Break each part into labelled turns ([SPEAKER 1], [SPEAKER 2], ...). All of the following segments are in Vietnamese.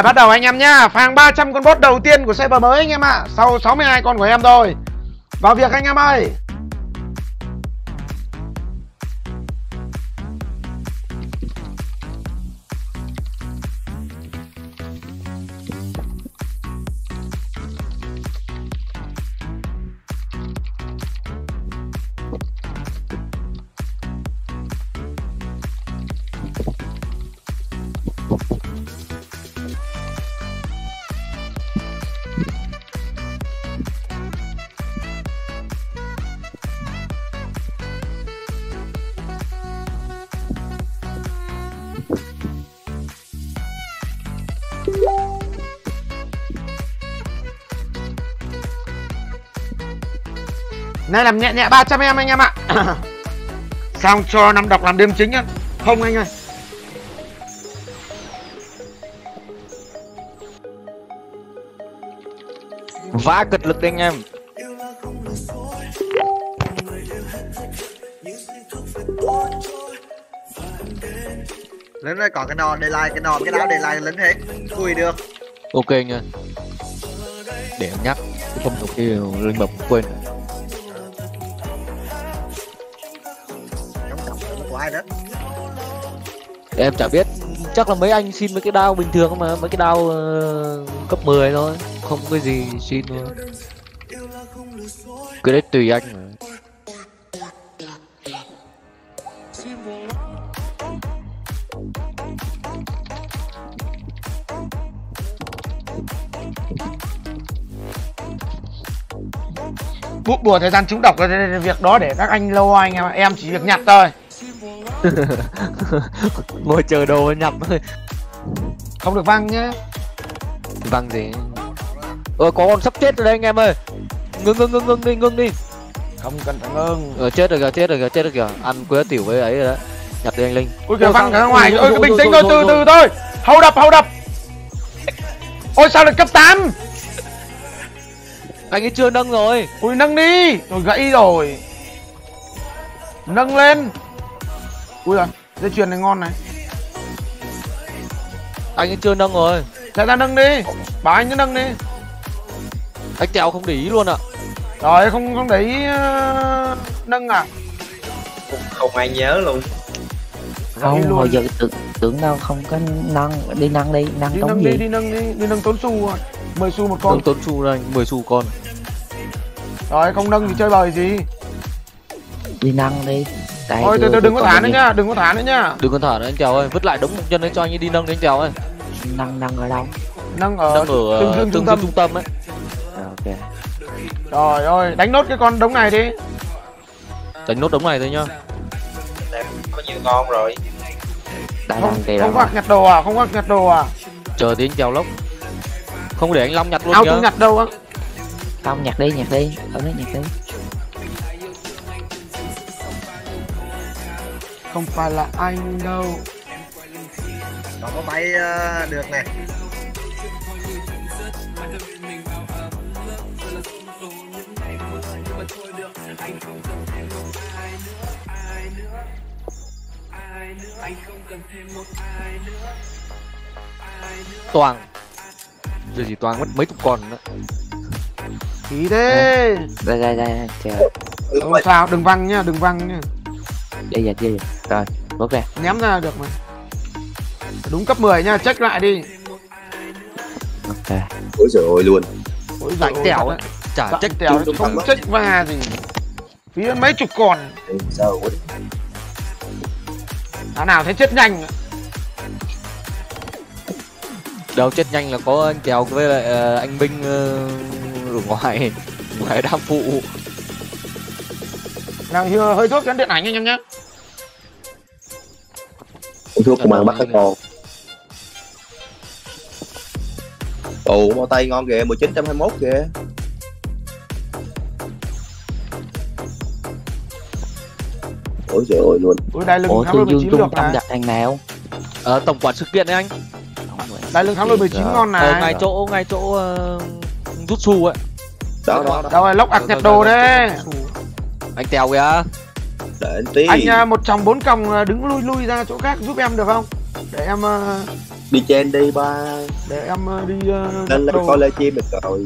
[SPEAKER 1] Rồi bắt đầu anh em nhá. Phàng 300 con bot đầu tiên của server mới anh em ạ. À. Sau 62 con của em rồi. Vào việc anh em ơi. Này làm nhẹ nhẹ 300 em anh em ạ. Xong cho năm độc làm đêm chính á? Không anh ơi.
[SPEAKER 2] Vã cật lực đi anh em.
[SPEAKER 3] Lính ơi còn cái nòn để lại cái nòn cái đáo để lại lính hết. Cùi được.
[SPEAKER 2] Ok nha Để em nhắc Không thuộc khi linh bẩm quên Em chả biết. Chắc là mấy anh xin mấy cái đao bình thường mà Mấy cái đao uh, cấp 10 thôi. Không có cái gì xin thôi Cái đấy tùy anh mà.
[SPEAKER 1] Bùa thời gian trúng độc là việc đó để các anh lâu anh em Em chỉ việc nhặt thôi.
[SPEAKER 2] Ngồi chờ đồ nhập thôi.
[SPEAKER 1] Không được văng nhá.
[SPEAKER 2] Văng gì? Ờ có con sắp chết rồi đây anh em ơi. Ngưng ngưng ngưng ngưng đi ngưng đi.
[SPEAKER 1] Không cần phải ngưng.
[SPEAKER 2] Ờ chết rồi kìa chết rồi kìa chết rồi kìa. Ăn quế tiểu với ấy rồi đấy Nhập đi anh Linh.
[SPEAKER 1] Ôi kìa văng ra ngoài.
[SPEAKER 2] Ôi,
[SPEAKER 1] ôi, bình tĩnh
[SPEAKER 2] ôi,
[SPEAKER 1] thôi
[SPEAKER 2] ôi,
[SPEAKER 1] từ từ thôi. Hầu đập hầu đập Ôi sao lại cấp 8
[SPEAKER 2] Anh ấy chưa nâng rồi.
[SPEAKER 1] Ui nâng đi. Rồi gãy rồi. Nâng lên Ui giời Dây chuyền này ngon này.
[SPEAKER 2] Anh ấy chưa nâng rồi.
[SPEAKER 1] Chạy ra nâng đi. Bảo anh cứ nâng đi.
[SPEAKER 2] Anh Tèo không để ý luôn ạ.
[SPEAKER 1] Rồi không không để ý ờ, Nâng à?
[SPEAKER 4] Không ai nhớ luôn.
[SPEAKER 5] Không
[SPEAKER 1] luôn.
[SPEAKER 5] hồi giờ tưởng tưởng đâu không có nâng. Đi nâng đi nâng
[SPEAKER 1] Đi
[SPEAKER 5] tốn
[SPEAKER 1] nâng
[SPEAKER 5] gì?
[SPEAKER 1] đi đi nâng đi Đi nâng tốn xu rồi. 10 xu một con.
[SPEAKER 2] Nâng tốn xu đây 10 xu con.
[SPEAKER 1] Rồi không nâng thì chơi bời gì?
[SPEAKER 5] Đi nâng đi Tại
[SPEAKER 1] Thôi
[SPEAKER 5] đưa-
[SPEAKER 1] đừng, có thả nữa nhá Đừng có thả nữa nhá
[SPEAKER 2] Đừng có thở nữa anh Tèo ơi Vứt lại đống chân đấy cho anh ấy đi nâng đi anh Tèo ơi.
[SPEAKER 5] Nâng nâng ở đâu?
[SPEAKER 1] Nâng ở
[SPEAKER 2] Nâng ở
[SPEAKER 1] tương dương trung tâm.
[SPEAKER 2] trung tâm ấy.
[SPEAKER 5] Rồi, ok.
[SPEAKER 1] Rồi ơi đánh nốt cái con đống này đi.
[SPEAKER 2] Đánh nốt đống này thôi nhá.
[SPEAKER 4] Có nhiều con rồi
[SPEAKER 5] đã
[SPEAKER 1] Không, không có nhặt đồ à Không có nhặt đồ à.
[SPEAKER 2] Chờ tí anh Tèo lốc. Không để anh Long nhặt luôn
[SPEAKER 1] Ao
[SPEAKER 2] nhá.
[SPEAKER 1] tôi nhặt đâu á.
[SPEAKER 5] Không nhặt đi nhặt đi. Ở đấy nhặt đi
[SPEAKER 1] Không phải là anh đâu.
[SPEAKER 3] Còn có bay ờ, được này.
[SPEAKER 2] Toàn. Giờ chỉ toàn mất mấy chục con nữa.
[SPEAKER 1] Khí thế.
[SPEAKER 5] Đây đây đây chờ.
[SPEAKER 1] Không sao đừng văng nhá Đừng văng nhá
[SPEAKER 5] đi giờ đi rồi bước ra.
[SPEAKER 1] Ném ra được mà. Đúng cấp 10 nha check lại đi.
[SPEAKER 5] Ok.
[SPEAKER 6] Ôi trời ơi luôn.
[SPEAKER 1] Ôi giời ơi,
[SPEAKER 2] Tèo. Chả trách
[SPEAKER 1] Tèo không check va gì. Phí mấy chục con.
[SPEAKER 6] Ôi, sao quá.
[SPEAKER 1] Thằng nào thấy chết nhanh?
[SPEAKER 2] Đâu chết nhanh là có anh Tèo với lại ờ, anh Binh ờ, ở ngoài Ngoài đam phụ
[SPEAKER 1] Nào hưa- hơi thuốc gắn điện ảnh anh em nhé
[SPEAKER 6] thuốc công an bắt các con. Ồ, bao tay ngon kìa, 1921 kìa. Ôi trời ơi luôn.
[SPEAKER 1] Ui đai lưng
[SPEAKER 5] ủa
[SPEAKER 1] thắng
[SPEAKER 5] thương dương
[SPEAKER 1] 19
[SPEAKER 5] trung
[SPEAKER 1] được
[SPEAKER 5] tâm
[SPEAKER 1] này
[SPEAKER 5] đặt thằng nào?
[SPEAKER 2] Ờ tổng quản sự kiện đấy anh.
[SPEAKER 1] Đai lưng thắng đôi 19 ngon
[SPEAKER 2] Ờ ngay
[SPEAKER 1] này
[SPEAKER 2] chỗ ngay chỗ ờ, rút xu ấy.
[SPEAKER 6] Đó, đó, đó.
[SPEAKER 1] Đâu rồi lốc ạc nhặt đồ đấy
[SPEAKER 2] Anh Tèo kìa.
[SPEAKER 6] Để anh tí.
[SPEAKER 1] Anh à, một chồng bốn còng à, đứng lui lui ra chỗ khác giúp em được không? Để em à,
[SPEAKER 6] đi chen đi ba.
[SPEAKER 1] để em đi ờ,
[SPEAKER 6] lên lên coi livestream được rồi.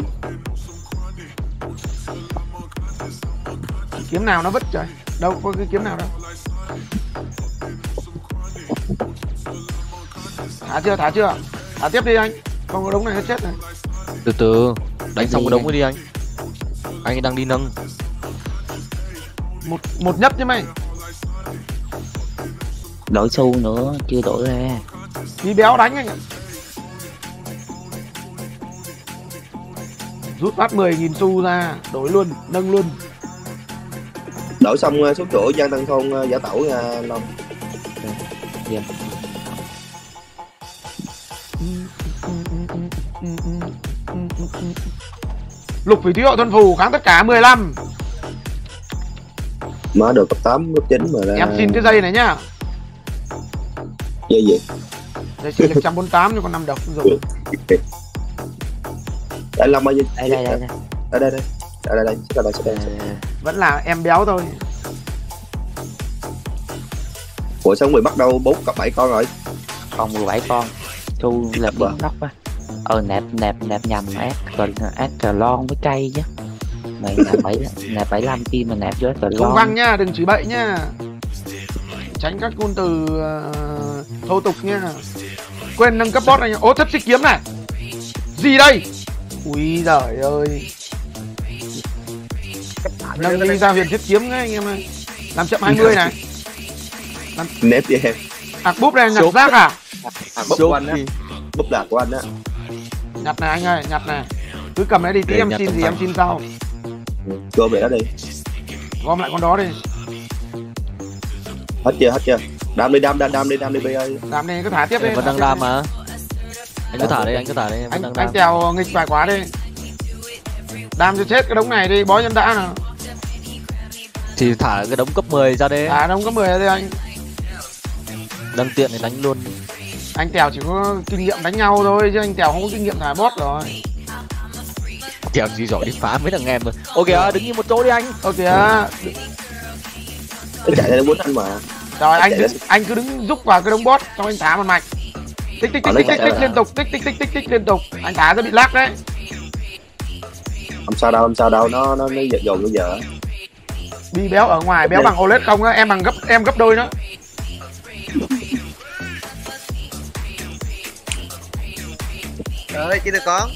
[SPEAKER 1] Kiếm nào nó vứt trời? Đâu có cái kiếm nào đâu. Thả chưa thả chưa? Thả tiếp đi anh. Không có đống này nó chết này
[SPEAKER 2] từ từ đánh xong cái đống đi anh. Anh đang đi nâng
[SPEAKER 1] một một nhấp chứ mày.
[SPEAKER 5] Đổi xu nữa chưa đổi ra.
[SPEAKER 1] Đi béo đánh anh ạ. Rút phát 10.000 xu ra đổi luôn nâng luôn.
[SPEAKER 6] Đổi xong ờ, số chỗ giang tân thôn ờ, giả tẩu nha long
[SPEAKER 1] lục phỉ thúy hộ thuần phù kháng tất cả 15
[SPEAKER 6] Má được cấp 8, cấp 9 mà đã...
[SPEAKER 1] Em xin cái dây này nhá.
[SPEAKER 6] Dây gì?
[SPEAKER 1] Dây xin 148 nhưng con 5 độc dùng
[SPEAKER 6] Anh Long ơi,
[SPEAKER 5] đây đây đây Ở
[SPEAKER 6] đây đây Ở đây đây, đây, đây, đây, đây.
[SPEAKER 1] Vẫn là em béo thôi.
[SPEAKER 6] Ủa sao người bắt đầu 4 cặp 7 con rồi?
[SPEAKER 5] Không 17 con. Thu là biến đốc á. Ờ nạp nạp nạp nhầm ad ác ad ác lon với cây chứ mày nạp bảy nạp 75 kim mà nạp vô cờ
[SPEAKER 1] không văng nhá đừng chửi bậy nhá tránh các ngôn từ ờ, thô tục nhá quên nâng cấp boss này nhá. ố thất xích kiếm này. Gì đây? Ui giời ơi. Nâng đi ra huyền thiết kiếm ngay anh em ơi. Làm chậm 20 này.
[SPEAKER 6] Nếp với em.
[SPEAKER 1] Ạc búp này nhặt rác à?
[SPEAKER 6] À, búp của anh á. Búp của anh á.
[SPEAKER 1] Nhặt này anh ơi nhặt này. Cứ cầm đấy đi tí em xin gì em xin sau
[SPEAKER 6] vô về đó đi.
[SPEAKER 1] Gom lại con đó đi.
[SPEAKER 6] Hết chưa hết chưa? Đam đi đam đam đam đi đam đi bây ơi
[SPEAKER 1] làm này cứ thả tiếp đi
[SPEAKER 2] em vẫn
[SPEAKER 1] thả
[SPEAKER 2] đang đam
[SPEAKER 1] đi.
[SPEAKER 2] mà. Anh cứ thả đây anh cứ thả vẫn
[SPEAKER 1] anh
[SPEAKER 2] đang
[SPEAKER 1] anh
[SPEAKER 2] đam
[SPEAKER 1] tèo nghịch vài quá đi. Đam cho chết cái đống này đi bó nhân đã nào.
[SPEAKER 2] Thì thả cái đống cấp 10 ra đây
[SPEAKER 1] à đống có 10 thôi anh.
[SPEAKER 2] Đang tiện thì đánh luôn.
[SPEAKER 1] Anh tèo chỉ có kinh nghiệm đánh nhau thôi chứ anh tèo không có kinh nghiệm thả boss rồi
[SPEAKER 2] kèo gì giỏi đi phá mấy thằng em rồi ok à, đứng như một chỗ đi anh.
[SPEAKER 1] Ok
[SPEAKER 6] nó chạy ra muốn anh mà.
[SPEAKER 1] Rồi anh đứng, anh cứ đứng rúc vào cái đống boss xong anh thả một mạch. Tích tích tích tích tích tích liên tục tích tích tích tích tích liên tục. Anh thả ra bị lag đấy.
[SPEAKER 6] Không sao đâu không sao đâu nó nó nó giật dồn bây giờ.
[SPEAKER 1] Đi béo ở ngoài béo bằng OLED không á? Em bằng gấp em gấp đôi nữa
[SPEAKER 3] ơi chứ được con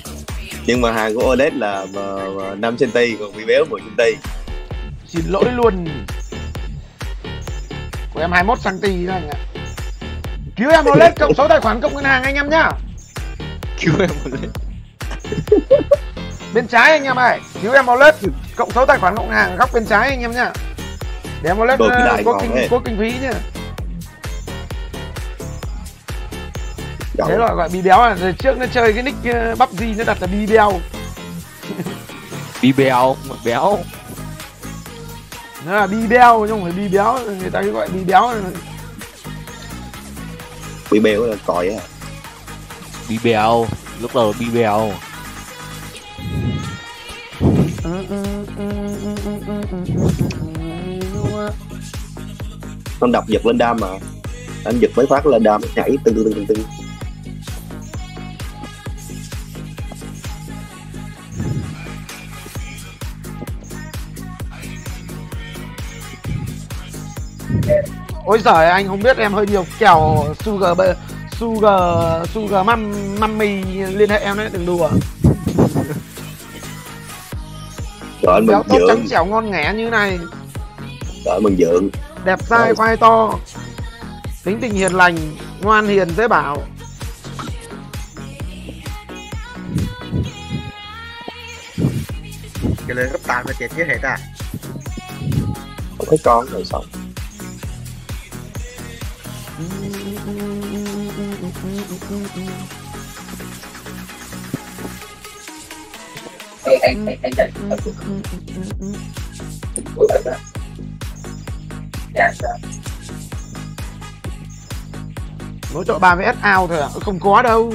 [SPEAKER 6] nhưng mà hàng của OLED là mà, mà 5 cm còn bị béo 10 cm
[SPEAKER 1] xin lỗi luôn. Của em 21 cm đó anh ạ. Cứu em OLED cộng số tài khoản cộng ngân hàng anh em nhá.
[SPEAKER 2] Cứu em một lên
[SPEAKER 1] bên trái anh em ơi cứu em OLED cộng số tài khoản cộng ngân hàng góc bên trái anh em nhá. Để em OLED có
[SPEAKER 6] ngon
[SPEAKER 1] kinh có kinh phí nhá thế gọi gọi bí béo à? Rồi trước nó chơi cái nick uh, PUBG nó đặt là bí béo.
[SPEAKER 2] Đi béo béo.
[SPEAKER 1] Nó là bí béo chứ không phải bí béo. Người ta cứ gọi bí béo.
[SPEAKER 6] Bị béo là còi á.
[SPEAKER 2] Đi béo lúc đầu đi béo.
[SPEAKER 6] Con đập giật lên đam mà. Anh giật mấy phát lên đam nhảy tưng tưng tưng tưng
[SPEAKER 1] ôi giời anh không biết em hơi nhiều kèo sugar sugar sugar măm mummy liên hệ em đấy đừng đùa
[SPEAKER 6] rồi anh
[SPEAKER 1] béo
[SPEAKER 6] mừng
[SPEAKER 1] tốt trắng
[SPEAKER 6] dượng
[SPEAKER 1] trẻo ngon nghẻ như này.
[SPEAKER 6] Anh mừng dượng
[SPEAKER 1] đẹp dai
[SPEAKER 6] Rồi.
[SPEAKER 1] quai to. Tính tình hiền lành ngoan hiền dễ bảo.
[SPEAKER 3] Cái lên cấp 8 là chết chết hết à
[SPEAKER 6] không thấy con rồi xong
[SPEAKER 1] mỗi tội 3 vs ao thôi à? Không có đâu.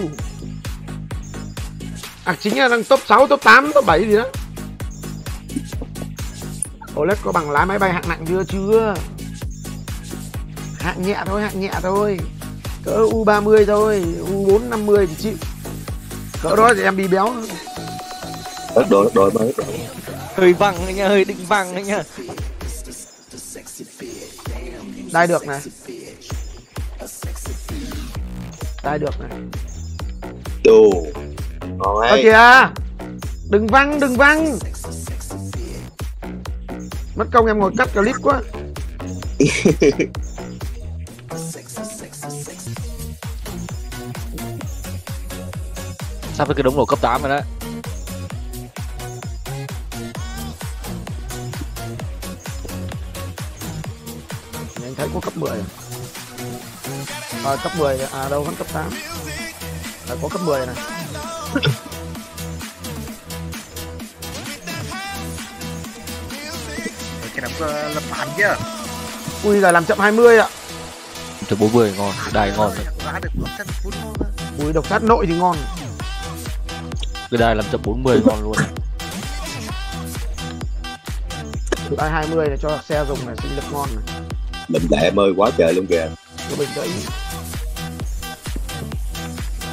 [SPEAKER 1] À chính là đang top 6, top 8, top 7 gì đó. OLED có bằng lái máy bay hạng nặng chưa chưa? Hạng nhẹ thôi hạng nhẹ thôi. Cỡ u 30 thôi u 4 50 thì chịu. Cỡ đó thì em bị béo.
[SPEAKER 6] Đội hết đội mới
[SPEAKER 2] hơi văng đấy nha hơi định văng đấy nha
[SPEAKER 1] đai được này. Đai được này.
[SPEAKER 6] Đồ. Ngon
[SPEAKER 1] Ơ
[SPEAKER 6] ấy
[SPEAKER 1] kìa. Đừng văng đừng văng. Mất công em ngồi cắt clip quá
[SPEAKER 2] sắp với cái đống nổ cấp 8 rồi đấy.
[SPEAKER 1] Anh thấy có cấp 10 à, à cấp 10 rồi. à đâu vẫn cấp 8 à, có cấp 10 này.
[SPEAKER 3] Cái đống ờ, lập bản chứ
[SPEAKER 1] Ui là làm chậm 20 ạ.
[SPEAKER 2] Cho 40 ngon đài ngon.
[SPEAKER 1] Ui độc sát nội thì ngon
[SPEAKER 2] cái đài làm chậm 40 ngon luôn.
[SPEAKER 1] Đai 20 này cho xe dùng này sinh lực ngon này.
[SPEAKER 6] Mình lẹ mơi quá trời luôn kìa.
[SPEAKER 1] Cho bình tĩnh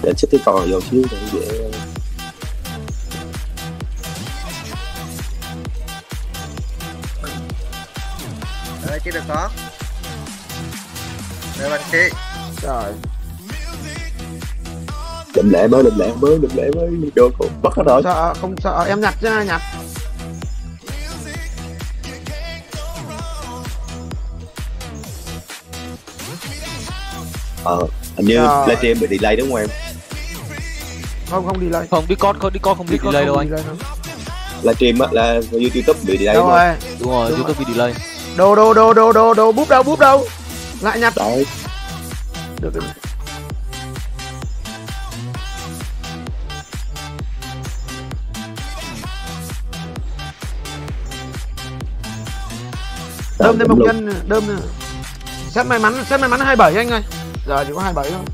[SPEAKER 6] để xích cái con vô xíu để dễ.
[SPEAKER 3] Đấy chứ được có Đây bạn chị
[SPEAKER 1] Trời
[SPEAKER 6] đậm lẹ mới đậm lẹ mới đậm lẹ mới vô còn bắt hết rồi
[SPEAKER 1] sợ không sợ em nhặt chứ nhặt.
[SPEAKER 6] Ờ hình như
[SPEAKER 1] Trời.
[SPEAKER 6] livestream bị delay đúng không em?
[SPEAKER 1] Không không đi lấy
[SPEAKER 2] không đi con không đi con không bị delay đâu. Anh
[SPEAKER 6] livestream á là youtube bị delay đúng không
[SPEAKER 1] rồi?
[SPEAKER 2] Đúng rồi youtube bị delay.
[SPEAKER 1] Đồ đồ đồ đồ đồ đồ búp đâu búp đâu? Lại nhặt.
[SPEAKER 6] Đấy
[SPEAKER 1] Được rồi Đơm thêm một nhân đơm. Xét may mắn xét may mắn 27 anh ơi. Giờ chỉ có 27 thôi.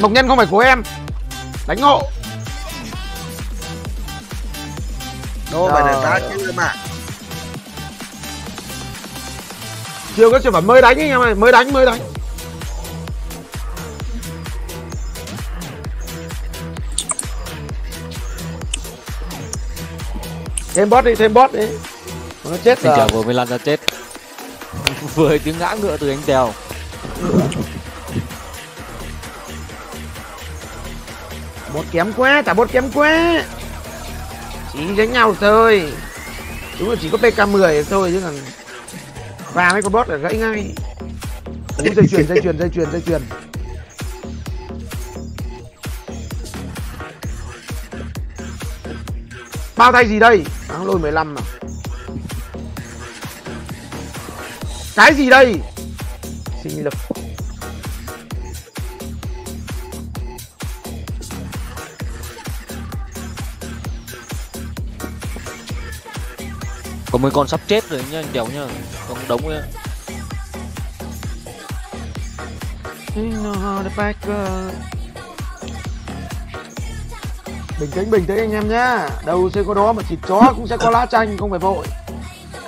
[SPEAKER 1] Mộc nhân không phải của em. Đánh hộ
[SPEAKER 3] Đô phải
[SPEAKER 1] Rồi.
[SPEAKER 3] ra chứ mà
[SPEAKER 1] Chưa có sản phẩm mới đánh anh em ơi Mới đánh mới đánh. Thêm bot đi thêm bot đi Nó chết
[SPEAKER 2] anh
[SPEAKER 1] rồi
[SPEAKER 2] vừa mới lăn ra chết. Vừa tiếng ngã ngựa từ anh tèo
[SPEAKER 1] Bot kém quá trả bot kém quá. Chỉ đánh nhau thôi. Đúng là chỉ có PK10 thôi chứ còn Và mấy con bot là gãy ngay. Ui, dây chuyền dây chuyền dây chuyền dây chuyền. Bao tay gì đây? Đáng lôi 15 mà Cái gì đây? Sinh lực
[SPEAKER 2] có mấy con sắp chết rồi nhá anh tèo nhá. Còn đống ấy.
[SPEAKER 1] Bình tĩnh bình tĩnh anh em nhá. Đâu sẽ có đó mà thịt chó cũng sẽ có lá chanh không phải vội.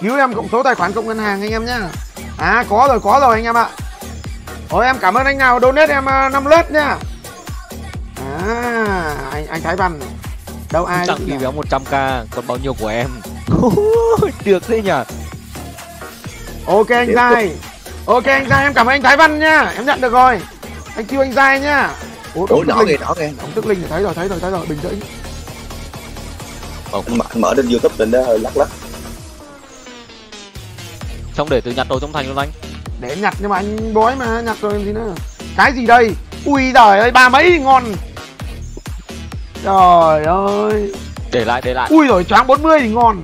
[SPEAKER 1] Cứu em cộng số tài khoản cộng ngân hàng anh em nhá à có rồi có rồi anh em ạ. Ôi em cảm ơn anh nào donate em uh, 5 lết nhá à anh anh Thái Văn đâu ai
[SPEAKER 2] tặng đi béo 100k còn bao nhiêu của em? Được thế nhỉ?
[SPEAKER 1] Ok anh Giai. ok anh Giai em cảm ơn anh Thái Văn nhá em nhận được rồi. Anh kêu anh Giai nhá Ủa,
[SPEAKER 6] đỏ kìa đỏ kìa.
[SPEAKER 1] Ông Tức Linh thì thấy rồi thấy rồi thấy rồi bình tĩnh.
[SPEAKER 6] Anh mở, mở trên youtube lên đó hơi lắc lắc
[SPEAKER 2] xong để từ nhặt đồ trong thành luôn anh.
[SPEAKER 1] Để nhặt nhưng mà anh bói mà nhặt rồi làm gì nữa? Cái gì đây? Ui giời ơi ba mấy ngon. Trời ơi.
[SPEAKER 2] Để lại để lại.
[SPEAKER 1] Ui rồi choáng 40 thì ngon.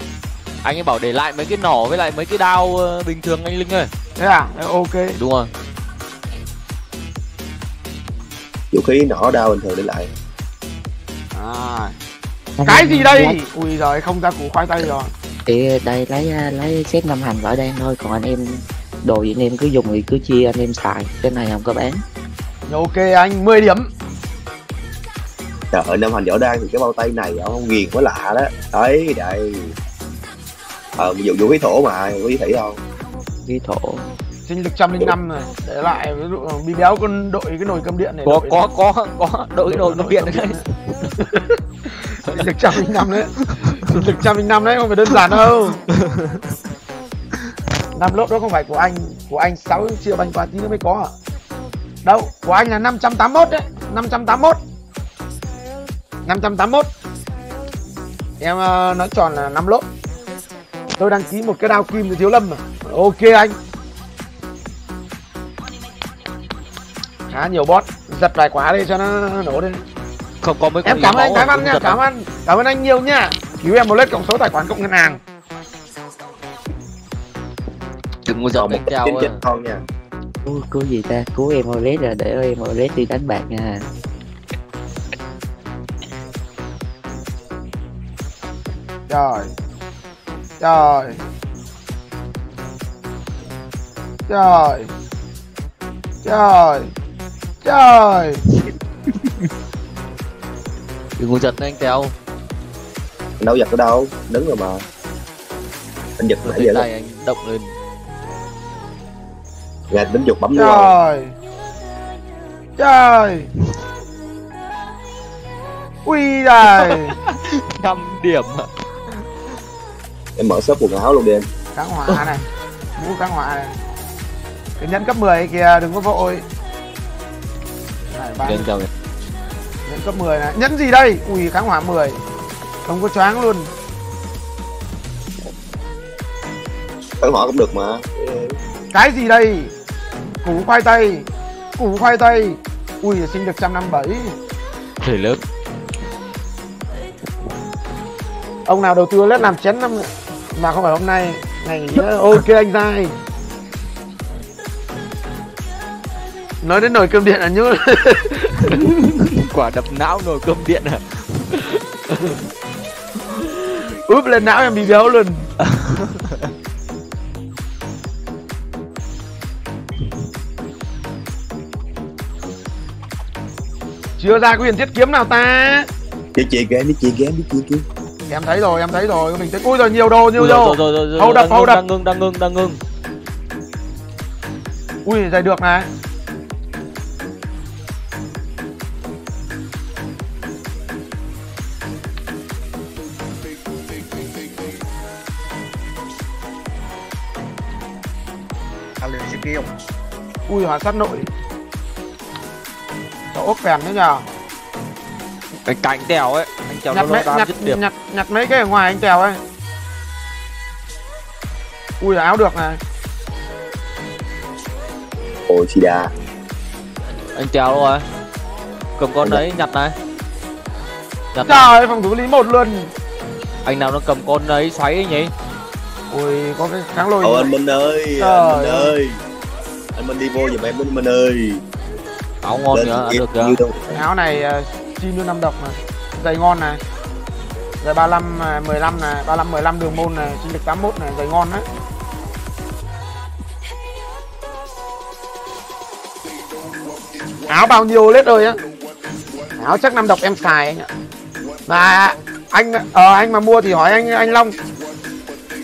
[SPEAKER 2] Anh ấy bảo để lại mấy cái nỏ với lại mấy cái đao ờ, bình thường anh linh ơi.
[SPEAKER 1] Thế à? Ok.
[SPEAKER 2] Đúng rồi.
[SPEAKER 6] Vũ khí nỏ đao bình thường để lại.
[SPEAKER 1] À, cái gì đây? ui giời không ra củ khoai tây rồi
[SPEAKER 5] thì đây lấy à, lấy xét năm hành vỏ đen thôi. Còn anh em đồ gì anh em cứ dùng thì cứ chia anh em xài. Cái này không có bán.
[SPEAKER 1] Ok anh 10 điểm.
[SPEAKER 6] Trời ơi năm hành võ đan thì cái bao tay này ông nghiền quá lạ đó. Đấy đây. Ờ ví dụ vũ khí thổ mà vũ khí thủy không?
[SPEAKER 5] Cái thổ.
[SPEAKER 1] Sinh lực trăm linh năm này để lại ví dụ bi béo con đội cái nồi cơm điện này.
[SPEAKER 2] Có có có có đội nồi cơm điện đấy.
[SPEAKER 1] sinh lực trăm linh năm đấy sinh lực trăm linh năm đấy không phải đơn giản đâu. Năm lốp đó không phải của anh của anh sáu triệu bánh qua tí nữa mới có à đâu của anh là 581 đấy 581 581 em ờ, nói tròn là năm lốp tôi đăng ký một cái đao kim từ thiếu lâm mà. Ok anh. Khá nhiều bot giật vài quả đi cho nó nổ đi.
[SPEAKER 2] Không có mấy con
[SPEAKER 1] em cảm ơn anh
[SPEAKER 2] à,
[SPEAKER 1] ơn nha cảm ơn cảm ơn anh nhiều nha cứu em một lết cộng số tài khoản cộng ngân hàng.
[SPEAKER 2] Đừng có
[SPEAKER 6] còn một chết con nha.
[SPEAKER 5] Cứu, cứu gì ta? Cứu em Olet là để em Olet đi đánh bạc nha.
[SPEAKER 1] Trời. Trời. Trời. Trời. Trời.
[SPEAKER 2] Đừng có giật anh chào
[SPEAKER 6] Anh đâu giật ở đâu đứng rồi mà. Anh giật nãy giờ đó.
[SPEAKER 2] tay anh động lên.
[SPEAKER 6] Nghe tính dục bấm luôn
[SPEAKER 1] trời. Trời. Ui trời
[SPEAKER 2] năm điểm. Ạ.
[SPEAKER 6] em mở shop quần áo luôn đi em.
[SPEAKER 1] Kháng hỏa này. Mũ kháng hỏa này. Cái nhẫn cấp 10 kìa đừng có vội. Này
[SPEAKER 2] chào
[SPEAKER 1] nhẫn cấp 10 này. Nhẫn gì đây? Ui kháng hỏa 10 không có choáng luôn.
[SPEAKER 6] Khởi hỏa cũng được mà.
[SPEAKER 1] Cái gì đây? Củ khoai tây. Củ khoai tây. Ui sinh được 157
[SPEAKER 2] thể lớn
[SPEAKER 1] ông nào đầu tư lên làm chén năm mà không phải hôm nay. Ngày nghỉ nữa ok anh trai nói đến nồi cơm điện là nhớ.
[SPEAKER 2] Quả đập não nồi cơm điện à
[SPEAKER 1] úp lên não em bị béo luôn. Chưa ra cái huyền thiết kiếm nào ta?
[SPEAKER 6] Đi chị game đi chị game đi chị game
[SPEAKER 1] em thấy rồi em thấy rồi. Mình thấy ui rồi nhiều đồ nhiều đồ
[SPEAKER 2] rồi, rồi, rồi,
[SPEAKER 1] Hold
[SPEAKER 2] đang ngưng, đang ngưng đang ngưng
[SPEAKER 1] ui dày được này ui hỏa sát nội. Cậu ốc phèn nữa nhờ.
[SPEAKER 2] Cái cánh đèo ấy anh chào nó
[SPEAKER 1] nhặt mấy nhặt,
[SPEAKER 2] dứt điểm.
[SPEAKER 1] nhặt nhặt mấy cái ở ngoài anh tèo ấy. Ui áo được này.
[SPEAKER 6] Ôi chị đà.
[SPEAKER 2] Anh chào rồi. Cầm con đấy nhặt này. Nhặt này.
[SPEAKER 1] trời ơi, phòng thủ lý một luôn.
[SPEAKER 2] Anh nào nó cầm con đấy xoáy ấy nhỉ?
[SPEAKER 1] Ui có cái kháng lôi
[SPEAKER 6] Ồ anh Minh ơi, anh Minh
[SPEAKER 1] ơi.
[SPEAKER 6] Anh Minh đi vô giùm em Minh Minh ơi.
[SPEAKER 2] Áo ngon
[SPEAKER 6] Lên
[SPEAKER 2] ăn
[SPEAKER 6] kịp
[SPEAKER 2] được kìa
[SPEAKER 1] áo này uh, chi như năm độc này giày ngon này. Giày 35 uh, 15 này. 35 15 đường môn này. Sinh lực 81 này. Giày ngon đấy áo bao nhiêu lết rồi á. Áo chắc năm độc em xài anh ạ. Mà anh ờ anh mà mua thì hỏi anh anh Long.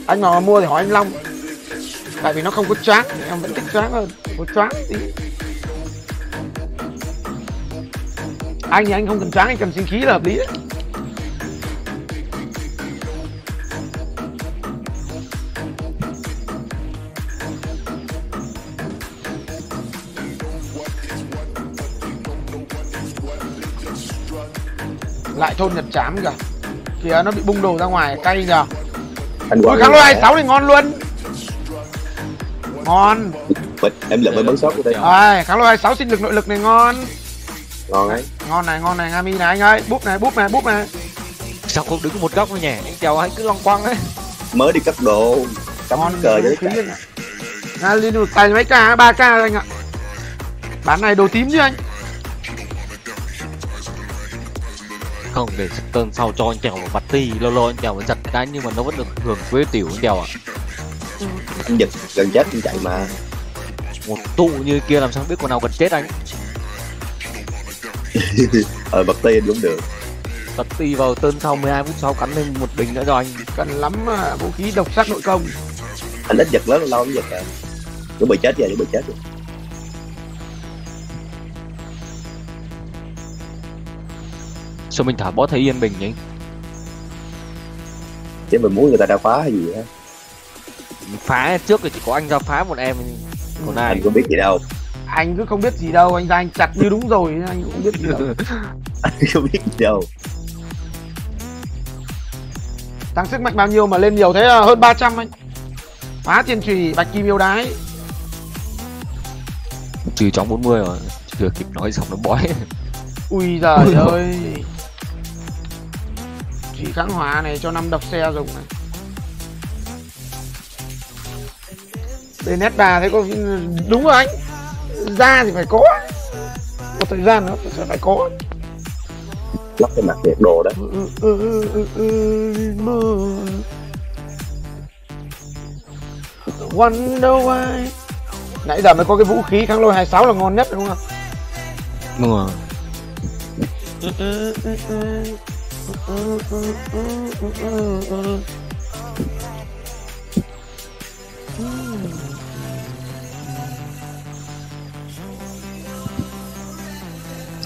[SPEAKER 1] Anh mà mua thì hỏi anh Long tại vì nó không có choáng em vẫn thích choáng hơn. Có choáng tí. Anh thì anh không cần choáng anh cần sinh khí là hợp lý đấy. Lại thôn nhật chám kìa. Kìa nó bị bung đồ ra ngoài cay nhờ. Ui kháng lôi 26 thì ngon luôn ngon.
[SPEAKER 6] Bịch, em lượm mới bắn sót của đây.
[SPEAKER 1] Rồi kháng lôi 26 sinh lực nội lực này ngon.
[SPEAKER 6] Ngon ấy.
[SPEAKER 1] Ngon này ngon này Ngami này anh ơi. Búp này búp này búp này.
[SPEAKER 2] Sao không đứng một góc nữa nhỉ? Anh chào anh cứ long quăng ấy.
[SPEAKER 6] Mới đi cấp độ Cắm
[SPEAKER 1] ngon
[SPEAKER 6] cờ
[SPEAKER 1] anh ạ. Nga lên được tài mấy k ba k anh ạ. Bán này đồ tím chứ anh.
[SPEAKER 2] Không để tuần sau cho anh chèo vào mặt ti lâu lâu anh chèo mới giật cái nhưng mà nó vẫn được hưởng quế tiểu anh chèo ạ
[SPEAKER 6] Anh giật gần chết anh chạy mà.
[SPEAKER 2] Một tụ như kia làm sao biết con nào gần chết anh?
[SPEAKER 6] Ờ bật tay anh cũng được.
[SPEAKER 2] Bật ti vào tên sau 12 phút sau cắn lên một bình nữa cho anh.
[SPEAKER 1] Cần lắm à, vũ khí độc sắc nội công.
[SPEAKER 6] Anh ít giật lớn lâu anh giật à. Chuẩn bị chết rồi chuẩn bị chết rồi.
[SPEAKER 2] Sao mình thả bot thấy yên bình nhỉ
[SPEAKER 6] chứ mình muốn người ta ra phá hay gì á
[SPEAKER 2] phá trước thì chỉ có anh ra phá một em. Còn ai?
[SPEAKER 6] Anh có biết gì đâu.
[SPEAKER 1] Anh cứ không biết gì đâu anh ra anh chặt như đúng rồi anh cũng không biết gì đâu.
[SPEAKER 6] Anh không biết gì đâu.
[SPEAKER 1] Tăng sức mạnh bao nhiêu mà lên nhiều thế là hơn 300 anh. Phá tiền trùy bạch kim yêu đái.
[SPEAKER 2] Trừ chóng 40 rồi chưa kịp nói xong nó bói.
[SPEAKER 1] Ui giời ơi. Chỉ kháng hóa này cho năm độc xe dùng này đây nét bà thấy có đúng rồi anh? Ra thì phải có. Một thời gian nữa sẽ phải có.
[SPEAKER 6] Lắp cái mặt nhiệt đồ đó.
[SPEAKER 1] Ừ, ừ, ừ. Wonder why. Nãy giờ mới có cái vũ khí kháng lôi 26 là ngon nhất đúng không?
[SPEAKER 2] nhưng mà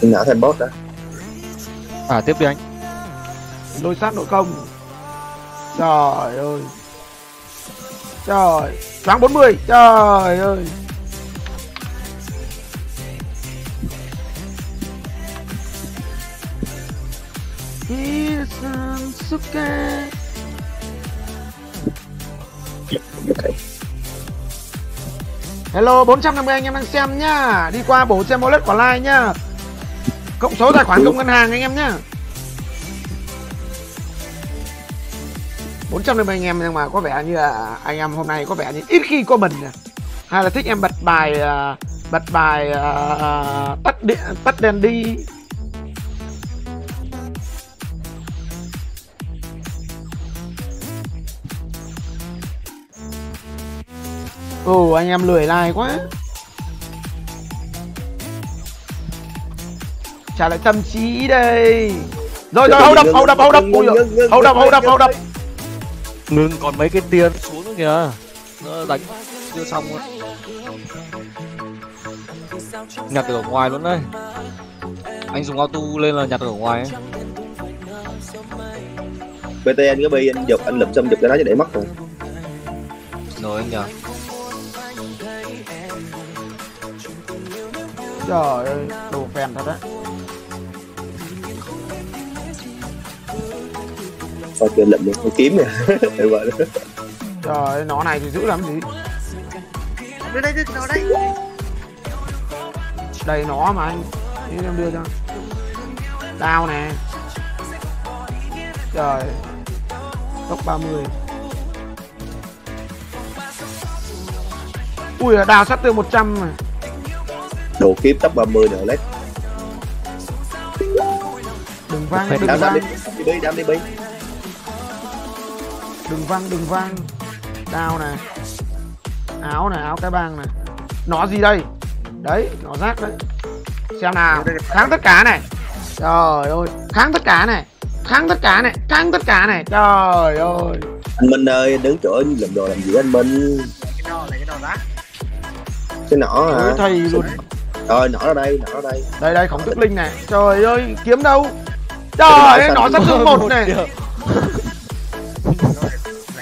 [SPEAKER 6] xin nã thêm boss đó
[SPEAKER 2] à tiếp đi anh.
[SPEAKER 1] Lôi sát nội công. Trời ơi. Trời Choáng 40 Trời ơi. Sansuke Hello 450 anh em đang xem nhá. Đi qua bổ xem wallet của like nhá Cộng số tài khoản công ngân hàng anh em nhá. 450 anh em nhưng mà có vẻ như là anh em hôm nay có vẻ như ít khi có bình nè. Hay là thích em bật bài à, bật bài à, à, tắt điện tắt đèn đi. Ồ anh em lười like quá Trả lại tâm trí đây. Rồi rồi hold up hold up hold up. Ui Hold up hold up hold up.
[SPEAKER 2] ngừng còn mấy cái tiền xuống nữa kìa. Nó đánh chưa xong á nhặt được ở ngoài luôn đây anh dùng auto lên là nhặt được ở ngoài ấy.
[SPEAKER 6] pt anh cái bi anh giục anh lụm xâm giục cái đó cho để mất rồi.
[SPEAKER 2] Rồi anh nhờ.
[SPEAKER 1] Trời ơi Đồ phèn thật á
[SPEAKER 6] thôi chơi lụm đi Thôi kiếm nè.
[SPEAKER 1] Trời ơi nó này thì giữ làm gì
[SPEAKER 3] Đưa đây, đưa nó đây.
[SPEAKER 1] Đây nó mà anh. Thế em đưa cho. Đao nè. Trời. Tốc 30 Ui đào sát từ 100 mà.
[SPEAKER 6] Đồ kiếm top 30 nữa lấy
[SPEAKER 1] Đừng vang đừng vang.
[SPEAKER 6] đi bi đam đi. bi
[SPEAKER 1] Đừng vang đừng vang Đao nè. Áo nè áo cái băng nè. Nó gì đây? Đấy nó rác đấy. Xem nào. Kháng tất cả này. Trời ơi. Kháng tất cả này. Kháng tất cả này. Kháng tất cả này. Trời ơi.
[SPEAKER 6] Anh minh ơi đứng chỗ anh làm đồ làm gì anh minh?
[SPEAKER 3] Cái nò này, cái nò rác.
[SPEAKER 6] cái nỏ hả?
[SPEAKER 1] Thầy luôn.
[SPEAKER 6] Rồi nỏ ra đây nỏ ra đây.
[SPEAKER 1] Đây đây khổng tức linh này. Trời ơi kiếm đâu? Trời ơi nó sát thương một này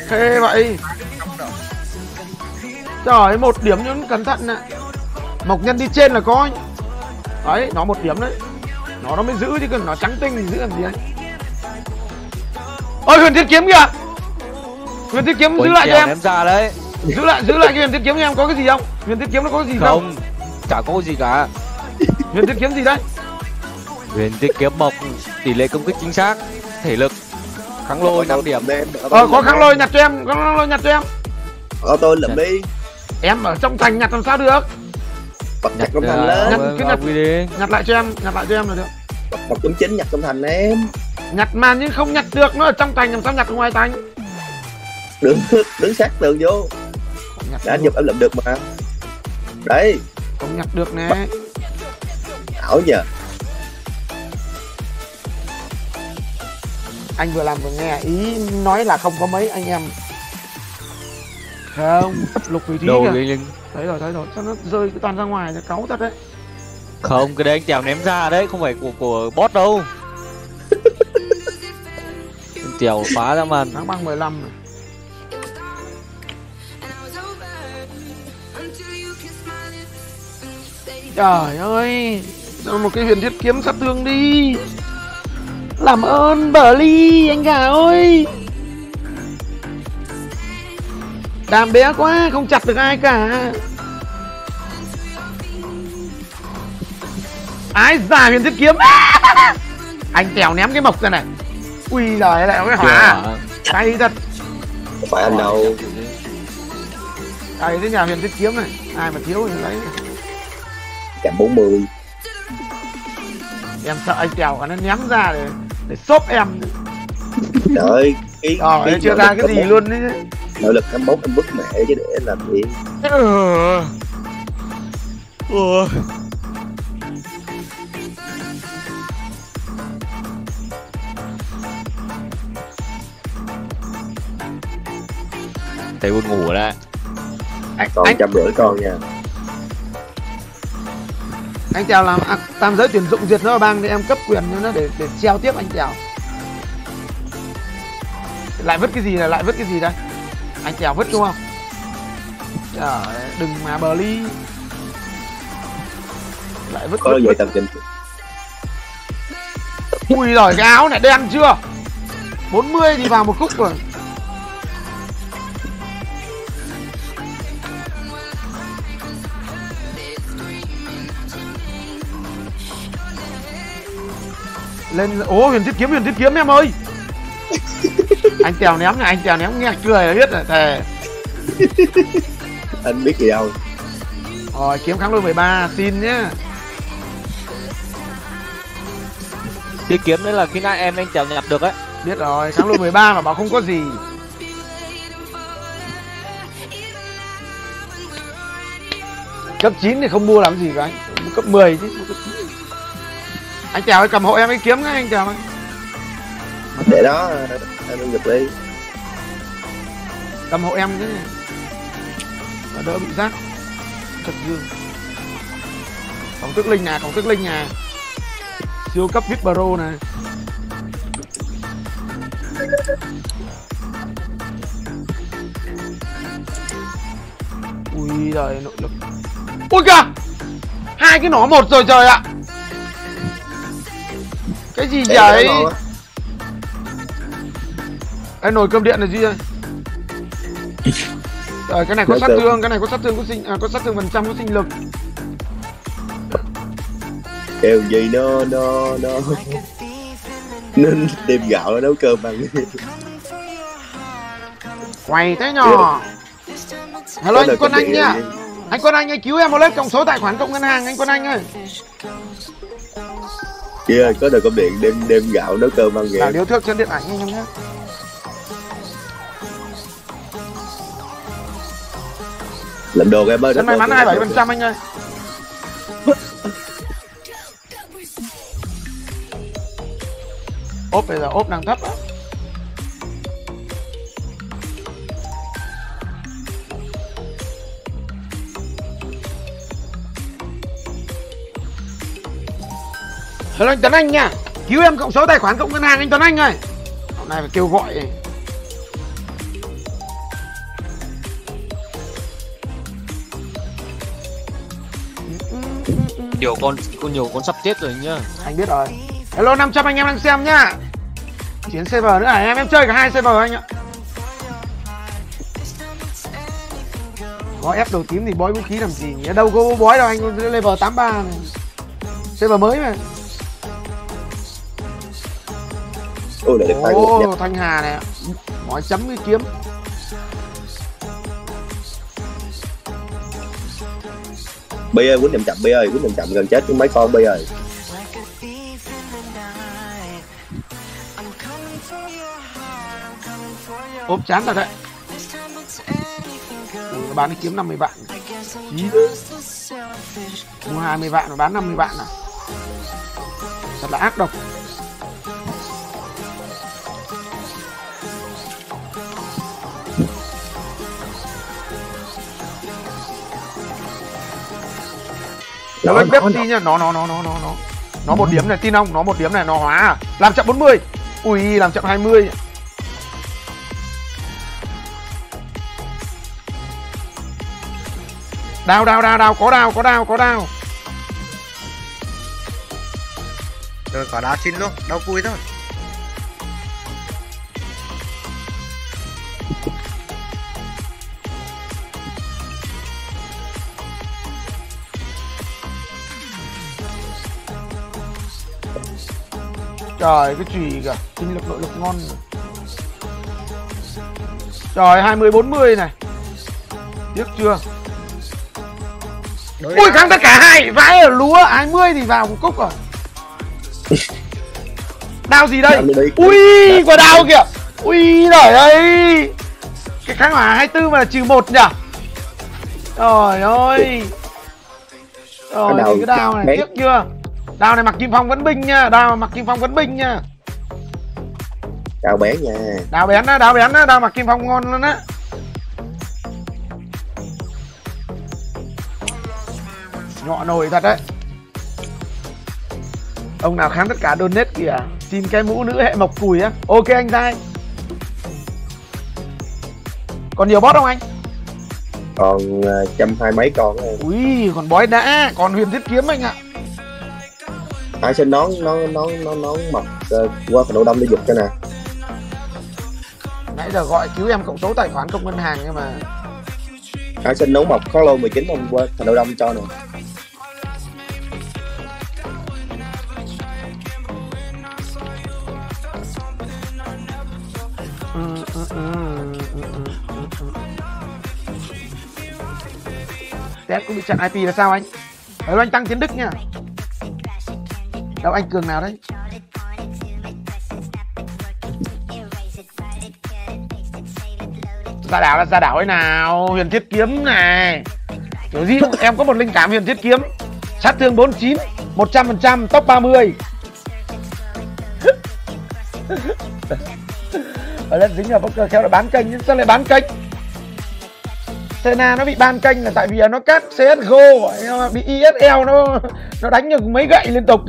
[SPEAKER 1] Khê vậy? Trời một điểm nhưng cẩn thận nè Mộc nhân đi trên là có Đấy nó một điểm đấy. Nó nó mới giữ chứ còn nó trắng tinh thì giữ làm gì anh Ôi huyền thiết kiếm kìa! Huyền thiết kiếm giữ
[SPEAKER 2] Ôi,
[SPEAKER 1] lại cho em.
[SPEAKER 2] ra đấy.
[SPEAKER 1] Giữ lại giữ lại cái huyền thiết kiếm cho em. Có cái gì không? Huyền thiết kiếm nó có cái gì không?
[SPEAKER 2] Không chả có gì cả.
[SPEAKER 1] Huyền thiết kiếm gì đấy?
[SPEAKER 2] Huyền tiết kiếm mộc tỷ lệ công kích chính xác thể lực kháng lôi 5 điểm.
[SPEAKER 6] em
[SPEAKER 1] Ờ có kháng lôi nhặt cho em Có kháng lôi nhặt cho em.
[SPEAKER 6] Ô tô lụm đi.
[SPEAKER 1] Em ở trong thành nhặt làm sao được?
[SPEAKER 6] Bật nhặt trong thành lên.
[SPEAKER 1] Nhặt
[SPEAKER 2] vào
[SPEAKER 1] nhặt-
[SPEAKER 2] đi
[SPEAKER 1] Nhặt lại cho em Nhặt lại cho em là được.
[SPEAKER 6] Bật bật chấm chín nhặt trong thành em.
[SPEAKER 1] Nhặt mà nhưng không nhặt được Nó ở trong thành làm sao nhặt ngoài thành?
[SPEAKER 6] Đứng đứng sát tường vô. Đã giục em lụm được mà. Đấy
[SPEAKER 1] không nhặt được nè.
[SPEAKER 6] Ảo nhờ
[SPEAKER 1] Anh vừa làm vừa nghe Ý nói là không có mấy anh em. Không Lục vị trí
[SPEAKER 2] đầu
[SPEAKER 1] kìa.
[SPEAKER 2] cái
[SPEAKER 1] thấy rồi thấy rồi. Sao nó rơi cái toàn ra ngoài nó cáu thật đấy.
[SPEAKER 2] Không cái đấy anh Tèo ném ra đấy không phải của của bot đâu. Anh Tèo phá ra màn.
[SPEAKER 1] Đáng bằng 15 này. Trời ơi một cái huyền thiết kiếm sát thương đi làm ơn bờ ly anh gà ơi. Đàm bé quá không chặt được ai cả. Ái già huyền thiết kiếm? Anh tèo ném cái mộc ra này. Ui giời lại cái hỏa. Cay thật.
[SPEAKER 6] Không phải anh đâu.
[SPEAKER 1] Cay thế nhà huyền thiết kiếm này. Ai mà thiếu thì lấy.
[SPEAKER 6] Chạm 40
[SPEAKER 1] em sợ anh tèo nó ném ra để để xốp em.
[SPEAKER 6] Trời ơi cái,
[SPEAKER 1] ờ
[SPEAKER 6] cái
[SPEAKER 1] chưa ra cái gì luôn đấy
[SPEAKER 6] nội lực 21 em bức mẹ chứ để làm gì?
[SPEAKER 1] Ừ.
[SPEAKER 2] Ủa. Thấy buồn ngủ đấy
[SPEAKER 1] anh
[SPEAKER 6] còn
[SPEAKER 1] anh
[SPEAKER 6] trăm rưỡi con nha
[SPEAKER 1] anh tèo làm à, tam giới tuyển dụng diệt nó bang thì em cấp quyền cho nó để để treo tiếp anh tèo. Lại vứt cái gì này lại vứt cái gì đây? Anh tèo vứt đúng không? Trời đừng mà bờ ly. Lại vứt
[SPEAKER 6] có vậy tầm trình
[SPEAKER 1] ui rồi cái áo này đen chưa? 40 thì vào một khúc rồi lên ố huyền thiết kiếm huyền thiết kiếm em ơi. Anh tèo ném này anh tèo ném nghe cười là biết rồi thề.
[SPEAKER 6] Anh biết gì đâu
[SPEAKER 1] rồi kiếm kháng lôi 13 xin nhá.
[SPEAKER 2] Cái kiếm đấy là khi nãy em anh Tèo nhặt được ấy.
[SPEAKER 1] Biết rồi kháng lôi 13 mà bảo không có gì. Cấp 9 thì không mua làm gì cả anh. Cấp 10 chứ mua cấp 9. Anh chào ơi cầm hộ em cái kiếm ngay anh chào ơi
[SPEAKER 6] để đó anh ăn giật đi.
[SPEAKER 1] Cầm hộ em cái Nó đỡ bị rác. Thật dương. Cổng tức linh nè cổng tức linh nè. Siêu cấp vip pro này ui giời nội lực. Ui kìa! Hai cái nỏ một rồi trời ạ cái gì vậy? cái nồi cơm điện là gì ơi Rồi cái này có sát thương, cái này có sát thương có sinh à, có sát thương phần trăm có sinh lực.
[SPEAKER 6] kêu gì? Nó nó nó nên đem gạo nó nấu cơm ăn.
[SPEAKER 1] Quay thế nhỏ. Hello anh Quân Anh
[SPEAKER 6] gì?
[SPEAKER 1] Anh Quân Anh ơi cứu em một lớp cộng số tài khoản cộng ngân hàng anh Quân Anh ơi.
[SPEAKER 6] Kia có được công điện đem đem gạo nấu cơm ăn
[SPEAKER 1] Là
[SPEAKER 6] kìa
[SPEAKER 1] điếu thước trên điện ảnh anh em nhé.
[SPEAKER 6] làm đồ em ơi
[SPEAKER 1] Chân may mắn 27 phần trăm anh ơi. ốp bây giờ ốp đang thấp á. Hello anh Tuấn Anh nha. Cứu em cộng số tài khoản cộng ngân hàng anh Tuấn Anh ơi. Hôm nay phải kêu gọi.
[SPEAKER 2] Nhiều con có nhiều con sắp chết rồi nhá.
[SPEAKER 1] Anh biết rồi. Hello 500 anh em đang xem nhá. Chiến server nữa à? Em em chơi cả hai server anh ạ. Có ép đầu tím thì bói vũ khí làm gì nhỉ? Đâu có bói đâu anh level 83 này. Server mới mà
[SPEAKER 6] ôi lại được tay
[SPEAKER 1] Ồ Thanh Hà này. Nói chấm cái kiếm.
[SPEAKER 6] Bi ơi quýnh chậm chậm bi ơi quýnh chậm chậm gần chết mấy con bi ơi.
[SPEAKER 1] Ốp chán thật đấy. Ui, nó bán cái kiếm 50 vạn. Chí Mua 20 vạn mà bán 50 vạn à? Thật là ác độc nó lên
[SPEAKER 6] nó-
[SPEAKER 1] Pepsi nha nó nó nó nó nó nó. Nó một điểm này tin không? Nó một điểm này nó hóa. À? làm chậm 40 ui làm chậm 20 đào đào đào đào có đào có đào có đào
[SPEAKER 3] rồi có đá xin luôn. Đâu vui thôi
[SPEAKER 1] trời cái chùy kìa? Sinh lực nội lực ngon trời 20 40 này. Tiếc chưa?
[SPEAKER 3] Đối
[SPEAKER 1] ui kháng tất cả hai. Vãi ở lúa 20 thì vào một cúc rồi. Đao gì đây? Ui quả đao kìa. Ui trời ơi. Cái kháng hỏa 24 mà là trừ một nhỉ? Trời ơi. Rồi
[SPEAKER 6] Cái đao
[SPEAKER 1] cái đao này tiếc chưa đao này mặc kim phong vẫn binh nha đao mặc kim phong vẫn binh nha.
[SPEAKER 6] Chào bé nha.
[SPEAKER 1] Đào bén á đào bén á đào mặc kim phong ngon luôn á. Nhọ nồi thật đấy. Ông nào kháng tất cả donate kìa xin cái mũ nữ hệ mộc cùi á. Ok anh trai còn nhiều bot không anh?
[SPEAKER 6] Còn ờ, trăm hai mấy con
[SPEAKER 1] ui còn bói đã còn huyền thiết kiếm anh ạ
[SPEAKER 6] Ai xin nón nón nón nón nón mọc ờ, qua phần đầu đông để giục cho nè
[SPEAKER 1] nãy giờ gọi cứu em cộng số tài khoản công ngân hàng nhưng mà
[SPEAKER 6] Ai xin nón mọc khó lô 19 hôm qua phần đầu đông cho nè
[SPEAKER 1] Ừ, ừ, ừ. Test cũng bị chặn IP là sao anh? Đấy anh tăng tiến đức nha. Đâu anh cường nào đấy? Ra đảo là ra đảo ấy nào, huyền thiết kiếm này. Kiểu gì em có một linh cảm huyền thiết kiếm. Sát thương 49, 100% top 30. ở lên dính vào poker khéo lại bán kênh nhưng sao lại bán kênh Sena nó bị ban kênh là tại vì nó cắt CSGO bị ESL nó nó đánh được mấy gậy liên tục.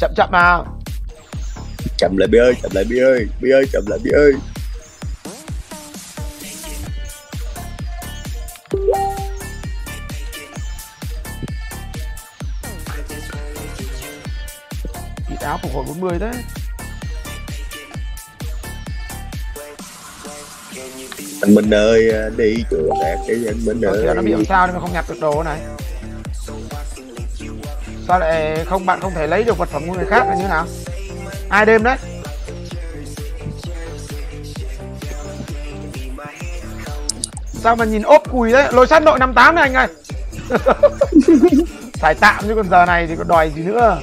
[SPEAKER 1] Chậm chậm nào.
[SPEAKER 6] Chậm lại Bi ơi chậm lại Bi ơi. Bi ơi chậm lại Bi ơi.
[SPEAKER 1] Bị áo phục hồi 40 đấy
[SPEAKER 6] Anh Minh ơi ờ, đi chùa đẹp đi anh Minh ơi
[SPEAKER 1] nó bị làm sao nên mà không nhặt được đồ này. Sao lại không bạn không thể lấy được vật phẩm của người khác là như nào? Ai đêm đấy? Sao mà nhìn ốp cùi đấy? Lối sát nội 58 này anh ơi. Xài tạm chứ còn giờ này thì còn đòi gì nữa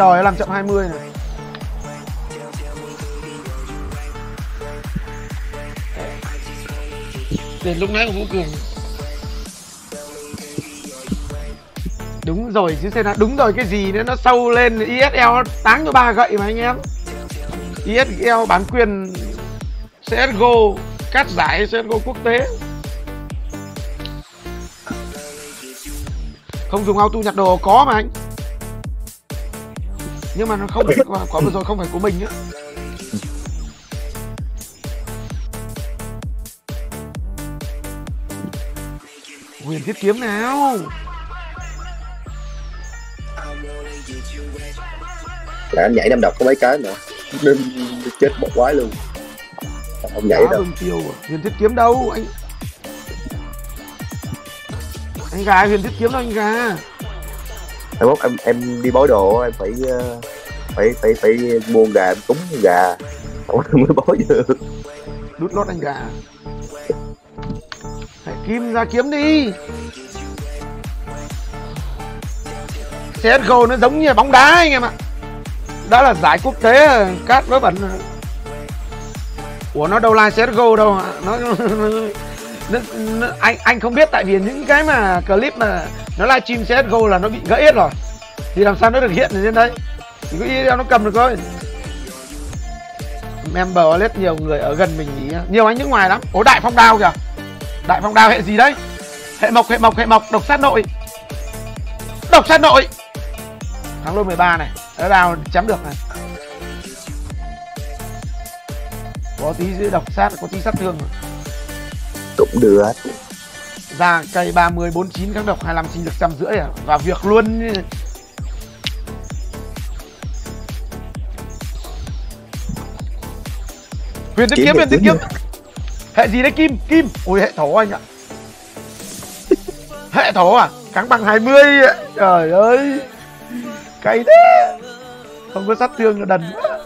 [SPEAKER 1] trời làm chậm 20 này. Đến lúc nãy của Vũ Cường. Đúng rồi chứ xem là đúng rồi cái gì nữa nó sâu lên ISL nó táng cho ba gậy mà anh em. ISL bán quyền CSGO cắt giải CSGO quốc tế. Không dùng auto nhặt đồ có mà anh nhưng mà nó không quả, quả vừa rồi không phải của mình nữa huyền thiết kiếm nào?
[SPEAKER 6] Là anh nhảy năm độc có mấy cái nữa. Đinh chết một quái luôn. Không nhảy đâu?
[SPEAKER 1] tiêu à. huyền thiết kiếm đâu anh? Anh gà huyền thiết kiếm đâu anh gà
[SPEAKER 6] mốt em em đi bói đồ em phải ờ, phải phải phải mua gà em cúng gà. Không mới bói được.
[SPEAKER 1] Đút lót anh gà. Hãy kim ra kiếm đi. CSGO nó giống như bóng đá anh em ạ. Đã là giải quốc tế ờ, cát vớ bẩn Ủa nó đâu like CSGO đâu ạ? Nó, nó, nó, anh anh không biết tại vì những cái mà clip mà nó livestream CSGO là nó bị gãy hết rồi. Thì làm sao nó được hiện ở trên đấy? Chỉ có ý nó cầm được thôi. Member wallet nhiều người ở gần mình ý nhiều anh nước ngoài lắm. Ố đại phong đao kìa. Đại phong đao hệ gì đấy? Hệ mộc hệ mộc hệ mộc. Độc sát nội. Độc sát nội. Thắng lôi 13 này. Ở đào chém được này. Có tí độc sát, có tí sát thương rồi
[SPEAKER 6] cũng được.
[SPEAKER 1] Ra cây 30 49 kháng độc 25 sinh lực trăm rưỡi à? Và việc luôn. Huyền tiết kiếm huyền tiết kiếm. hệ gì đấy kim? Kim. Ôi hệ thổ anh ạ. Hệ thổ à? Kháng bằng 20 ạ trời ơi. Cay thế. Không có sát thương là đần quá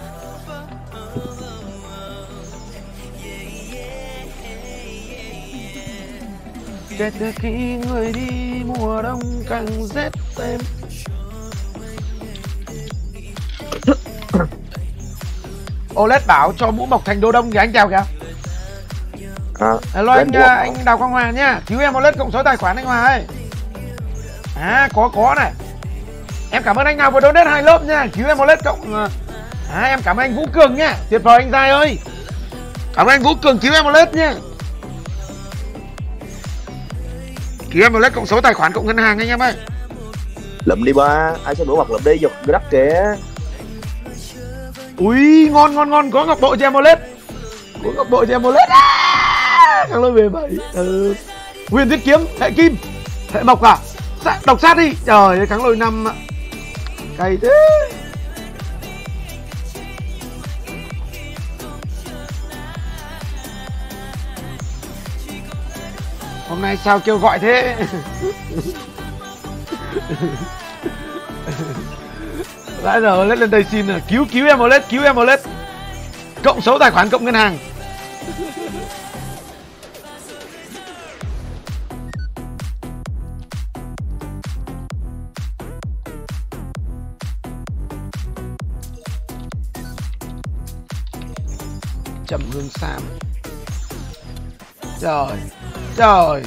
[SPEAKER 1] kể từ khi người đi mùa đông càng rét thêm. Olet bảo cho mũ mọc thành đô đông thì anh chào kìa.
[SPEAKER 6] À,
[SPEAKER 1] Hello anh,
[SPEAKER 6] buộc
[SPEAKER 1] anh Đào Quang Hòa nhá Cứu em Olet cộng số tài khoản anh Hòa ơi. À có có này. Em cảm ơn anh nào vừa donate hai lớp nha. Cứu em Olet cộng à, à, em cảm ơn anh Vũ Cường nha. Tuyệt vời anh Giai ơi. Cảm ơn anh Vũ Cường cứu em Olet nha Cứu em Olet cộng số tài khoản cộng ngân hàng anh em ơi.
[SPEAKER 6] Lụm đi ba ai sẽ đổ mặt lụm đi giật đất kìa.
[SPEAKER 1] Ui ngon ngon ngon có ngọc bội cho em Olet Có ngọc bội cho em Olet à, Thằng lôi về bảy. Ừ. Nguyên thiết kiếm hệ kim Hệ mộc à? Sa, Độc sát đi. Trời ơi kháng lôi năm Cay thế Hôm nay sao kêu gọi thế? Lại giờ lên lên đây xin là Cứu cứu em Olet Cứu em Olet Cộng số tài khoản, cộng ngân hàng. Trầm hương sam Trời Trời.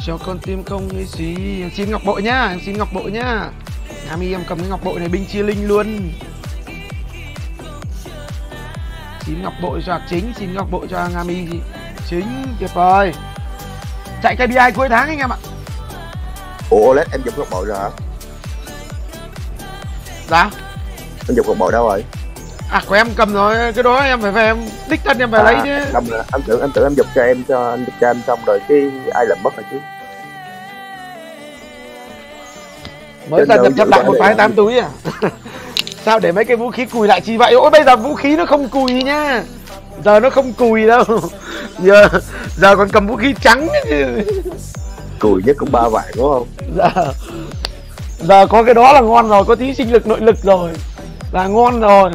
[SPEAKER 1] Cho con tim không nghĩ gì. Em xin ngọc bội nhá, em xin ngọc bội nhá. Ami em cầm cái ngọc bội này binh chia linh luôn. Xin ngọc bội cho Hạc chính, xin ngọc bội cho Ngami chính tuyệt vời. Chạy KPI cuối tháng anh em ạ.
[SPEAKER 6] Ủa Olet em dùng ngọc bội rồi hả?
[SPEAKER 1] Dạ.
[SPEAKER 6] Em dùng ngọc bội đâu rồi?
[SPEAKER 1] À của em cầm rồi cái đó em phải về em đích thân em phải lấy chứ.
[SPEAKER 6] không là anh tưởng anh tưởng em giục cho em cho anh cho em xong rồi cái ai làm mất rồi chứ.
[SPEAKER 1] Mới ra nhập chấp
[SPEAKER 6] cả
[SPEAKER 1] một phái tám túi à? Sao để mấy cái vũ khí cùi lại chi vậy? Ôi bây giờ vũ khí nó không cùi nhá giờ nó không cùi đâu. Giờ giờ còn cầm vũ khí trắng
[SPEAKER 6] cùi nhất cũng ba vạn đúng không?
[SPEAKER 1] Giờ giờ có cái đó là ngon rồi có tí sinh lực nội lực rồi. Là ngon rồi.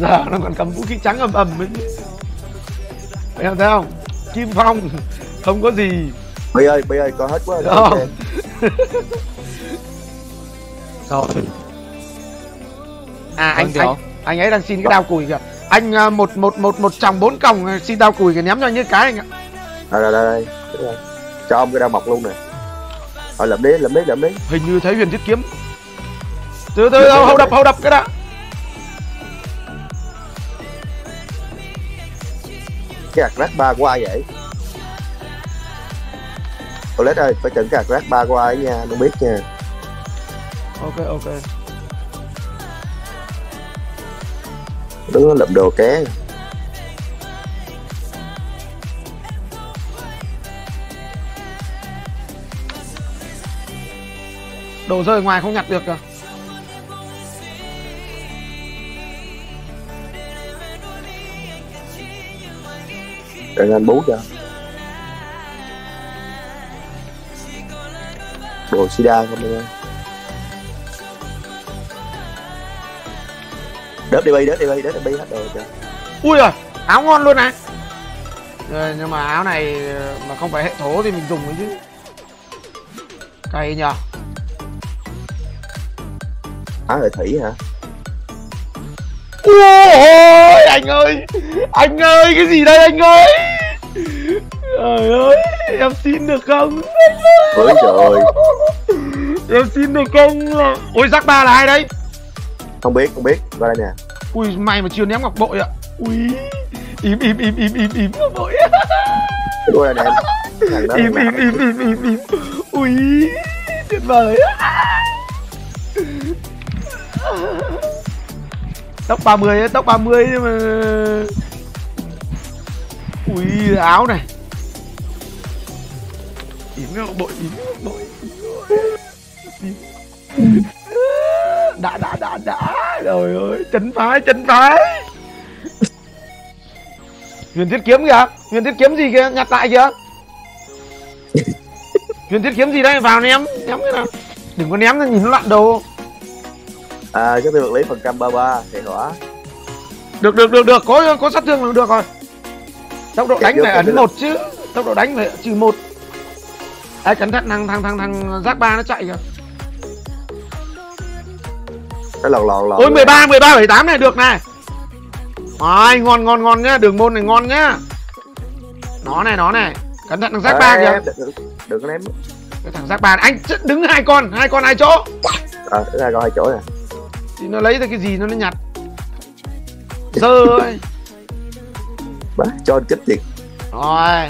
[SPEAKER 1] Giờ nó còn cầm vũ khí trắng ầm ầm ấy em thấy không? Kim phong không có gì
[SPEAKER 6] Bi ơi Bi ơi coi hết quá
[SPEAKER 1] không?
[SPEAKER 2] Rồi,
[SPEAKER 1] à anh
[SPEAKER 2] Vâng,
[SPEAKER 1] anh
[SPEAKER 2] không?
[SPEAKER 1] anh ấy đang xin cái đao cùi kìa. Anh à, một một một một chồng bốn còng à, xin đao cùi kìa ném cho anh như cái anh ạ.
[SPEAKER 6] Đây đây đây, cho ông cái đao mọc luôn nè. Rồi làm đi làm đi làm đi.
[SPEAKER 1] Hình như thấy huyền thiết kiếm. Từ từ hậu đập hậu đập cái đã
[SPEAKER 6] cái hạt rác ba của ai vậy Olet ơi phải chỉnh hạt rác ba của ai nha không biết nha.
[SPEAKER 1] Ok ok.
[SPEAKER 6] Đứng lụm đồ ké.
[SPEAKER 1] Đồ rơi ngoài không nhặt được kìa.
[SPEAKER 6] Để anh bú cho đồ sida không anh ơi? Đớt đi bi đớt đi bi đớt đi bi hết đồ cho
[SPEAKER 1] ui rồi áo ngon luôn này. Ờ, nhưng mà áo này ờ, mà không phải hệ thố thì mình dùng ấy chứ. Cay nhờ.
[SPEAKER 6] Áo hệ thủy hả?
[SPEAKER 1] Ôi anh ơi anh ơi cái gì đây anh ơi trời ơi em xin được không?
[SPEAKER 6] Ôi trời
[SPEAKER 1] em xin được không? Ôi rắc ba là ai đấy?
[SPEAKER 6] Không biết không biết. Qua đây nè.
[SPEAKER 1] Ui may mà chưa ném ngọc bội ạ. Ui im im im im im im ngọc bội.
[SPEAKER 6] Đây nè. Em
[SPEAKER 1] im im im im im im. Ui tuyệt vời. Tốc 30 ấy, tốc 30 nhưng mà ui áo này. Im ngọc bội im ngọc bội đã đã đã đã. Rồi ơi chân phái chân phái. Huyền thiết kiếm kìa. Huyền thiết kiếm gì kìa? Nhặt lại kìa. Huyền thiết kiếm gì đây? Vào ném ném cái nào. Đừng có ném ra nhìn nó loạn đồ.
[SPEAKER 6] À cho tôi vật lý phần trăm ba ba hệ hỏa.
[SPEAKER 1] Được được được được. Có có sát thương là được rồi tốc độ đánh phải ấn một chứ tốc độ đánh phải trừ một ai cẩn thận thằng thằng thằng thằng giác ba nó chạy kìa
[SPEAKER 6] cái lòn lòn lòn
[SPEAKER 1] ôi 13 13 78 này được này Rồi, ngon ngon ngon nhá, đường môn này ngon nhá. Nó này nó này. Cẩn thận thằng giác ba kìa.
[SPEAKER 6] đừng, có ném
[SPEAKER 1] Cái thằng giác ba này. anh đứng hai con, hai con hai chỗ.
[SPEAKER 6] à cái ra coi hai chỗ nè
[SPEAKER 1] Thì nó lấy ra cái gì nó nó nhặt. Dơ ơi.
[SPEAKER 6] Bá cho anh chết tiệt
[SPEAKER 1] Rồi.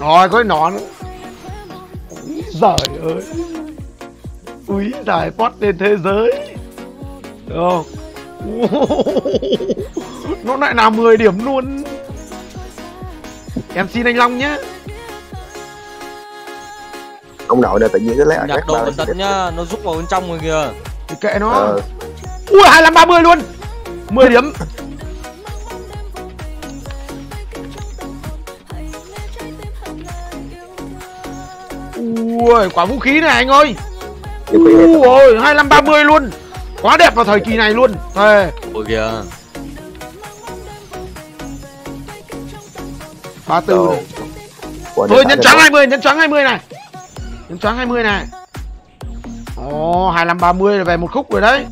[SPEAKER 1] Rồi có cái nón. Giời ơi. Úi giải post lên thế giới. Được không? Nó lại là 10 điểm luôn. Em xin anh Long nhé.
[SPEAKER 6] ông nội này tự nhiên cái lấy
[SPEAKER 2] nhặt đồ
[SPEAKER 6] ba
[SPEAKER 2] cẩn thận nhá nó rút vào bên trong rồi kìa
[SPEAKER 1] Thì kệ nó.
[SPEAKER 6] ờ
[SPEAKER 1] Ui 25 30 luôn. 10 điểm. Ui, quả vũ khí này anh ơi.
[SPEAKER 6] nhiều khi này
[SPEAKER 1] Ui, 25 30 luôn. Quá đẹp vào thời kỳ này luôn. Thề.
[SPEAKER 2] ôi kìa
[SPEAKER 1] 34
[SPEAKER 6] đồ
[SPEAKER 1] này.
[SPEAKER 6] Quả
[SPEAKER 1] Thôi choáng
[SPEAKER 6] là
[SPEAKER 1] 20, nhân choáng 20 này. Nhân choáng 20 này. Ồ, 25 30 là về một khúc rồi đấy.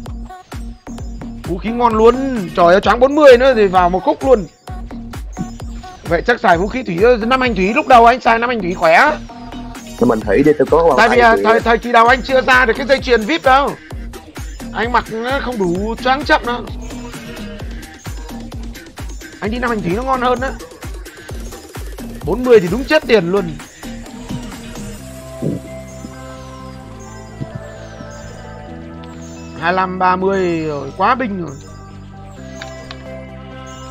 [SPEAKER 1] Vũ khí ngon luôn. Trời ơi, choáng 40 nữa thì vào một khúc luôn. Vậy chắc xài vũ khí thủy năm anh thủy lúc đầu anh xài năm anh thủy khỏe.
[SPEAKER 6] Nhưng mình thủy đi tôi có
[SPEAKER 1] Tại vì à,
[SPEAKER 6] thì-
[SPEAKER 1] thời thời kỳ đầu anh chưa ra được cái dây chuyền vip đâu. Anh mặc nó không đủ choáng chậm đâu. Anh đi năm anh thủy nó ngon hơn đó. 40 thì đúng chết tiền luôn. hai mươi ba mươi rồi quá binh rồi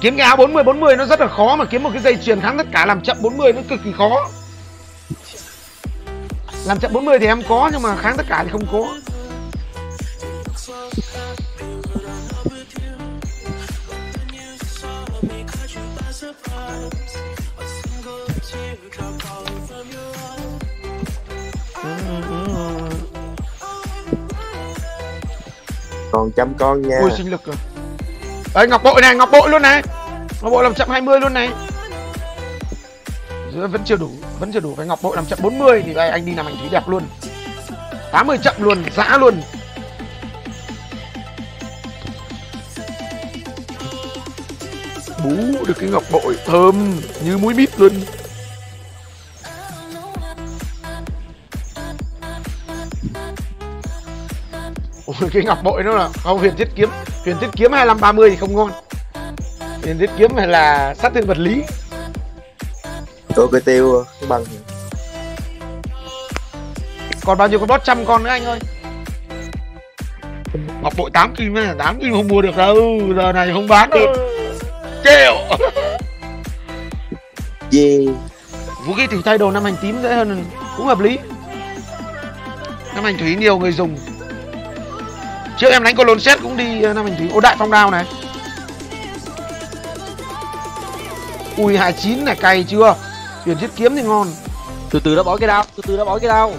[SPEAKER 1] kiếm cái áo 40 40 nó rất là khó mà kiếm một cái dây chuyền kháng tất cả làm chậm 40 nó cực kỳ khó làm chậm 40 thì em có nhưng mà kháng tất cả thì không có.
[SPEAKER 6] Còn trăm con nha.
[SPEAKER 1] Ui sinh lực rồi. Đấy ngọc bội này ngọc bội luôn này. Ngọc bội làm chậm 20 luôn này vẫn chưa đủ vẫn chưa đủ với ngọc bội làm chậm 40 thì đây anh đi làm ảnh thủy đẹp luôn. 80 chậm luôn dã luôn. Bú được cái ngọc bội thơm như muối bít luôn. Ôi, cái ngọc bội nó là không huyền thiết kiếm. Huyền thiết kiếm 25 30 thì không ngon. Huyền thiết kiếm hay là sát thương vật lý
[SPEAKER 6] tôi cái tiêu cái băng
[SPEAKER 1] còn bao nhiêu con boss trăm con nữa anh ơi. Ngọc bội 8 kim ấy 8 kim không mua được đâu. Giờ này không bán đâu kêu
[SPEAKER 6] yeah
[SPEAKER 1] vũ khí thủy thay đồ năm hành tím dễ hơn cũng hợp lý. Năm hành thủy nhiều người dùng. Trước em đánh con lồn xét cũng đi ờ, năm hành thủy. Ô đại phong đao này. Ui 29 này cay chưa huyền thiết kiếm thì ngon.
[SPEAKER 2] Từ từ đã bói cái đao từ từ đã bói cái đao.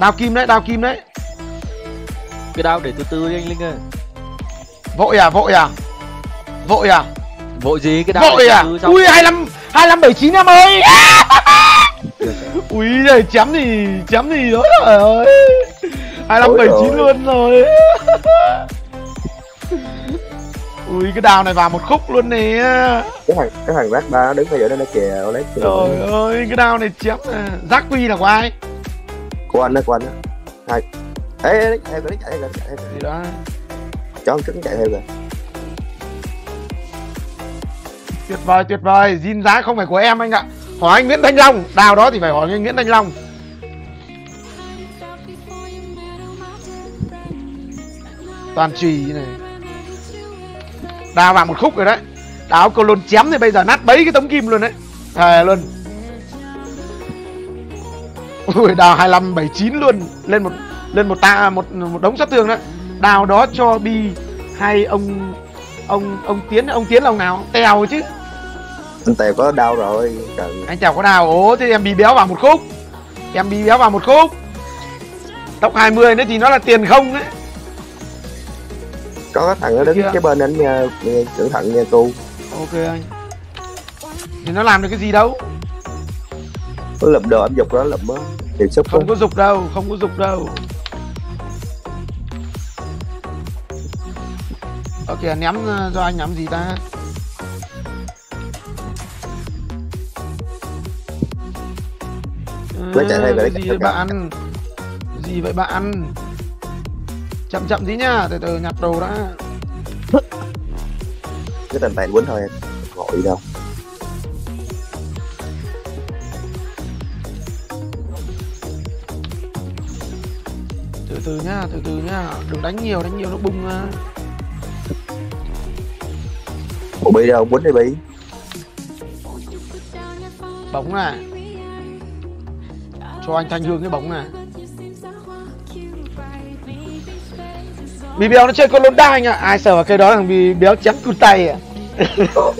[SPEAKER 1] Đao kim đấy đao kim đấy.
[SPEAKER 2] Cái đao để từ từ đi anh linh ơi.
[SPEAKER 1] Vội à vội à? Vội à?
[SPEAKER 2] Vội gì? Cái đao
[SPEAKER 1] vội à?
[SPEAKER 2] trong-
[SPEAKER 1] ui hai năm hai năm bảy chín em ơi. Ui này chém thì chém thì đó trời ơi. hai năm bảy chín luôn rồi ui cái đào này vào một khúc luôn nè.
[SPEAKER 6] Cái thằng cái thằng rác ba nó đứng giữa đó nó chè lấy
[SPEAKER 1] trời ơi cái đào này chém à. giác quy là của ai?
[SPEAKER 6] Của anh đó của anh đó. Hai. Ê ê theo kìa chạy theo kìa chạy theo. Kìa
[SPEAKER 1] gì đó.
[SPEAKER 6] Con cứng chạy theo kìa.
[SPEAKER 1] Tuyệt vời tuyệt vời. Zin giá không phải của em anh ạ. Hỏi anh nguyễn thanh long. Đào đó thì phải hỏi anh nguyễn thanh long. Toàn trì này đào vào một khúc rồi đấy. Đào câu lôn chém thì bây giờ nát bấy cái tấm kim luôn đấy. Thề luôn. Ui đào hai năm bảy chín luôn. Lên một lên một ta một một đống sát thương đó đào đó cho bi hay ông ông ông tiến ông tiến là ông nào? Tèo chứ.
[SPEAKER 6] Anh tèo có đau rồi trời.
[SPEAKER 1] Anh tèo có đào ố thế em bị béo vào một khúc. Em bị béo vào một khúc. Tốc 20 nữa thì nó là tiền không đấy
[SPEAKER 6] có cái thằng nó đứng cái bên anh nha cẩn thận nha cô.
[SPEAKER 1] Ok anh. Thì nó làm được cái gì đâu?
[SPEAKER 6] Nó lụm đồ em dục đó lụm á. Thì xúc
[SPEAKER 1] không có dục đâu không có dục đâu. Ok ném ờ, cho anh ném gì ta?
[SPEAKER 6] Lấy chạy theo
[SPEAKER 1] Ờ,
[SPEAKER 6] cái
[SPEAKER 1] gì vậy bạn? Gì vậy bạn chậm chậm tí nhá từ từ nhặt đồ đã.
[SPEAKER 6] Cái tàn tàn quýnh thôi em gọi đâu?
[SPEAKER 1] Từ từ nhá từ từ nhá đừng đánh nhiều đánh nhiều nó bung ra.
[SPEAKER 6] Ủa bị đâu? Quýnh đi bị
[SPEAKER 1] bóng này. Cho anh thanh hương cái bóng này Bì béo nó chơi con lôn đa anh ạ. Ai sờ vào cây đó thằng bì béo chém cụt tay à Sao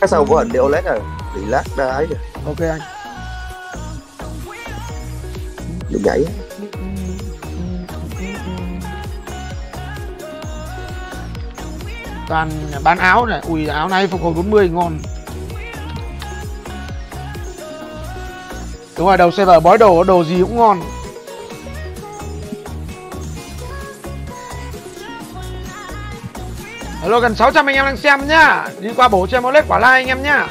[SPEAKER 6] cái sau của hình đi OLED rồi. Bị lát ra ấy rồi.
[SPEAKER 1] Ok anh.
[SPEAKER 6] Đừng nhảy
[SPEAKER 1] Toàn bán áo này. Ui, áo này phục hồi 40 ngon. Đúng rồi, đầu server bói đồ đồ gì cũng ngon. Hello, gần 600 anh em đang xem nhá. Đi qua bổ cho em OLED quả like anh em nhá.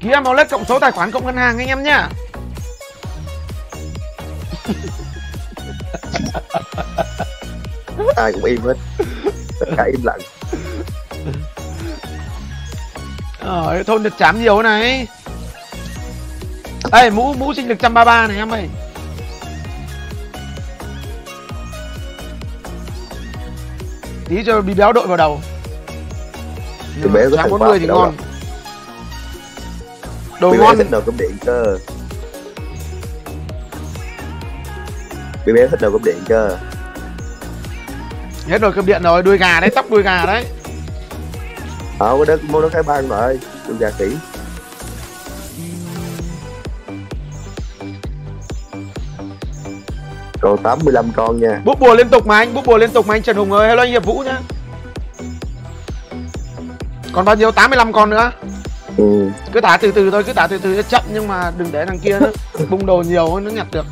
[SPEAKER 1] Ký em OLED cộng số tài khoản cộng ngân hàng anh em nhá.
[SPEAKER 6] Ai cũng im hết. Tất cả im lặng.
[SPEAKER 1] Ờ, thôn được chám nhiều này. Đây, mũ mũ sinh lực 133 này em ơi. Tí cho bị béo đội vào đầu.
[SPEAKER 6] Có
[SPEAKER 1] Chám
[SPEAKER 6] thằng
[SPEAKER 1] 40
[SPEAKER 6] Pháp
[SPEAKER 1] thì ngon.
[SPEAKER 6] đâu.
[SPEAKER 1] Đồ
[SPEAKER 6] bị bé
[SPEAKER 1] ngon.
[SPEAKER 6] thích đồ cúp điện cơ. Bị bé thích đồ cúp điện cơ
[SPEAKER 1] Hết rồi cơm điện rồi, đuôi gà đấy, tóc đuôi gà đấy.
[SPEAKER 6] Ờ cái đó mua nó cái ban rồi tôi gà kỹ còn 85 con nha.
[SPEAKER 1] Búp bùa liên tục mà anh, búp bùa liên tục mà anh Trần Hùng ơi, hello anh Hiệp Vũ nhá. Còn bao nhiêu? 85 con nữa.
[SPEAKER 6] Ừ.
[SPEAKER 1] Cứ thả từ từ thôi, cứ thả từ từ chậm nhưng mà đừng để thằng kia nó bung đồ nhiều nó nhặt được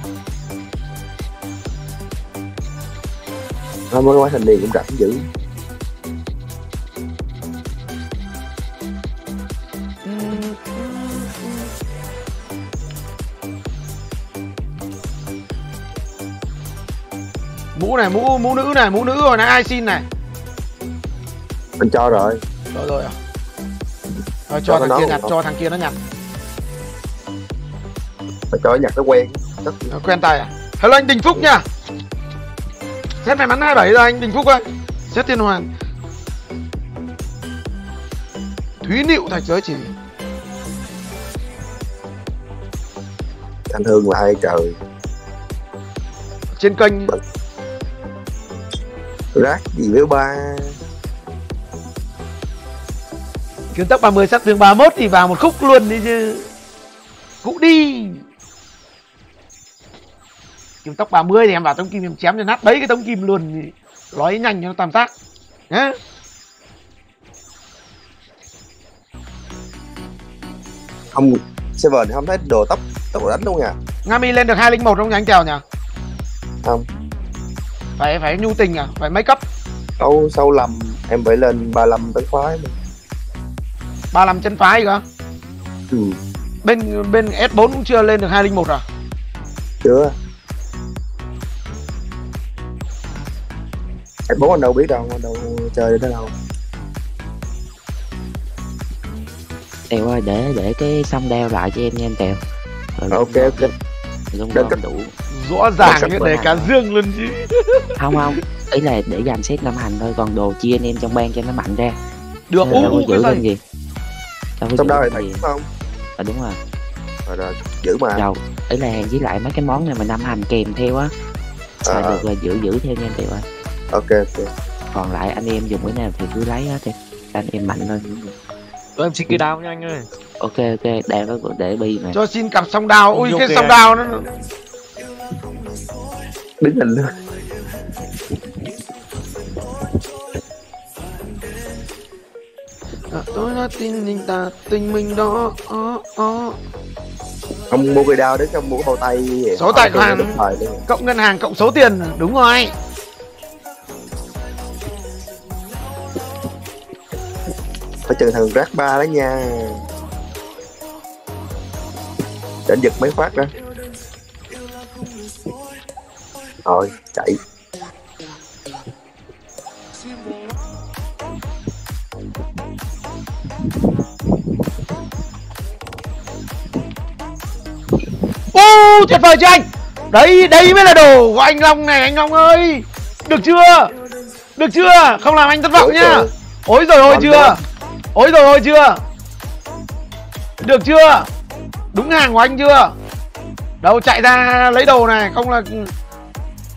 [SPEAKER 6] Thôi mấy quái thanh niên cũng rảnh dữ.
[SPEAKER 1] Mũ này mũ mũ nữ này mũ nữ rồi này ai xin này?
[SPEAKER 6] Anh cho rồi.
[SPEAKER 1] Rồi rồi à? Rồi
[SPEAKER 6] Cho
[SPEAKER 1] cho thằng kia nhặt
[SPEAKER 6] không?
[SPEAKER 1] cho thằng kia nó nhặt.
[SPEAKER 6] Phải cho nhặt nó quen.
[SPEAKER 1] Rồi, quen tay à? Hello anh đình phúc nha xét may mắn 27 rồi anh đình phúc ơi. Xét thiên hoàn thúy nịu thạch giới chỉ.
[SPEAKER 6] Anh hương là ai trời.
[SPEAKER 1] Trên kênh
[SPEAKER 6] rác gì với ba?
[SPEAKER 1] Ok kiếm tốc 30 sát thương 31 thì vào một khúc luôn đi chứ. Cũng đi kiếm tốc 30 thì em bảo tống kim em chém cho nát đấy cái tống kim luôn thì nói nhanh cho nó tam tác nhá
[SPEAKER 6] không Seven thì không thấy đồ tốc độ đánh luôn nha
[SPEAKER 1] Ngami lên được 201 không nhỉ anh Tèo nhỉ?
[SPEAKER 6] Không.
[SPEAKER 1] Phải phải nhu tình à? Phải mấy cấp?
[SPEAKER 6] sau sau lầm em phải lên 35 tấn phái mà.
[SPEAKER 1] 35 chân phái cơ.
[SPEAKER 6] ừ,
[SPEAKER 1] Bên bên S4 cũng chưa lên được 201 à?
[SPEAKER 6] chưa em bố anh đâu biết đâu anh đâu chơi đến đâu.
[SPEAKER 5] Tèo ơi để để cái xong đeo lại cho em nha em Tèo. Rồi
[SPEAKER 6] ok ok.
[SPEAKER 5] Lúc
[SPEAKER 6] Đơn
[SPEAKER 5] đó
[SPEAKER 6] cấp.
[SPEAKER 5] đủ.
[SPEAKER 1] Rõ ràng như để cả
[SPEAKER 5] đó.
[SPEAKER 1] dương luôn chứ.
[SPEAKER 5] Không không. Ý là để dành xét năm hành thôi Còn đồ chia anh em trong ban cho nó mạnh ra.
[SPEAKER 1] Được.
[SPEAKER 5] Nên
[SPEAKER 1] u
[SPEAKER 5] có
[SPEAKER 1] cái này.
[SPEAKER 5] gì? Đâu
[SPEAKER 6] đâu
[SPEAKER 5] làm
[SPEAKER 6] thì đúng không?
[SPEAKER 5] Ờ đúng rồi.
[SPEAKER 6] Rồi, rồi giữ mà.
[SPEAKER 5] Đâu Ý là với lại mấy cái món này mà năm hành kèm theo á
[SPEAKER 6] À.
[SPEAKER 5] được là giữ giữ theo nha em Tèo ơi
[SPEAKER 6] ok ok.
[SPEAKER 5] Còn lại anh em dùng cái nào thì cứ lấy hết đi. Anh em mạnh lên.
[SPEAKER 2] Cho em xin cái đao nha anh ơi.
[SPEAKER 5] Ok ok. Đeo đó để bi mà.
[SPEAKER 1] Cho xin cặp song đao. Ui cái song đao nó
[SPEAKER 6] đứng hình luôn.
[SPEAKER 1] À, tôi đã tin tình ta tình mình đó. Ó, ó.
[SPEAKER 6] ông mua cây đao đến trong mua bao tay vậy.
[SPEAKER 1] Số tài
[SPEAKER 6] tôi
[SPEAKER 1] khoản. cộng ngân hàng cộng số tiền. Đúng rồi
[SPEAKER 6] phải chừng thằng rác ba đó nha. Để giật mấy phát đó. Rồi chạy.
[SPEAKER 1] Ô tuyệt vời chưa anh? Đấy đấy mới là đồ của anh long này anh long ơi. Được chưa? Được chưa? Không làm anh thất vọng
[SPEAKER 6] Ôi
[SPEAKER 1] nhá
[SPEAKER 6] trời.
[SPEAKER 1] ối rồi ôi chưa ối rồi ôi chưa? Được chưa? Đúng hàng của anh chưa? Đâu chạy ra lấy đồ này không là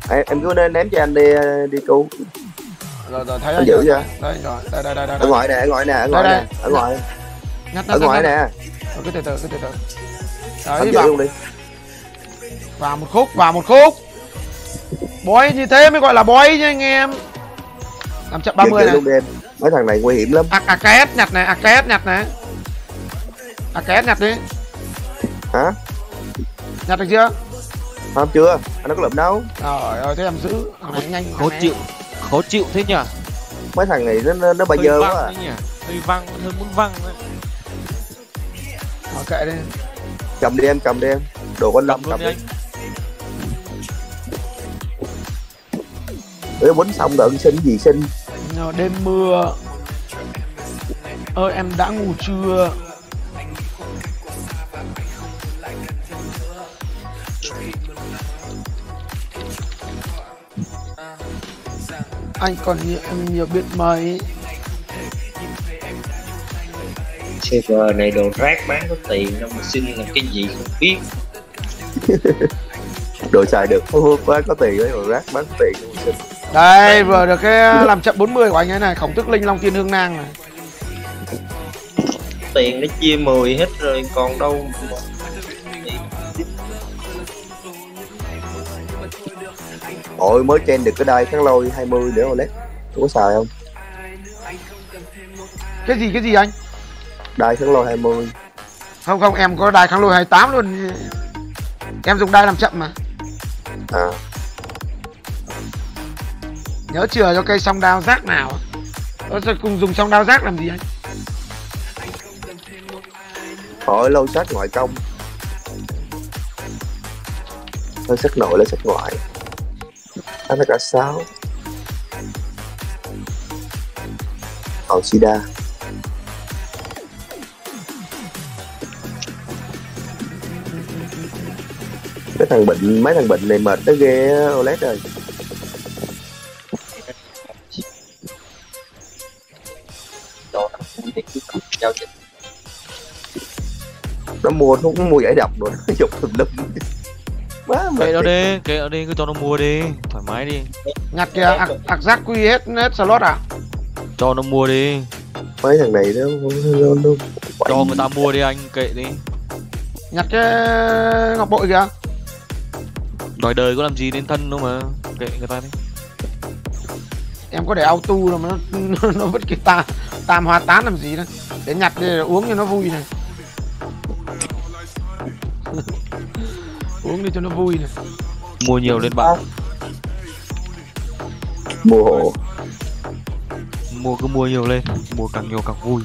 [SPEAKER 6] em, em cứ nên ném cho anh đi đi cứu.
[SPEAKER 1] Rồi rồi thấy
[SPEAKER 6] anh giữ chưa?
[SPEAKER 1] đây rồi đây đây đây đây
[SPEAKER 6] ở ngoài nè ở ngoài nè ở ngoài nè ở ngoài.
[SPEAKER 1] Nhặt
[SPEAKER 6] ở ngoài nè.
[SPEAKER 1] Cứ từ từ cứ từ từ.
[SPEAKER 6] Anh
[SPEAKER 1] đấy vào
[SPEAKER 6] luôn đi.
[SPEAKER 1] Vào một khúc vào một khúc. Bói như thế mới gọi là bói chứ anh em. Làm chậm
[SPEAKER 6] giữ
[SPEAKER 1] 30
[SPEAKER 6] giữ
[SPEAKER 1] này
[SPEAKER 6] mấy thằng này nguy hiểm lắm.
[SPEAKER 1] A- AKS nhặt này AKS nhặt này. AKS nhặt đi.
[SPEAKER 6] Hả?
[SPEAKER 1] Nhặt được chưa?
[SPEAKER 6] Không chưa. Anh đâu có lụm đâu.
[SPEAKER 1] Rồi rồi thế em giữ. Thằng này nhanh
[SPEAKER 2] Khó chịu Khó chịu thế nhỉ?
[SPEAKER 6] Mấy thằng này nó nó, nó bà dơ
[SPEAKER 2] văng
[SPEAKER 6] quá à.
[SPEAKER 2] Hơi văng hơi muốn văng đấy.
[SPEAKER 1] Kệ đi.
[SPEAKER 6] Cầm đi em cầm đi em. Đồ anh Long
[SPEAKER 2] Cầm đi
[SPEAKER 6] đi. để quýnh xong rồi xin gì xin
[SPEAKER 1] đêm mưa. Ơi em đã ngủ chưa? Anh còn nhiều em nhiều biết mấy?
[SPEAKER 4] Server này đồ rác bán có tiền đâu mà xin làm cái gì không biết.
[SPEAKER 6] Đồ xài được hú quá có tiền ấy rồi rác bán tiền
[SPEAKER 1] đây vừa được cái làm chậm 40 của anh ấy này khổng tức linh long tiên hương nang này.
[SPEAKER 4] Tiền nó chia 10 hết rồi còn đâu
[SPEAKER 6] ôi mới chen được cái đai kháng lôi 20 nữa OLED có xài không?
[SPEAKER 1] Cái gì cái gì anh?
[SPEAKER 6] Đai kháng lôi 20
[SPEAKER 1] không không em có đài kháng lôi 28 luôn. Em dùng đai làm chậm mà.
[SPEAKER 6] À
[SPEAKER 1] nhớ chừa cho cây song đao rác nào. Nó sẽ cùng dùng song đao rác làm gì anh?
[SPEAKER 6] Thôi lâu sát ngoại công. Hơi sát nội lên sát ngoại. Anh là cả sáu. Còn sida. Mấy thằng bệnh, mấy thằng bệnh này mệt nó ghê OLED rồi
[SPEAKER 4] cầm giao dịch
[SPEAKER 6] nó mua nó cũng mua giải độc rồi. Nó dục tùm lum. Quá mệt
[SPEAKER 2] Kệ nó đi Kệ nó đi cứ cho nó mua đi. Thoải mái đi.
[SPEAKER 1] Nhặt kìa ạc, ạc rác quy hết hết slot à?
[SPEAKER 2] Cho nó mua đi.
[SPEAKER 6] Mấy thằng này nó nó, nó
[SPEAKER 2] cho người ta mua đi anh kệ đi.
[SPEAKER 1] Nhặt cái ngọc bội kìa.
[SPEAKER 2] Đòi đời có làm gì đến thân đâu mà. Kệ người ta đi
[SPEAKER 1] em có để auto rồi mà nó nó, nó vứt cái ta tam hoa tán làm gì đó. Để nhặt để uống cho nó vui này. Uống đi cho nó vui này.
[SPEAKER 2] Mua nhiều lên bạn.
[SPEAKER 6] Mua hộ.
[SPEAKER 2] Mua cứ mua nhiều lên mua càng nhiều càng vui.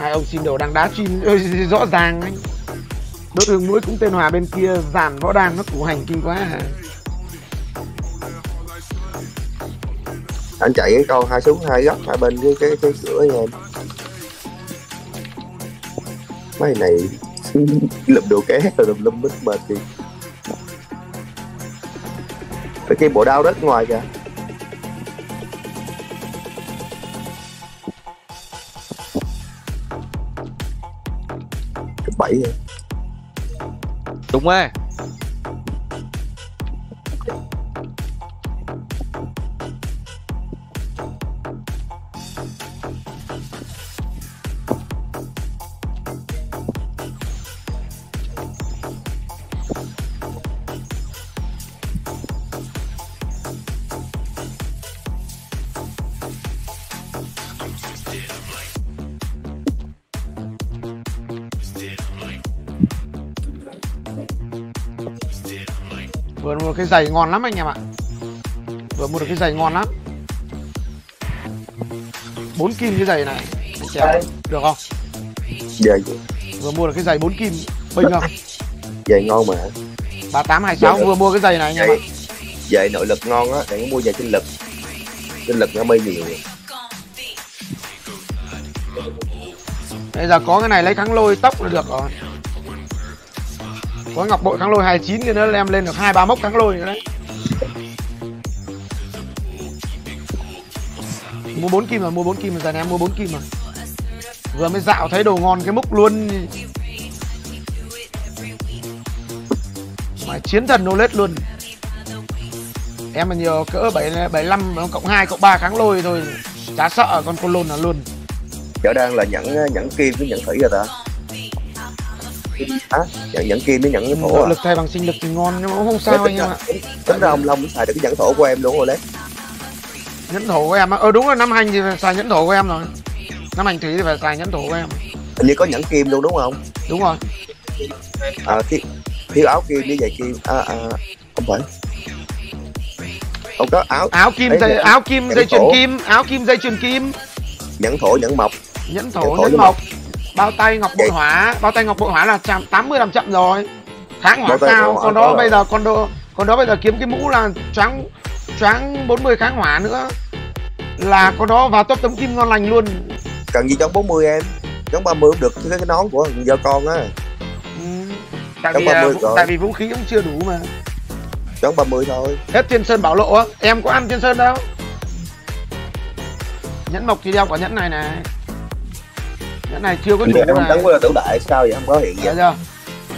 [SPEAKER 1] Hai ông xin đồ đang đá chim. Ơi, rõ ràng anh. Đối tượng mũi cũng tên hòa bên kia dàn võ đàn nó củ hành kinh quá hả
[SPEAKER 6] anh chạy cái con hai súng hai góc, hai bên cái cái cái cửa nha em mấy này lụm đồ ké rồi lụm lum bích mệt thì cái kia bộ đao đất ngoài kìa. Cấp bảy rồi.
[SPEAKER 2] đúng ấy
[SPEAKER 1] mua cái giày ngon lắm anh em ạ. Vừa mua được cái giày ngon lắm. Bốn kim cái giày này Anh chèo được không?
[SPEAKER 6] Giờ
[SPEAKER 1] vừa mua được cái giày bốn kim bình không
[SPEAKER 6] về ngon mà.
[SPEAKER 1] ba tám hai sáu vừa mua cái giày này anh em ạ.
[SPEAKER 6] Về nội lực ngon á đừng mua về sinh lực. Sinh lực nó mê nhiều.
[SPEAKER 1] Bây giờ có cái này lấy kháng lôi tốc là được rồi có ngọc bội kháng lôi 29 thì nữa em lên được hai, ba mốc kháng lôi nữa đấy. Mua bốn kim mà, mua bốn kim mà giờ này em mua bốn kim mà. Vừa mới dạo thấy đồ ngon cái múc luôn. Mà chiến thần nô lết luôn. Em mà nhiều cỡ bảy bảy năm cộng hai, cộng ba kháng lôi thôi, chả sợ con con lôn là luôn.
[SPEAKER 6] Chở đang là nhẫn nhẫn kim với nhẫn thủy rồi ta à, nhẫn nhẫn kim với nhẫn thổ à?
[SPEAKER 1] lực thay bằng sinh lực thì ngon nhưng mà không sao anh em ạ.
[SPEAKER 6] tính ra ông long xài được cái nhẫn thổ của em luôn rồi đấy.
[SPEAKER 1] Nhẫn thổ của em á? Ờ đúng rồi năm hành thì phải xài nhẫn thổ của em rồi. Năm hành thủy thì phải xài nhẫn thổ của em.
[SPEAKER 6] Hình như có nhẫn kim luôn đúng không?
[SPEAKER 1] Đúng rồi.
[SPEAKER 6] À thiếu, thiếu áo kim với giày kim. À, à không phải. Ông có áo
[SPEAKER 1] áo kim dây áo kim dây chuyền
[SPEAKER 6] thổ.
[SPEAKER 1] kim áo kim dây chuyền kim.
[SPEAKER 6] Nhẫn thổ nhẫn mộc.
[SPEAKER 1] Nhẫn
[SPEAKER 6] Nhẫn
[SPEAKER 1] thổ
[SPEAKER 6] thổ
[SPEAKER 1] nhẫn
[SPEAKER 6] nhẫn
[SPEAKER 1] mộc bao tay ngọc bội hỏa. Bao tay ngọc bội hỏa là tám mươi làm chậm rồi. Kháng hỏa còn
[SPEAKER 6] có
[SPEAKER 1] đó bây giờ con đồ còn đó bây giờ kiếm cái mũ là choáng choáng 40 kháng hỏa nữa. Là con đó vào top tấm kim ngon lành luôn.
[SPEAKER 6] Cần gì trong 40 em? Chống 30 cũng được cái, cái nón của vợ con á.
[SPEAKER 1] Ừ. tại
[SPEAKER 6] Trong
[SPEAKER 1] vì à,
[SPEAKER 6] 30
[SPEAKER 1] vũ-
[SPEAKER 6] rồi.
[SPEAKER 1] tại vì vũ khí cũng chưa đủ mà.
[SPEAKER 6] Chống 30 thôi.
[SPEAKER 1] Hết thiên sơn bảo lộ á. Em có ăn thiên sơn đâu? Nhẫn mộc thì đeo quả nhẫn này này nhẫn này chưa có đủ
[SPEAKER 6] em
[SPEAKER 1] này
[SPEAKER 6] tấn qua tử đại sao vậy không có hiện gì
[SPEAKER 1] Thấy chưa?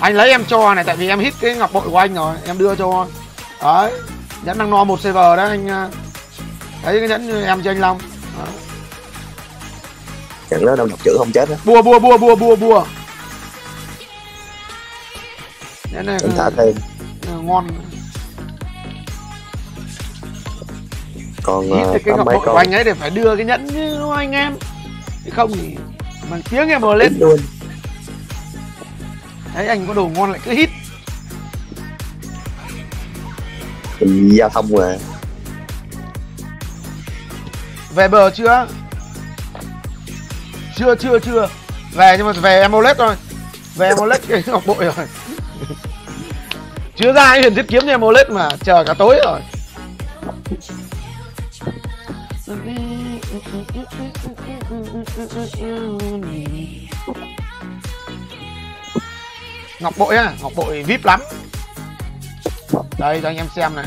[SPEAKER 1] Anh lấy em cho này tại vì em hit cái ngọc bội của anh rồi, em đưa cho. Đấy. Nhẫn đang no một server đó anh. à, Thấy cái nhẫn em cho anh Long. Đó.
[SPEAKER 6] nhận đó đâu đọc chữ không chết á
[SPEAKER 1] Bua bua bua bua bua bua. Nhẫn này
[SPEAKER 6] thả thêm
[SPEAKER 1] ngon.
[SPEAKER 6] còn
[SPEAKER 1] Hit
[SPEAKER 6] uh,
[SPEAKER 1] cái, cái ngọc bội của anh ấy để phải đưa cái nhẫn như nó anh em. Chứ không thì bằng tiếng em mà lên
[SPEAKER 6] luôn
[SPEAKER 1] thấy anh có đồ ngon lại cứ hit.
[SPEAKER 6] Thì giao thông mà
[SPEAKER 1] Về bờ chưa? Chưa chưa chưa. Về nhưng mà về Amulet thôi. Về Amulet cái ngọc bội rồi. chưa ra cái huyền thiết kiếm cho Amulet mà chờ cả tối rồi. Ngọc bội á, ngọc bội vip lắm. Đây cho anh em xem này.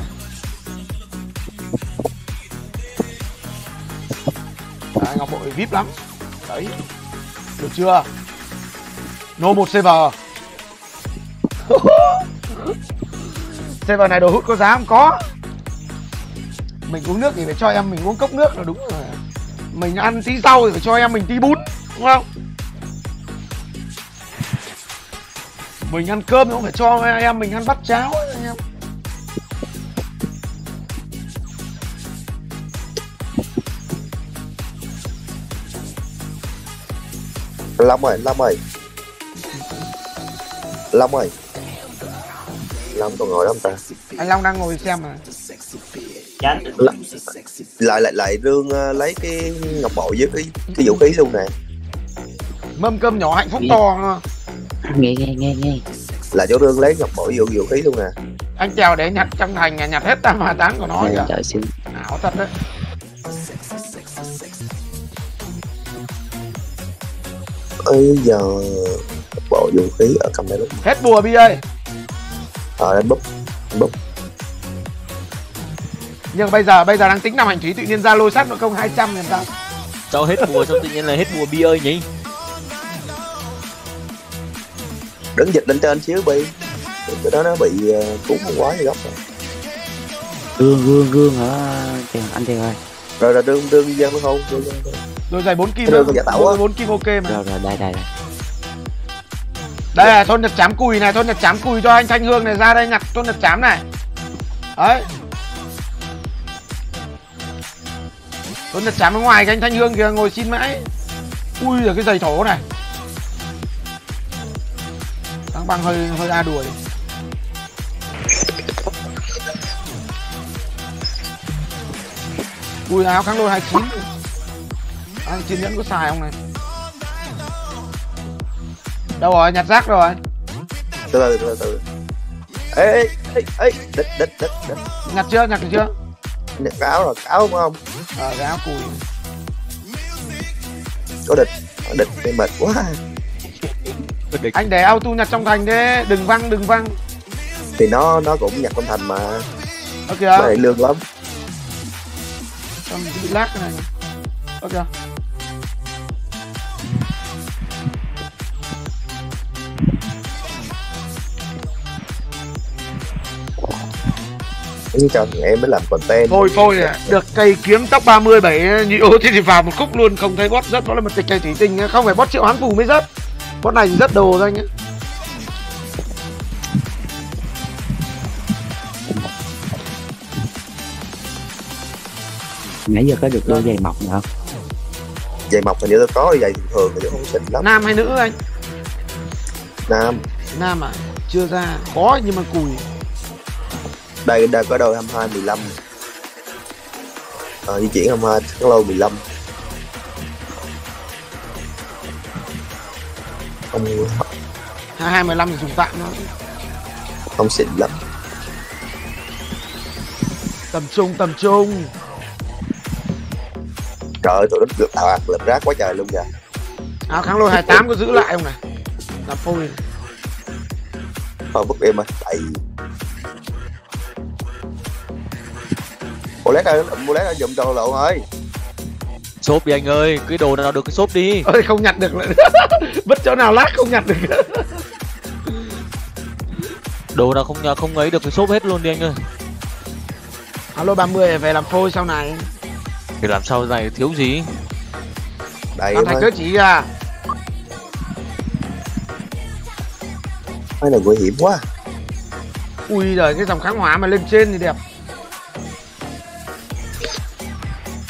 [SPEAKER 1] Đấy, ngọc bội vip lắm. Đấy được chưa? Nô một server. Server này đồ hút có giá không có? Mình uống nước thì phải cho em mình uống cốc nước là đúng rồi mình ăn tí rau thì phải cho em mình tí bún đúng không? Mình ăn cơm thì cũng phải cho em mình ăn bát cháo ấy, anh em.
[SPEAKER 6] Long ơi Long ơi. Long ơi. Long còn ngồi đó không ta?
[SPEAKER 1] Anh long đang ngồi xem mà
[SPEAKER 6] lại lại lại rương ờ, lấy cái ngọc bội với cái cái vũ khí luôn nè.
[SPEAKER 1] Mâm cơm nhỏ hạnh phúc to
[SPEAKER 5] nghe nghe nghe nghe.
[SPEAKER 6] Là chỗ rương lấy ngọc bội vũ vũ khí luôn nè.
[SPEAKER 1] Anh trèo để nhặt trong thành nhặt hết tam hòa tán của nó kìa.
[SPEAKER 5] đợi xíu
[SPEAKER 1] ảo thật đấy.
[SPEAKER 6] Bây giờ ngọc bội vũ khí ở cầm đây lúc
[SPEAKER 1] hết bùa bi ơi.
[SPEAKER 6] Ờ đánh búp búp
[SPEAKER 1] nhưng bây giờ bây giờ đang tính năm hành thúy tự nhiên ra lôi sắt nội công 200 làm sao
[SPEAKER 2] Sao hết mùa xong tự nhiên là hết mùa bia ơi nhỉ?
[SPEAKER 6] đứng dịch lên trên xíu bi. Cái đó nó bị ờ, cuốn quá gì góc rồi
[SPEAKER 5] gương gương gương hả? Tiền, anh tiền ơi.
[SPEAKER 6] Rồi rồi đương đương dân không đương dân không
[SPEAKER 1] rồi giày 4 kim
[SPEAKER 6] giả á.
[SPEAKER 1] bốn kim ok mà.
[SPEAKER 5] Rồi rồi đây đây đây.
[SPEAKER 1] Đây là thôn nhật chám cùi này thôn nhật chám cùi cho anh thanh hương này ra đây nhặt thôn nhật chám này. Đấy thôn nhật chám ở ngoài cái anh thanh hương kìa ngồi xin mãi. Ui là cái giày thổ này. Thằng bằng hơi hơi a đuổi ui áo kháng lôi 29 anh chiên nhẫn có xài không này? Đâu rồi nhặt rác rồi.
[SPEAKER 6] Từ từ từ từ ê ê ê địch địch địch địch
[SPEAKER 1] nhặt chưa nhặt được chưa?
[SPEAKER 6] Nhặt áo rồi áo không
[SPEAKER 1] ờ cái áo cùi.
[SPEAKER 6] Có địch. Có địch thì mệt quá.
[SPEAKER 1] Anh để auto nhặt trong thành đấy đừng văng đừng văng.
[SPEAKER 6] Thì nó nó cũng nhặt con thành mà.
[SPEAKER 1] Ok
[SPEAKER 6] nó lại lương lắm.
[SPEAKER 1] Trong bị lag cái này ok
[SPEAKER 6] như cho thằng em mới làm content.
[SPEAKER 1] Thôi thôi à, được cây kiếm tóc 37 nhị ô thì vào một khúc luôn. Không thấy bot rất đó là một tịch cây thủy tinh không phải bot triệu hán phù mới rất bot này thì rất đồ anh ấy
[SPEAKER 5] nãy giờ có được đôi giày mọc nữa không
[SPEAKER 6] giày mọc hình như tôi có giày thường thường thì không xịn lắm.
[SPEAKER 1] Nam hay nữ anh?
[SPEAKER 6] Nam.
[SPEAKER 1] Nam à? Chưa ra. Có nhưng mà cùi
[SPEAKER 6] đây đây có đôi 22 15 ờ, di chuyển 22 cái lô 15 không
[SPEAKER 1] hai hai mười lăm thì dùng tạm nó
[SPEAKER 6] không xịn lắm.
[SPEAKER 1] Tầm trung tầm trung.
[SPEAKER 6] Trời ơi tụi nó được tạo ạt lập rác quá trời luôn kìa.
[SPEAKER 1] Áo kháng lôi 28 có giữ lại không này là phôi.
[SPEAKER 6] Thôi bức em ơi tại Ủa lát ơi, mua lát ơi, dùm cho lộ ơi
[SPEAKER 2] Xốp đi anh ơi, cái đồ nào được cái xốp đi.
[SPEAKER 1] ơi không nhặt được lại bất chỗ nào lát không nhặt được.
[SPEAKER 2] Đồ nào không không ấy được cái xốp hết luôn đi anh ơi.
[SPEAKER 1] alo 30 về làm phôi sau này.
[SPEAKER 2] Thì làm sao này thiếu gì?
[SPEAKER 6] Đây
[SPEAKER 1] làm
[SPEAKER 6] em
[SPEAKER 1] thành cớ chỉ à?
[SPEAKER 6] Cái này nguy hiểm quá.
[SPEAKER 1] Ui giời cái dòng kháng hỏa mà lên trên thì đẹp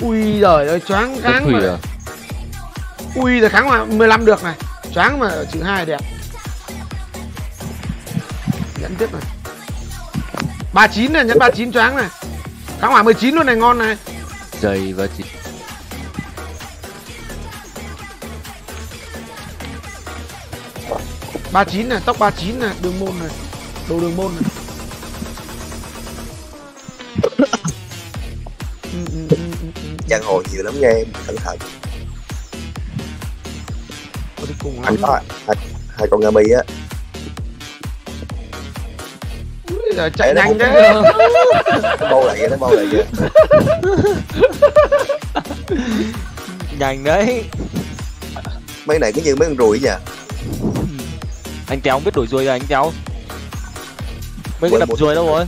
[SPEAKER 1] ui giời ơi choáng kháng
[SPEAKER 2] thủy
[SPEAKER 1] mà.
[SPEAKER 2] à?
[SPEAKER 1] ui giờ kháng hỏa 15 được này. Choáng mà ở chữ hai đẹp. Nhẫn tiếp này. 39 này nhẫn 39 choáng này. Kháng hỏa 19 luôn này ngon này.
[SPEAKER 2] Giày và chỉ
[SPEAKER 1] ba chín này tóc ba chín này đường môn này. Đồ đường môn này
[SPEAKER 6] giang hồ nhiều lắm nha em cẩn thận.
[SPEAKER 1] Cùng
[SPEAKER 6] anh có hai, hai con Gami á.
[SPEAKER 1] Ui giời, chạy
[SPEAKER 6] Để
[SPEAKER 1] nhanh
[SPEAKER 6] nó bâu lại kìa nó bâu lại kìa
[SPEAKER 2] nhanh đấy.
[SPEAKER 6] mấy này cứ như mấy con ruồi nha
[SPEAKER 2] Anh Téo không biết đổi ruồi à anh Téo? Mấy cái
[SPEAKER 6] Quên
[SPEAKER 2] đập ruồi đâu rồi?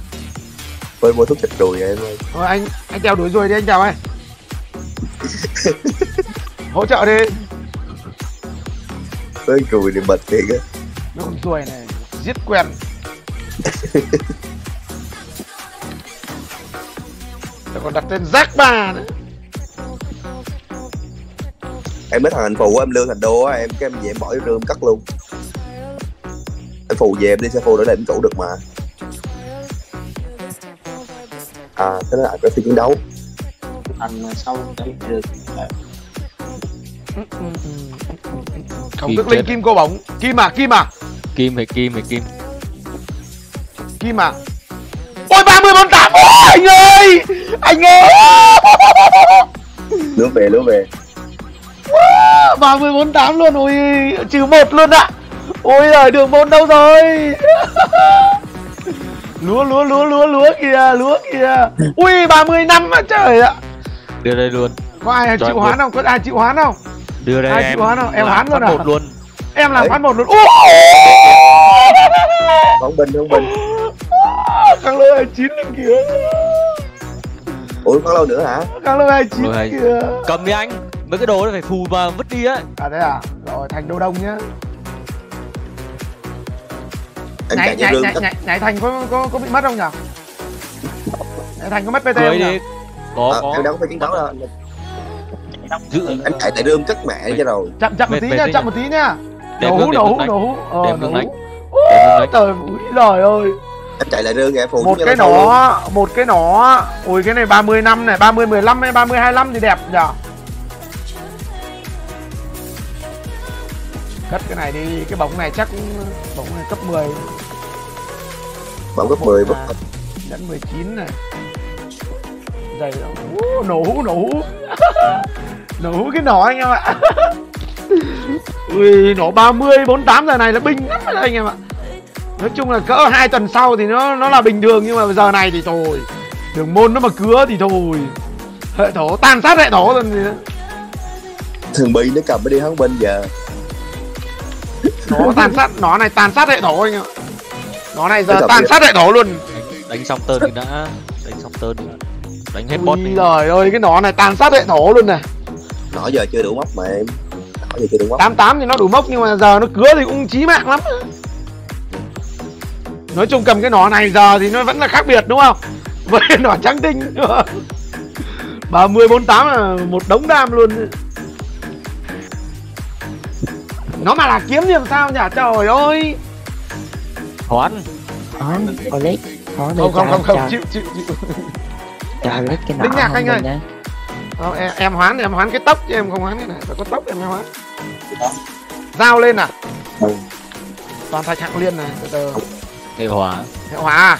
[SPEAKER 6] quên mua thuốc xịt ruồi rồi em ơi.
[SPEAKER 1] Thôi anh anh chào đuổi rồi đi anh chào ơi hỗ trợ đi.
[SPEAKER 6] Tới rùi thì bật thiệt á
[SPEAKER 1] nó con ruồi này giết quen Rồi còn đặt tên Jack ba nữa.
[SPEAKER 6] Em mấy thằng anh phụ em lương thành đô á em cái em về em bỏ vô rương cắt luôn. Em phụ về em đi xe phụ để em chủ được mà. À thế là cái phi chiến đấu
[SPEAKER 4] anh sau cái được.
[SPEAKER 1] Không
[SPEAKER 2] Kim
[SPEAKER 1] tức linh kim cô bóng Kim à kim à.
[SPEAKER 2] Kim hay kim hay kim?
[SPEAKER 1] Kim à. Ôi 30 48 Ôi anh ơi. Anh ơi.
[SPEAKER 6] Lứa về lứa về.
[SPEAKER 1] 30 48 luôn. Ôi trừ một luôn ạ. Ôi giời đường môn đâu rồi? Lúa lúa lúa lúa lúa kìa Lúa kìa. Ui 30 năm mà trời ạ
[SPEAKER 2] đưa đây luôn.
[SPEAKER 1] Có ai chịu hoán không? Có ai chịu hoán không?
[SPEAKER 2] đưa đây
[SPEAKER 1] Ai
[SPEAKER 2] em.
[SPEAKER 1] chịu hoán không? Em hoán luôn à?
[SPEAKER 2] một luôn.
[SPEAKER 1] Em làm phát một luôn.
[SPEAKER 6] Không binh không binh
[SPEAKER 1] Khang lô 29 lên kìa.
[SPEAKER 6] Ủa có lâu nữa hả?
[SPEAKER 1] Khang lô 29
[SPEAKER 2] Lô hai-
[SPEAKER 1] kìa.
[SPEAKER 2] Cầm đi anh. Mấy cái đồ đó phải phù mà vứt đi á.
[SPEAKER 1] À thế à? Rồi thành đô đông nhá. Nhảy nhảy nhảy, nhảy nhảy thành có có có bị mất không nhỉ nhảy thành có mất pt
[SPEAKER 2] cười
[SPEAKER 1] không nhỉ
[SPEAKER 2] có
[SPEAKER 6] à,
[SPEAKER 2] có.
[SPEAKER 6] em đâu có phải chiến đấu đâu
[SPEAKER 2] giữ
[SPEAKER 6] em chạy tại rương cắt mẹ cho rồi.
[SPEAKER 1] Chậm chậm một tí nha chậm một tí nha. Nổ hú nổ hú nổ hú. Ờ nổ hú. trời úi trời ơi.
[SPEAKER 6] Em chạy lại rương em phụ
[SPEAKER 1] một
[SPEAKER 6] cho
[SPEAKER 1] cái nỏ một cái nỏ. Ui cái này 30 năm này 30 15 hay 30 25 thì đẹp nhỉ? Cất cái này đi cái bóng này chắc bóng này cấp 10
[SPEAKER 6] bóng gấp 10 bốc
[SPEAKER 1] à, dẫn 19 này dày uh, nổ hũ nổ hũ. Nổ hũ cái nỏ anh em ạ. Ui nổ 30 48 giờ này là binh lắm rồi anh em ạ. Nói chung là cỡ hai tuần sau thì nó nó là bình thường nhưng mà giờ này thì thôi đường môn nó mà cứa thì thôi. Hệ thổ tàn sát hệ thổ rồi
[SPEAKER 6] thường bị nó cầm đi hắn bên giờ.
[SPEAKER 1] Nó tàn sát nó này tàn sát hệ thổ anh em ạ. Nó này giờ tàn sát hệ thổ luôn.
[SPEAKER 2] Đánh xong tơn thì đã đánh xong tơn đánh hết bot
[SPEAKER 1] Ui
[SPEAKER 2] đi.
[SPEAKER 1] trời ơi cái nó này tàn sát hệ thổ luôn này.
[SPEAKER 6] Nọ giờ chưa đủ móc mà em. Nọ giờ chưa đủ móc.
[SPEAKER 1] 88 thì nó đủ mốc nhưng mà giờ nó cứa thì cũng chí mạng lắm. Nói chung cầm cái nỏ này giờ thì nó vẫn là khác biệt đúng không? Với cái nỏ trắng tinh. 30 48 là một đống đam luôn. Nó mà là kiếm thì làm sao nhỉ? Trời ơi.
[SPEAKER 2] Hoán
[SPEAKER 5] lết Khó
[SPEAKER 1] không không không không chịu chịu chịu
[SPEAKER 5] cho lết cái nọ
[SPEAKER 1] nhạc
[SPEAKER 5] không
[SPEAKER 1] anh ơi.
[SPEAKER 5] á.
[SPEAKER 1] Không, em, em hoán em hoán cái tốc chứ em không hoán cái này. Phải có tốc em mới hoán. Dao lên à?
[SPEAKER 6] Ừ.
[SPEAKER 1] toàn thạch hạng liên này từ từ.
[SPEAKER 2] Hệ hỏa
[SPEAKER 1] hệ hỏa à?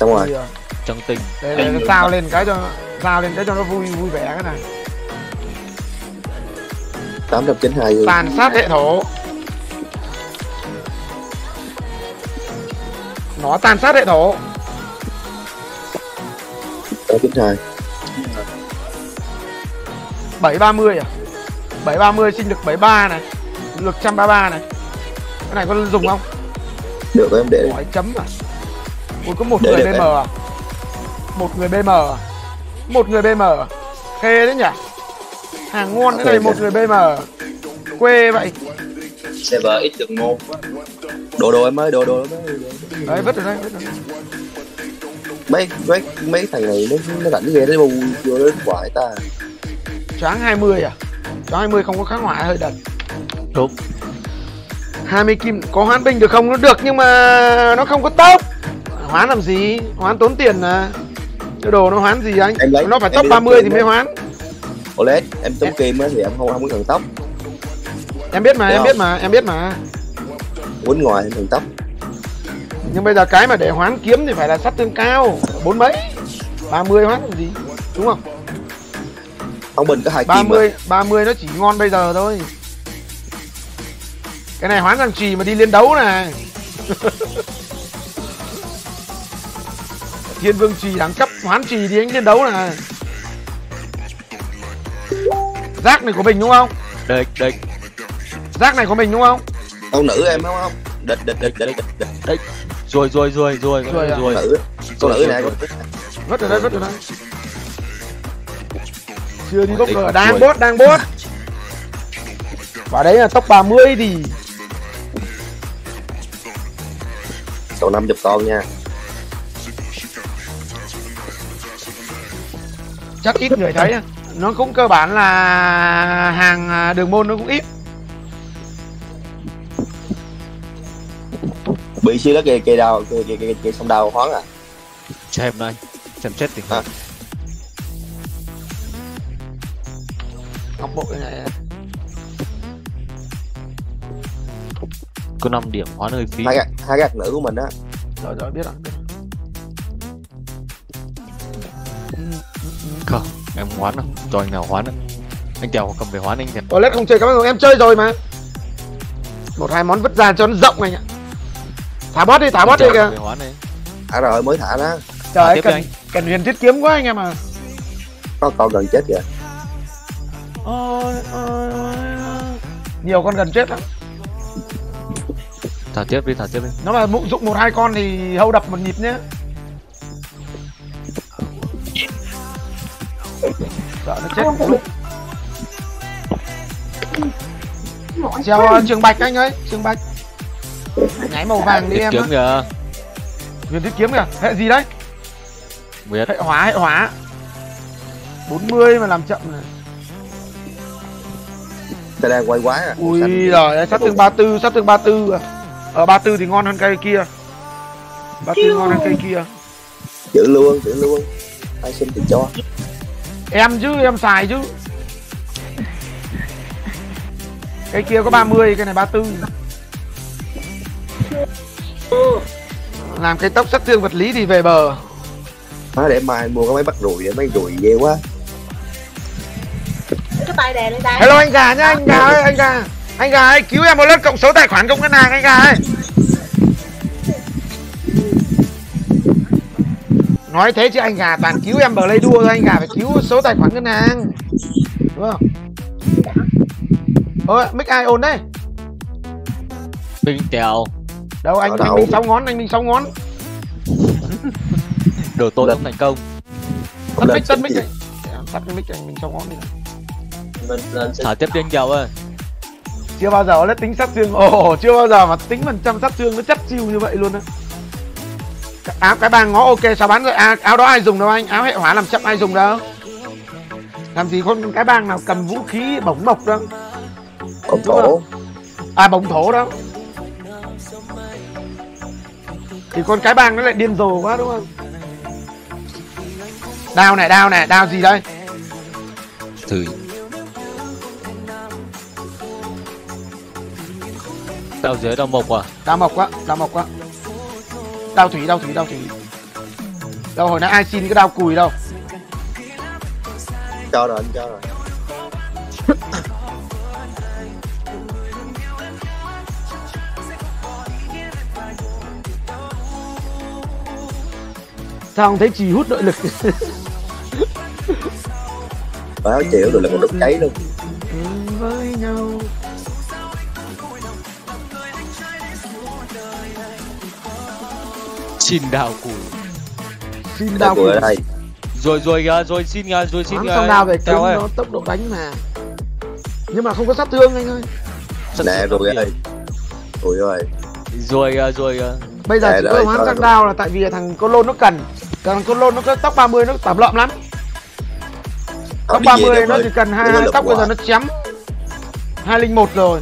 [SPEAKER 6] xong rồi.
[SPEAKER 1] Giời.
[SPEAKER 2] trăng tinh
[SPEAKER 1] để, để, sao lên cái cho sao lên cái cho nó vui vui vẻ cái này.
[SPEAKER 6] 892 luôn
[SPEAKER 1] tàn sát hệ thổ. Nó tàn sát hệ thổ
[SPEAKER 6] 892
[SPEAKER 1] 730 à? 730 sinh lực 73 này lực 133 này. Cái này có dùng không?
[SPEAKER 6] Được rồi em để
[SPEAKER 1] hỏi chấm à? Ui có một
[SPEAKER 6] Để
[SPEAKER 1] người
[SPEAKER 6] được
[SPEAKER 1] BM à? Một người BM à? Một người BM à? Khê đấy nhỉ? Hàng ngon thế này một người BM quê vậy.
[SPEAKER 4] Server ít được môn
[SPEAKER 6] đồ đồ em ơi đồ đồ em ơi.
[SPEAKER 1] Đấy vứt rồi đây vứt rồi đây.
[SPEAKER 6] Mấy mấy mấy thằng này nó nó rảnh ghê nó bu vô đến hoài ta.
[SPEAKER 1] Choáng 20 à? Choáng 20 không có kháng hỏa hơi đần.
[SPEAKER 2] Đúng.
[SPEAKER 1] 20 kim có hoán binh được không? Nó được nhưng mà nó không có tốc. Hoán làm gì? Hoán tốn tiền mà cái đồ nó hoán gì anh?
[SPEAKER 6] Em lấy-
[SPEAKER 1] nó phải tốc
[SPEAKER 6] đi
[SPEAKER 1] 30
[SPEAKER 6] lấy
[SPEAKER 1] thì mới hoán.
[SPEAKER 6] OLED em tốn kim á thì em không không có cần tóc
[SPEAKER 1] em biết mà
[SPEAKER 6] Được
[SPEAKER 1] em
[SPEAKER 6] không?
[SPEAKER 1] biết mà em biết mà.
[SPEAKER 6] Quýnh ngoài em cần tóc
[SPEAKER 1] nhưng bây giờ cái mà để hoán kiếm thì phải là sát thương cao bốn mấy? 30 hoán làm gì? Đúng không?
[SPEAKER 6] Ông bình có hai kim à?
[SPEAKER 1] 30 30 nó chỉ ngon bây giờ thôi. Cái này hoán thằng trì mà đi liên đấu này. Thiên vương trì đẳng cấp hoán trì đi anh liên đấu này. Rác này của mình đúng không?
[SPEAKER 2] Đây đây
[SPEAKER 1] rác này của mình đúng không?
[SPEAKER 6] Ông nữ em đúng không? Địch địch địch địch địch. Địch
[SPEAKER 2] rồi rồi rồi rồi
[SPEAKER 1] Rồi
[SPEAKER 2] rồi.
[SPEAKER 6] Con
[SPEAKER 2] Rồi,
[SPEAKER 6] nữ
[SPEAKER 2] rồi,
[SPEAKER 6] này
[SPEAKER 2] rồi.
[SPEAKER 1] ở đây vứt ở đây chưa đi bốc
[SPEAKER 2] Đấy,
[SPEAKER 1] cờ đang bốt đang bốt. Và đấy là tốc 30 thì
[SPEAKER 6] Còn 50 con nha.
[SPEAKER 1] Chắc ít người thấy. Nó cũng cơ bản là hàng à, đường môn nó cũng ít
[SPEAKER 6] Bị xíu đó cây cây đào cây cây cây, cây sông đào hoáng à.
[SPEAKER 2] Xem đây xem chết thì
[SPEAKER 6] À.
[SPEAKER 1] ngọc bội này
[SPEAKER 2] có 5 điểm hóa hơi phí.
[SPEAKER 6] Hai gạt hai gạt nữ của mình á.
[SPEAKER 1] Rồi rồi biết rồi,
[SPEAKER 2] không em hoán đâu cho anh nào hoán đâu anh chèo cầm về hoán anh chèo
[SPEAKER 1] Toilet không chơi các bạn rồi, em chơi rồi mà. Một hai món vứt ra cho nó rộng anh ạ thả bot đi thả bot đi kìa.
[SPEAKER 6] thả rồi mới thả đó.
[SPEAKER 1] Trời ơi cần cần huyền thiết kiếm quá anh em à.
[SPEAKER 6] Có con gần chết kìa.
[SPEAKER 1] Ôi, ôi, ôi. nhiều con gần chết lắm.
[SPEAKER 2] Thả tiếp đi thả tiếp đi.
[SPEAKER 1] Nó mà mụ dụng một hai con thì hâu đập một nhịp nhé. Sợ nó chết treo trường bạch anh ơi trường bạch nháy màu vàng đi em
[SPEAKER 2] kiếm kìa.
[SPEAKER 1] Huyền thiết kiếm kìa. Hệ gì đấy?
[SPEAKER 2] Biết
[SPEAKER 1] hệ hóa hệ hóa. 40 mà làm chậm này.
[SPEAKER 6] Ta đang quay quái à?
[SPEAKER 1] Ui rồi sát thương 34 sát thương 34 à. Ở 34 thì ngon hơn cây kia. 34 ngon hơn cây kia.
[SPEAKER 6] Giữ luôn giữ luôn. Ai xin thì cho.
[SPEAKER 1] Em chứ em xài chứ. Cái kia có 30 cái này 34 làm cái tốc sát thương vật lý thì về bờ.
[SPEAKER 6] Má để mai mua cái máy bắt rùi để mấy rùi ghê quá.
[SPEAKER 7] Cái tay đè lên tay
[SPEAKER 1] hello anh gà nhá anh gà ơi anh gà. Anh gà ơi cứu em một lần cộng số tài khoản công ngân hàng anh gà ơi. Nói thế chứ anh gà toàn cứu em bờ lây đua thôi anh gà phải cứu số tài khoản ngân hàng. Đúng không? Ôi mic ai ồn đấy
[SPEAKER 2] binh tèo
[SPEAKER 1] đâu anh anh
[SPEAKER 6] đâu?
[SPEAKER 1] mình sáu ngón anh mình sáu ngón.
[SPEAKER 2] Tội
[SPEAKER 6] Lần.
[SPEAKER 2] không thành công.
[SPEAKER 1] Tắt
[SPEAKER 6] Lên
[SPEAKER 1] mic tắt
[SPEAKER 6] xin
[SPEAKER 1] mic anh tắt cái mic anh mình sáu ngón đi
[SPEAKER 2] thả tiếp đi anh chèo ơi.
[SPEAKER 1] Chưa bao giờ nó tính sát thương. Ồ chưa bao giờ mà tính phần trăm sát thương nó chất chiêu như vậy luôn á. Áo cái bang ngó ok sao bán rồi? À, áo đó ai dùng đâu anh? Áo hệ hỏa làm chậm ai dùng đâu? Làm gì con cái bang nào cầm vũ khí bổng mộc
[SPEAKER 6] ổn
[SPEAKER 1] Đúng
[SPEAKER 6] cổ
[SPEAKER 1] à bổng thổ đó thì con cái bang nó lại điên rồ quá đúng không? Đao này đao này đao gì đây?
[SPEAKER 2] Thử. Đao dưới đao mộc à?
[SPEAKER 1] Đao mộc quá đao mộc quá. Đao thủy đao thủy đao thủy. Đâu hồi nãy ai xin cái đao cùi đâu?
[SPEAKER 6] Cho rồi anh cho rồi
[SPEAKER 1] sao không thấy chỉ hút nội lực?
[SPEAKER 6] Báo chịu rồi là còn đốt cháy luôn.
[SPEAKER 1] Với nhau.
[SPEAKER 2] Xin đao cùi
[SPEAKER 1] xin
[SPEAKER 6] ở
[SPEAKER 1] cùi
[SPEAKER 6] đây.
[SPEAKER 2] Rồi rồi kìa rồi xin kìa rồi xin kìa
[SPEAKER 1] xong đao về
[SPEAKER 2] ơi
[SPEAKER 1] nó tốc độ đánh mà. Nhưng mà không có sát thương anh ơi.
[SPEAKER 6] Nè rồi ơi. rồi
[SPEAKER 2] rồi kìa rồi kìa
[SPEAKER 1] bây giờ hoán
[SPEAKER 6] cho
[SPEAKER 1] sang
[SPEAKER 6] nó-
[SPEAKER 1] đao là tại vì thằng con lôn nó cần. Thằng con lôn nó có tốc 30 nó tẩm lợm lắm.
[SPEAKER 6] Về
[SPEAKER 1] 30
[SPEAKER 6] đâu
[SPEAKER 1] nó chỉ cần hai tốc bây giờ nó chém. 201 rồi.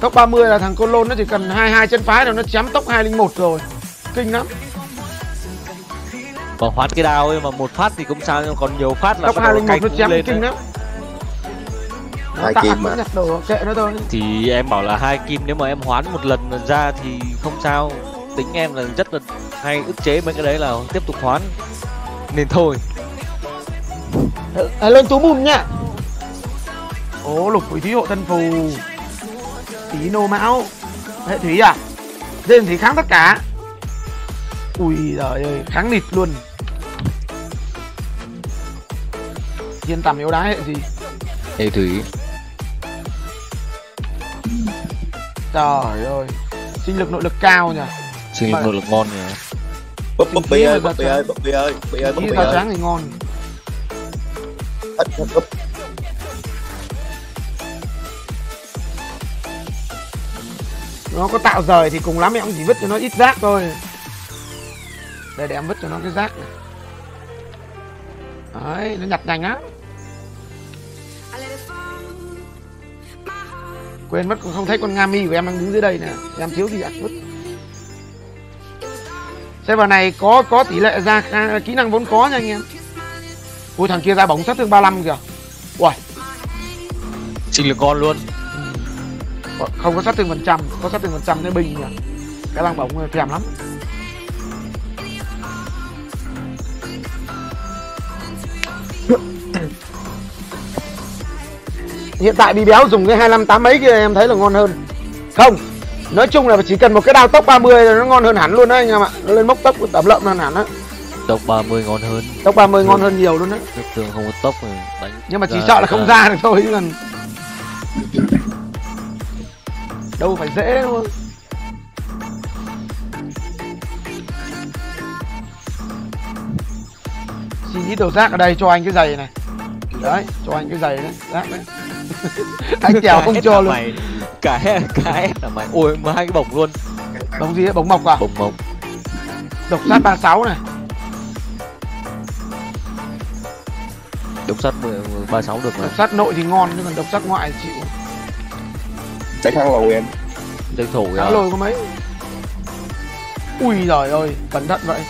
[SPEAKER 1] Tốc 30 là thằng con lôn nó chỉ cần 22 chân phái rồi nó chém tốc 201 rồi. Kinh lắm.
[SPEAKER 2] Mà hoán cái đao ấy mà một phát thì cũng sao nhưng còn nhiều phát là đầu
[SPEAKER 1] 201
[SPEAKER 2] cay
[SPEAKER 1] nó chém
[SPEAKER 2] lên
[SPEAKER 1] kinh
[SPEAKER 2] đấy.
[SPEAKER 1] lắm
[SPEAKER 6] Hai kim mà.
[SPEAKER 1] nhặt đồ kệ nó thôi.
[SPEAKER 2] Thì em bảo là hai kim nếu mà em hoán một lần ra thì không sao. Tính em là rất là hay ức chế mấy cái đấy là tiếp tục hoán. Nên thôi.
[SPEAKER 1] À, lên tú mùm nhá. Ố lục quỷ thí hộ thân phù. Tí nô mão. Hệ thủy à? Dên thì kháng tất cả. Ui giời ơi kháng nịt luôn. Thiên tầm yếu đá hệ gì?
[SPEAKER 2] Hệ thủy
[SPEAKER 1] trời ơi. Sinh lực nội lực cao nhỉ?
[SPEAKER 2] Sinh lực nội lực ngon nhỉ?
[SPEAKER 6] Búp búp
[SPEAKER 1] khí
[SPEAKER 6] ơi búp
[SPEAKER 1] sao-
[SPEAKER 6] ơi búp ơi búp bi ơi búp
[SPEAKER 1] sao
[SPEAKER 6] ơi.
[SPEAKER 1] tráng thì ngon. Nó có tạo rời thì cùng lắm em cũng chỉ vứt cho nó ít rác thôi. Để để em vứt cho nó cái rác này. Đấy nó nhặt nhanh á quên mất không thấy con nga mi của em đang đứng dưới đây nè. Em thiếu gì ạ? Vứt. Server này có có tỷ lệ ra kha- kỹ năng vốn có nha anh em. Ui thằng kia ra bóng sát thương 35 kìa. Ui
[SPEAKER 2] Sinh lực con luôn.
[SPEAKER 1] Không có sát thương phần trăm có sát thương phần trăm cái bình nhỉ cái lăng bóng kèm lắm hiện tại bị béo dùng cái 258 mấy kia em thấy là ngon hơn. Không nói chung là chỉ cần một cái đao tốc 30 là nó ngon hơn hẳn luôn đấy anh em ạ. Nó lên mốc tốc tẩm lợm hơn hẳn á.
[SPEAKER 2] Tốc 30 ngon hơn.
[SPEAKER 1] Tốc 30 ngon hơn nhiều luôn đấy
[SPEAKER 2] thường không có tốc rồi đánh
[SPEAKER 1] nhưng mà chỉ
[SPEAKER 2] ra
[SPEAKER 1] sợ là không
[SPEAKER 2] ra.
[SPEAKER 1] ra được thôi chứ còn đâu phải dễ đâu. Xin ít đồ rác ở đây cho anh cái giày này. Đấy cho anh cái giày đấy rác đấy anh kèo không cho luôn.
[SPEAKER 2] mày cái cái là mày. Ôi mà hai cái bổng luôn.
[SPEAKER 1] Bóng gì ấy bóng mọc à?
[SPEAKER 2] Bổng mộng
[SPEAKER 1] độc sát 36 này.
[SPEAKER 2] Đống sắt 36 được mà.
[SPEAKER 1] Độc sát nội thì ngon nhưng còn độc sát ngoại thì chịu.
[SPEAKER 6] Đánh thắng lùi em.
[SPEAKER 2] Tranh thủ
[SPEAKER 1] Thắng
[SPEAKER 2] à
[SPEAKER 1] lôi có mấy? Ui giời ơi cẩn thận vậy.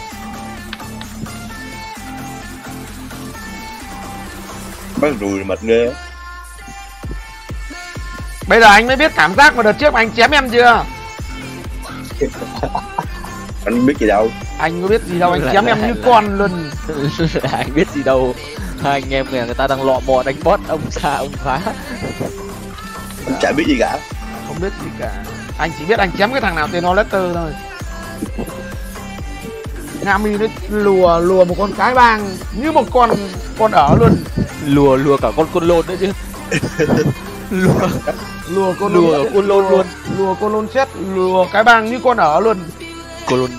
[SPEAKER 6] Có rùi mệt ghê.
[SPEAKER 1] Bây giờ anh mới biết cảm giác mà đợt trước mà anh chém em chưa?
[SPEAKER 6] Anh biết gì đâu.
[SPEAKER 1] Anh có biết gì đâu anh
[SPEAKER 2] Lại-
[SPEAKER 1] chém em
[SPEAKER 2] lại-
[SPEAKER 1] như
[SPEAKER 2] lại.
[SPEAKER 1] con luôn.
[SPEAKER 2] Anh biết gì đâu. Hai anh em kìa người ta đang lọ mò đánh bot ông xa ông phá.
[SPEAKER 6] Anh chả biết gì cả.
[SPEAKER 1] Không biết gì cả. Anh chỉ biết anh chém cái thằng nào tên nó letter thôi. Nga mi nó lùa lùa một con cái bang như một con con ở luôn.
[SPEAKER 2] Lùa lùa cả con côn lôn nữa chứ lùa.
[SPEAKER 1] Lùa con
[SPEAKER 2] Lùa
[SPEAKER 1] lôn-
[SPEAKER 2] con lôn luôn.
[SPEAKER 1] lùa con lôn xét lùa cái bang như con ở luôn.
[SPEAKER 2] Côn lôn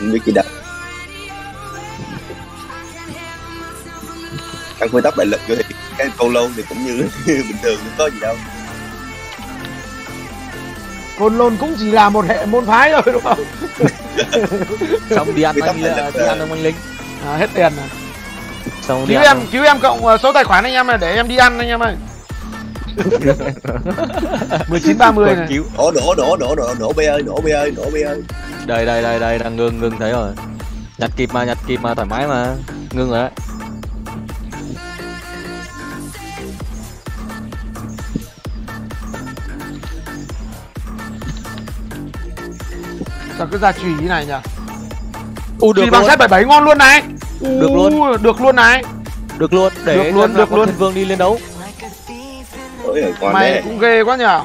[SPEAKER 6] anh biết gì đâu. Ăn quy tắc đại lực thì cái câu lôn thì cũng như bình thường không có gì đâu.
[SPEAKER 1] Con lôn cũng chỉ là một hệ môn phái thôi đúng không?
[SPEAKER 2] Xong đi ăn anh
[SPEAKER 6] đại lực
[SPEAKER 2] đi ăn ông anh lính
[SPEAKER 1] à, hết tiền rồi
[SPEAKER 2] xong
[SPEAKER 1] cứu em cứu em cộng ờ, số tài khoản anh em này để em đi ăn anh em ơi. 1930
[SPEAKER 2] Còn
[SPEAKER 1] này.
[SPEAKER 2] Cứu
[SPEAKER 6] đổ đổ đổ đổ đổ đổ bê ơi đổ bê ơi đổ bê ơi.
[SPEAKER 2] Đây đây đây đây đang ngưng ngưng thấy rồi. Nhặt kịp mà nhặt kịp mà thoải mái mà. Ngưng rồi đấy.
[SPEAKER 1] Sao cứ ra chùy như này nhỉ?
[SPEAKER 2] U được
[SPEAKER 1] chùy bằng
[SPEAKER 2] luôn
[SPEAKER 1] set 77 ngon luôn này
[SPEAKER 2] Được luôn.
[SPEAKER 1] Được luôn này.
[SPEAKER 2] Được luôn để
[SPEAKER 1] Được luôn, được luôn.
[SPEAKER 2] Thiên vương đi lên đấu.
[SPEAKER 6] Ôi rồi con
[SPEAKER 1] mày
[SPEAKER 6] đấy
[SPEAKER 1] cũng ghê quá nhở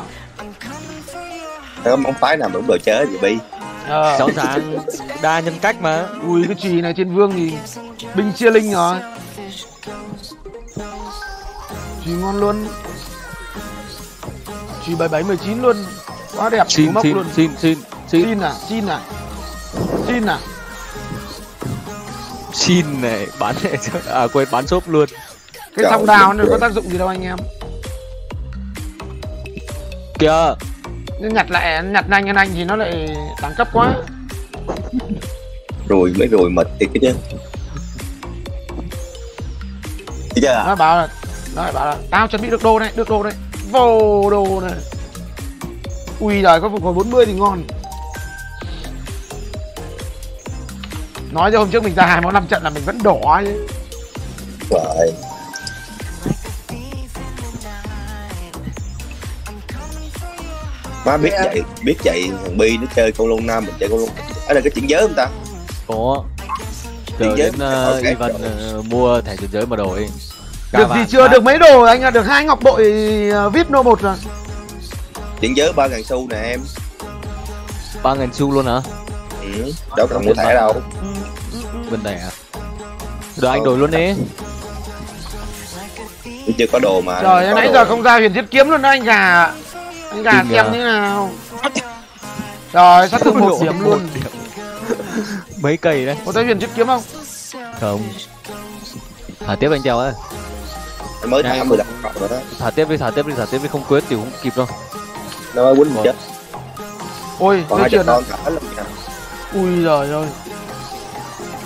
[SPEAKER 6] có móng phái nào mà cũng đồ chớ gì bi.
[SPEAKER 1] Ờ.
[SPEAKER 2] rõ ràng đa nhân cách mà.
[SPEAKER 1] Ui cái chùy này trên vương thì binh chia linh rồi. Chùy ngon luôn. Chùy 77 19 luôn. Quá đẹp
[SPEAKER 2] xin xin
[SPEAKER 1] luôn.
[SPEAKER 2] xin xin xin.
[SPEAKER 1] Xin à xin à. Xin à
[SPEAKER 2] xin này bán à quên bán shop luôn.
[SPEAKER 1] Cái
[SPEAKER 6] ơi,
[SPEAKER 1] đào nó có tác dụng gì đâu anh em.
[SPEAKER 2] Kìa.
[SPEAKER 1] Nhưng nhặt lại nhặt nhanh hơn anh thì nó lại đẳng cấp quá.
[SPEAKER 6] Rồi mới rồi mệt thiệt cái chứ. Thấy chưa?
[SPEAKER 1] Nó bảo là nó bảo là tao chuẩn bị được đồ này được đồ này. Vô đồ này. Ui giời có phục hồi 40 thì ngon nói cho hôm trước mình ra hai món năm trận là mình vẫn đỏ chứ
[SPEAKER 6] rồi má biết chạy biết chạy thằng bi nó chơi con lôn nam mình chơi con lôn ở đây cái chuyện giới không ta?
[SPEAKER 2] Có.
[SPEAKER 6] Chuyển
[SPEAKER 2] chờ đến uh, Ivan ờ, mua thẻ chuyển giới mà đổi. Cả
[SPEAKER 1] được gì chưa? được mấy đồ anh ạ? Được hai ngọc bội ờ, vip no một rồi.
[SPEAKER 6] Chuyện giới ba ngàn xu nè em.
[SPEAKER 2] Ba ngàn xu luôn hả
[SPEAKER 6] ừ. đâu cần mua thẻ đâu.
[SPEAKER 2] Bên này à? Rồi anh đổi luôn đi.
[SPEAKER 6] Tôi chưa có đồ mà.
[SPEAKER 1] Trời
[SPEAKER 6] có
[SPEAKER 1] nãy
[SPEAKER 6] đồ.
[SPEAKER 1] giờ không ra huyền thiết kiếm luôn đó anh gà anh gà
[SPEAKER 2] Kinh
[SPEAKER 1] xem
[SPEAKER 2] nhờ.
[SPEAKER 1] như nào. Rồi sát thương một điểm luôn.
[SPEAKER 2] mấy cây đấy.
[SPEAKER 1] Có thấy huyền thiết kiếm không?
[SPEAKER 2] Không. Thả tiếp anh Tèo ơi.
[SPEAKER 6] Anh mới thả
[SPEAKER 2] em-
[SPEAKER 6] 15 cộng rồi đó.
[SPEAKER 2] Thả tiếp đi thả tiếp đi thả tiếp đi không quyết thì cũng kịp đâu.
[SPEAKER 6] Nó mới quýnh
[SPEAKER 2] Vâng.
[SPEAKER 6] chết.
[SPEAKER 1] Ôi
[SPEAKER 6] còn hai
[SPEAKER 1] chuyện à?
[SPEAKER 6] con thả lắm nha
[SPEAKER 1] ui giời ơi.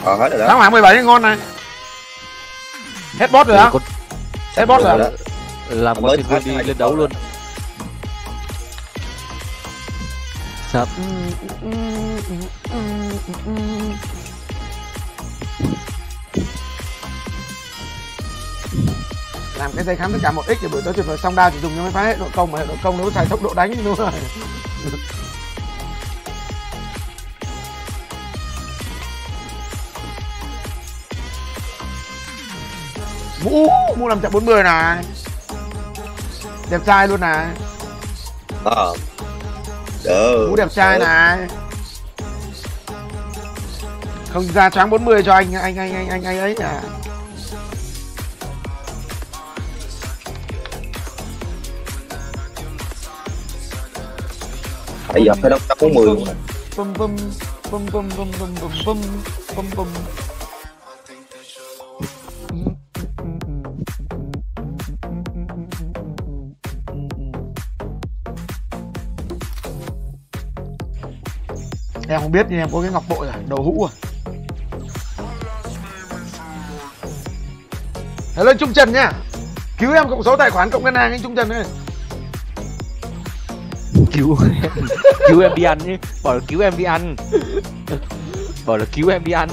[SPEAKER 6] Còn hết rồi đó.
[SPEAKER 1] Tháng hạng 17 ngon này. Hết boss rồi á.
[SPEAKER 2] Con-
[SPEAKER 1] hết boss rồi
[SPEAKER 6] đó.
[SPEAKER 2] làm con thiên đi lên đấu luôn. Sắp
[SPEAKER 1] làm cái dây khám tất cả một x thì buổi tối tuyệt vời. Xong đao chỉ dùng cho mấy phá hệ độ công mà hệ độ công nếu xài tốc độ đánh đúng rồi mũ mũ làm chậm 40 này đẹp trai luôn này
[SPEAKER 6] ờ đỡ
[SPEAKER 1] mũ đẹp trai này không ra choáng 40 cho anh anh anh anh anh, anh ấy à
[SPEAKER 6] bây giờ phải đóng cấp 40 luôn rồi
[SPEAKER 1] bum bum bum bum bum bum bum bum bum bum em không biết nhưng em có cái ngọc bội à đầu hũ à. Thế lên Trung Trần nha. Cứu em cộng số tài khoản cộng ngân hàng anh Trung Trần ơi.
[SPEAKER 2] Cứu em. Cứu em đi ăn nhé. Bảo là cứu em đi ăn. Bảo là cứu em đi ăn.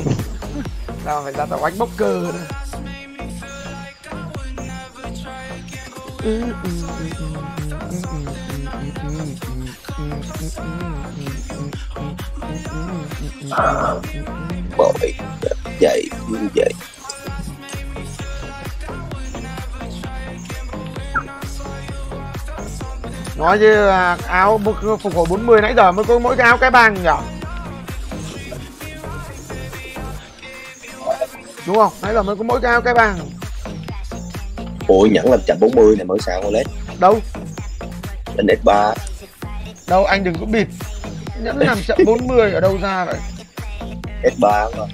[SPEAKER 1] Sao phải ra tàu ánh bốc cơ nữa
[SPEAKER 6] bội vậy như vậy.
[SPEAKER 1] Nói chứ là áo phục hồi 40 nãy giờ mới có mỗi cái áo cái băng nhở? Đúng không? Nãy giờ mới có mỗi cái áo cái băng
[SPEAKER 6] ủa nhẫn làm chậm 40 này mới sao lên
[SPEAKER 1] Đâu?
[SPEAKER 6] lên S3
[SPEAKER 1] Đâu anh đừng có bịt Nhẫn làm chậm 40 ở đâu ra vậy?
[SPEAKER 6] S3 không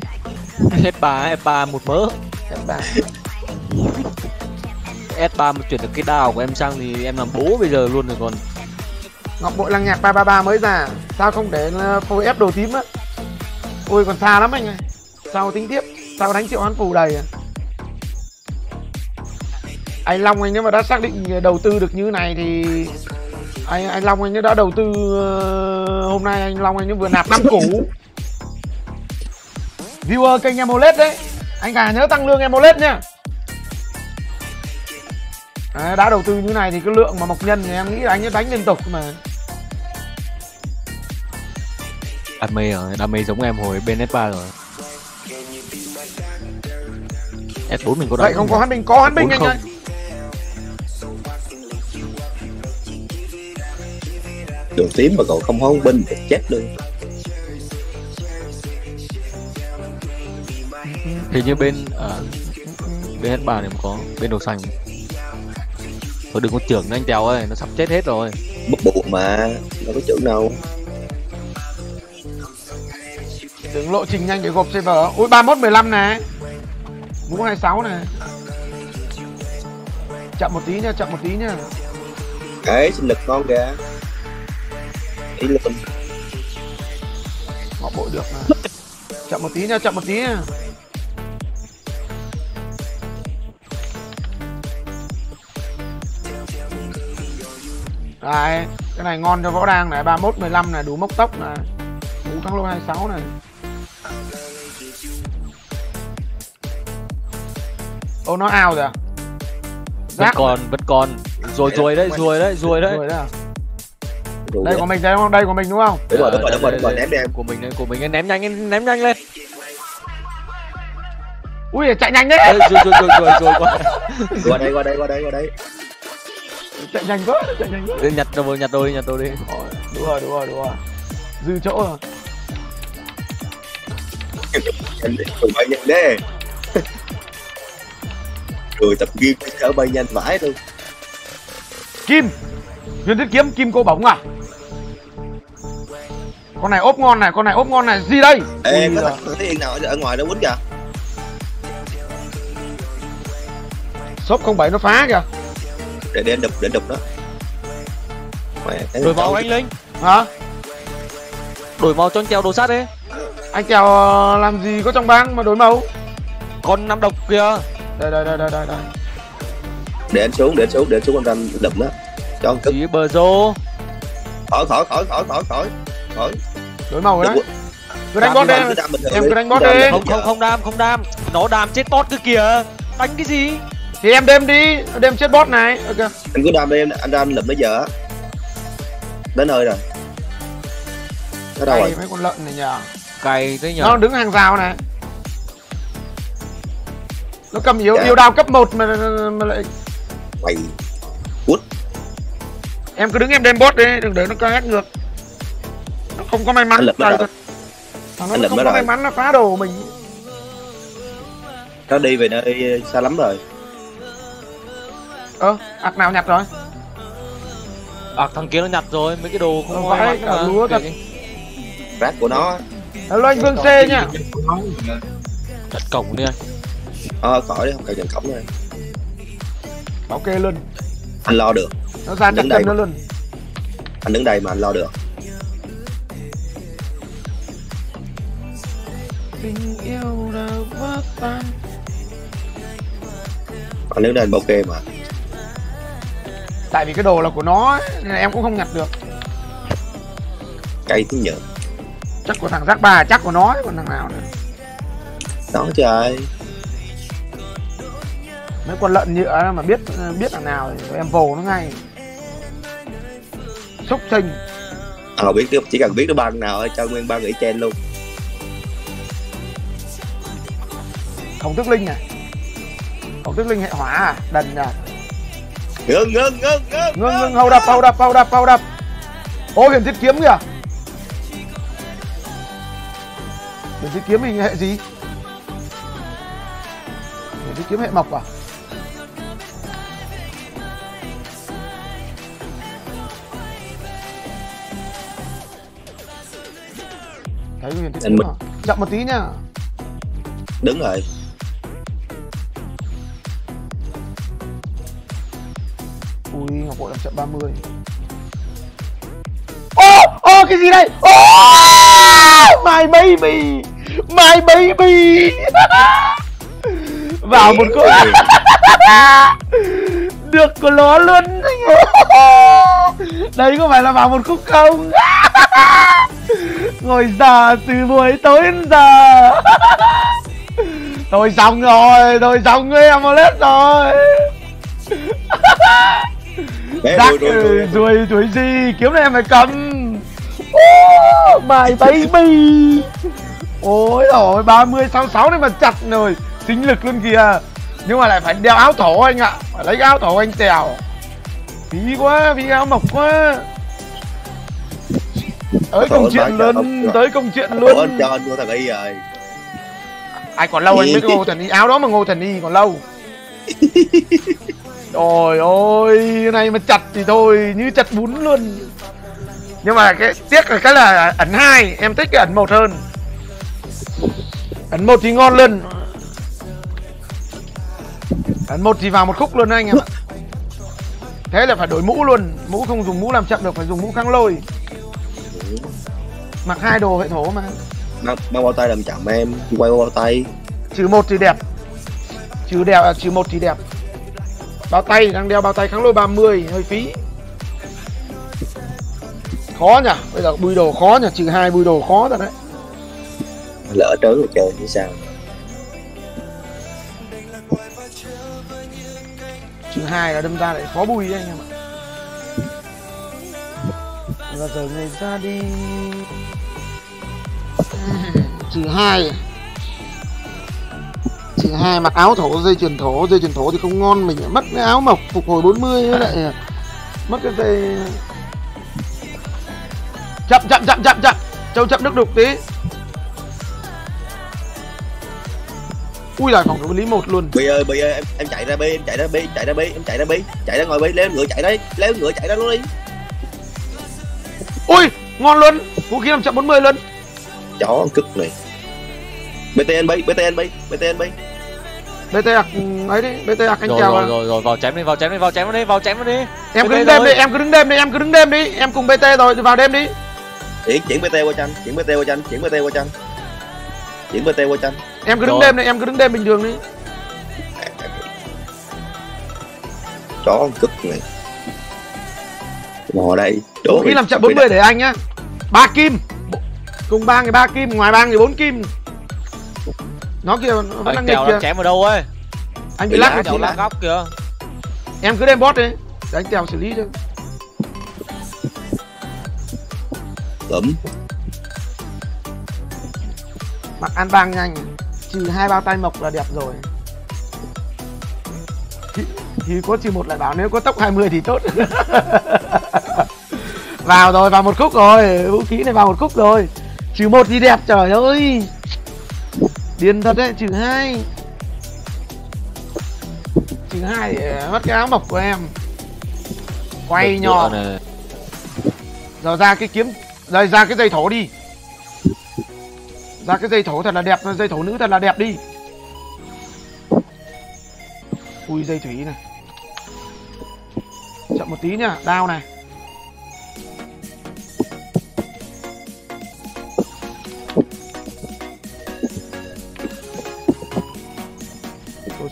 [SPEAKER 2] hết ba hết ba một mớ.
[SPEAKER 1] Em bảo,
[SPEAKER 2] S3 mà chuyển được cái đào của em sang thì em làm bố bây giờ luôn rồi còn.
[SPEAKER 1] Ngọc bội lăng nhạc 333 mới ra. Sao không để phôi ép đồ tím á? Ôi còn xa lắm anh ơi. Sao tính tiếp? Sao đánh triệu hoán phù đầy à? Anh Long anh nếu mà đã xác định đầu tư được như này thì anh anh Long anh đã đầu tư ờ, hôm nay anh Long anh vừa nạp năm củ viewer kênh Emolet đấy. Anh cả nhớ tăng lương Emolet nhá Đấy, đã đầu tư như này thì cái lượng mà mộc nhân thì em nghĩ là anh ấy đánh liên tục mà.
[SPEAKER 2] Đam mê rồi đam mê giống em hồi bên S3 rồi. S4 mình có
[SPEAKER 1] vậy không có hắn bình có hắn bình anh ơi
[SPEAKER 6] đồ tím mà cậu không hôn binh thì chết luôn.
[SPEAKER 2] Thì như bên à, bên S3 này mà có bên đồ xanh thôi đừng có trưởng anh Tèo ơi nó sắp chết hết rồi.
[SPEAKER 6] Bất buộc mà đâu có chữ đâu.
[SPEAKER 1] Đừng lộ trình nhanh để gộp server Ui 31 15 nè. Mũ 26 nè. Chậm một tí nha, chậm một tí nha.
[SPEAKER 6] Ấy sinh lực ngon kìa ý là
[SPEAKER 1] Ngọc bội được mà. Chậm một tí nha, chậm một tí nha. Đấy, cái này ngon cho võ đang này 31 15 này, đủ mốc tốc này. Mũ kháng lô 26 này. Ô nó ao rồi à?
[SPEAKER 2] vẫn còn vẫn còn. Rồi rồi đấy rồi đấy rồi đấy.
[SPEAKER 1] Rồi đấy à?
[SPEAKER 6] Rượu
[SPEAKER 1] Đây
[SPEAKER 6] đây
[SPEAKER 1] của mình đây đúng không? Đây của mình đúng không?
[SPEAKER 6] đúng rồi đúng rồi
[SPEAKER 2] Đây,
[SPEAKER 6] đúng rồi
[SPEAKER 2] đây,
[SPEAKER 6] đúng rồi.
[SPEAKER 2] Đây,
[SPEAKER 6] ném đi em
[SPEAKER 2] của mình đấy của mình ném nhanh ném nhanh lên.
[SPEAKER 1] Ui chạy nhanh đấy.
[SPEAKER 2] Rồi rồi rồi rồi rồi qua
[SPEAKER 6] qua đây qua đây qua đây qua đây.
[SPEAKER 1] Chạy nhanh quá, chạy nhanh quá.
[SPEAKER 2] Đi nhặt đồ nhặt đồ đi nhặt đồ đi.
[SPEAKER 1] Đúng rồi, đúng rồi, đúng rồi. Dư chỗ rồi.
[SPEAKER 6] Cùng bay nhanh đấy. Rồi tập gym thở bay nhanh vãi luôn
[SPEAKER 1] Kim Huyền thiết kiếm, kim cô bóng à Con này ốp ngon này, con này ốp ngon này. Gì đây?
[SPEAKER 6] Ê,
[SPEAKER 1] Ui
[SPEAKER 6] có thằng yên nào ở ngoài đó quýnh kìa.
[SPEAKER 1] Shop 07 nó phá kìa.
[SPEAKER 6] Để để đục để đục đó.
[SPEAKER 2] Đổi màu anh linh.
[SPEAKER 1] Hả?
[SPEAKER 2] Đổi màu cho anh kèo đồ sát đi.
[SPEAKER 1] Anh kèo ờ, làm gì có trong bang mà đổi màu?
[SPEAKER 2] Con năm độc kìa.
[SPEAKER 1] Đây đây đây đây đây, đây.
[SPEAKER 6] để anh xuống để anh xuống để anh xuống anh ranh đục đó. Cho anh cất.
[SPEAKER 2] Bờ rô.
[SPEAKER 6] Khỏi khỏi khỏi khỏi khỏi khỏi khỏi
[SPEAKER 1] đổi màu rồi đấy. Cứ đánh bot đi.
[SPEAKER 6] cứ
[SPEAKER 1] em cứ đánh bot
[SPEAKER 6] Đam
[SPEAKER 1] đi.
[SPEAKER 2] không không không đam không đam. Nó đam chết bot kia kìa. Đánh cái gì?
[SPEAKER 1] Thì em đem đi. Đem chết bot này. Ok.
[SPEAKER 6] Anh cứ đam đi em anh đam lụm bây giờ đến nơi rồi. Nó đâu
[SPEAKER 1] Đây,
[SPEAKER 6] rồi?
[SPEAKER 1] mấy con lợn này nhờ
[SPEAKER 2] cày thế nhở
[SPEAKER 1] nó đứng hàng rào này. Nó cầm yếu
[SPEAKER 6] Dạ.
[SPEAKER 1] yếu đao cấp 1 mà, mà lại
[SPEAKER 6] mày
[SPEAKER 1] em cứ đứng em đem bot đi đừng để nó ca ép ngược không có may mắn. Thằng
[SPEAKER 6] Anh
[SPEAKER 1] nó không có
[SPEAKER 6] rồi.
[SPEAKER 1] may mắn nó phá đồ mình.
[SPEAKER 6] Nó đi về nơi xa lắm rồi.
[SPEAKER 1] Ơ ạc nào nhặt rồi?
[SPEAKER 2] À thằng kia nó nhặt rồi mấy cái đồ
[SPEAKER 1] Ờ,
[SPEAKER 2] không
[SPEAKER 1] vãi,
[SPEAKER 2] may
[SPEAKER 1] cả
[SPEAKER 2] mắn
[SPEAKER 1] lúa thật.
[SPEAKER 2] Đi.
[SPEAKER 6] rác của nó
[SPEAKER 1] hello anh vương c nha.
[SPEAKER 2] Chặt cổng đi anh.
[SPEAKER 6] Ờ khỏi đi không cần nhận cổng rồi
[SPEAKER 1] bảo kê luôn.
[SPEAKER 6] Anh lo được.
[SPEAKER 1] Nó ra
[SPEAKER 6] đây
[SPEAKER 1] chân nó luôn.
[SPEAKER 6] Anh đứng đây mà anh lo được
[SPEAKER 1] tình yêu đã vỡ tan
[SPEAKER 6] đây anh bảo kê mà.
[SPEAKER 1] Tại vì cái đồ là của nó ấy, nên là em cũng không nhặt được.
[SPEAKER 6] Cây thứ nhựa
[SPEAKER 1] chắc của thằng rác bà chắc của nó ấy, còn thằng nào nữa?
[SPEAKER 6] Đó trời.
[SPEAKER 1] Mấy con lợn nhựa mà biết biết thằng nào thì em vồ nó ngay. Xúc sinh.
[SPEAKER 6] Ờ biết được chỉ cần biết được băng nào thôi cho nguyên băng nghỉ chen luôn
[SPEAKER 1] khổng tức linh này khổng tức linh hệ hỏa à? Đần à?
[SPEAKER 6] Ngưng ngưng ngưng ngưng
[SPEAKER 1] ngưng ngưng. hầu đập hầu đập hầu đập hầu đập ô hiển thiết kiếm kìa. Hiển thiết kiếm mình hệ gì? Hiển thiết kiếm hệ mộc à? Thấy hiển thiết kiếm à? Chậm một tí nha.
[SPEAKER 6] Đứng rồi
[SPEAKER 1] ngọc bội làm chậm 30 ô oh, ô oh, cái gì đây? Ô oh, my baby my baby. Vào một cô được của nó luôn. Đấy có phải là vào một khúc không? Ngồi giờ từ buổi tối đến giờ. Tôi xong rồi tôi xong với em hết rồi.
[SPEAKER 6] Ê,
[SPEAKER 1] Rác
[SPEAKER 6] đuổi, đuổi,
[SPEAKER 1] gì? Kiếm này em phải cầm oh, My baby. Ôi rồi 30 66 này mà chặt rồi Sinh lực luôn kìa. Nhưng mà lại phải đeo áo thổ anh ạ. Phải lấy áo thổ anh tèo. Phí quá, phí áo mộc quá. Tới công chuyện luôn, tới công chuyện luôn.
[SPEAKER 6] cho anh mua thằng y rồi
[SPEAKER 1] Ai còn lâu anh mới ngô thần y? Áo đó mà ngô thần y còn lâu Trời ơi, cái này mà chặt thì thôi, như chặt bún luôn. Nhưng mà cái tiếc là cái là ẩn hai, em thích cái ẩn một hơn. Ẩn một thì ngon luôn. Ẩn một thì vào một khúc luôn anh em ạ. Thế là phải đổi mũ luôn, mũ không dùng mũ làm chậm được, phải dùng mũ kháng lôi. Mặc hai đồ hệ thổ mà.
[SPEAKER 6] mang, mang bao tay làm chậm em quay bao tay
[SPEAKER 1] Trừ một thì đẹp. Trừ đẹp, à, trừ một thì đẹp. Bao tay đang đeo bao tay kháng lôi 30 hơi phí. Khó nhỉ, bây giờ bùi đồ khó nhỉ, trừ hai bùi đồ khó thật đấy.
[SPEAKER 6] lỡ trớn rồi chơi như sao
[SPEAKER 1] Trừ hai là đâm ra lại khó bùi đấy anh em ạ. Bây giờ người ra đi. Trừ hai Trừ hai mặc áo thổ dây chuyền thổ. Dây chuyền thổ thì không ngon mình mất cái áo mộc phục hồi 40 với lại mất cái dây chậm chậm chậm chậm chậm. Châu chậm nước đục tí. Ui lại phòng thủ lý một luôn.
[SPEAKER 6] Bi ơi bi ơi em, em chạy ra bi em chạy ra bi chạy ra bi em chạy ra bi chạy ra ngồi bi leo ngựa chạy đấy leo ngựa chạy ra luôn đi.
[SPEAKER 1] Ui ngon luôn. Vũ khí làm chậm 40 luôn.
[SPEAKER 6] Chó cức này. Btn bi btn bi btn bi
[SPEAKER 1] bt ạc ấy đi bt ạc anh
[SPEAKER 2] rồi
[SPEAKER 1] chèo
[SPEAKER 2] rồi rồi rồi vào chém đi vào chém đi vào chém đi vào chém đi.
[SPEAKER 1] Em cứ đứng đêm đi em cứ đứng đêm đi em cứ đứng đêm đi em cùng bt rồi thì vào đêm đi.
[SPEAKER 6] Chuyển chuyển bt qua tranh chuyển bt qua tranh chuyển bt qua tranh chuyển bt qua tranh
[SPEAKER 1] em cứ đứng đêm đi em cứ đứng đêm bình thường đi.
[SPEAKER 6] Chó con cức này. Mò đây
[SPEAKER 1] vũ khí làm chậm 40 để anh nhá. Ba kim. Cùng ba người ba kim ngoài ba người bốn kim nó kia nó vẫn đang
[SPEAKER 2] anh
[SPEAKER 1] nghịch kìa.
[SPEAKER 2] chém ở đâu ấy
[SPEAKER 1] anh bị lắc
[SPEAKER 6] lắc,
[SPEAKER 2] đang
[SPEAKER 1] lại
[SPEAKER 2] góc kìa.
[SPEAKER 1] Em cứ đem bot đi. Để anh tèo xử lý cho.
[SPEAKER 6] Lụm
[SPEAKER 1] mặc ăn bang nhanh trừ hai bao tay mộc là đẹp rồi. Thì, thì có trừ một lại bảo nếu có tốc 20 thì tốt. Vào rồi vào một khúc rồi. Vũ khí này vào một khúc rồi. Trừ một thì đẹp trời ơi điên thật đấy trừ hai. Trừ hai mất cái áo mộc của em. Quay
[SPEAKER 2] Được
[SPEAKER 1] nhỏ giờ ra cái kiếm đây ra cái dây thổ đi. Ra cái dây thổ thật là đẹp dây thổ nữ thật là đẹp đi. Ui dây thủy này. Chậm một tí nhá đao này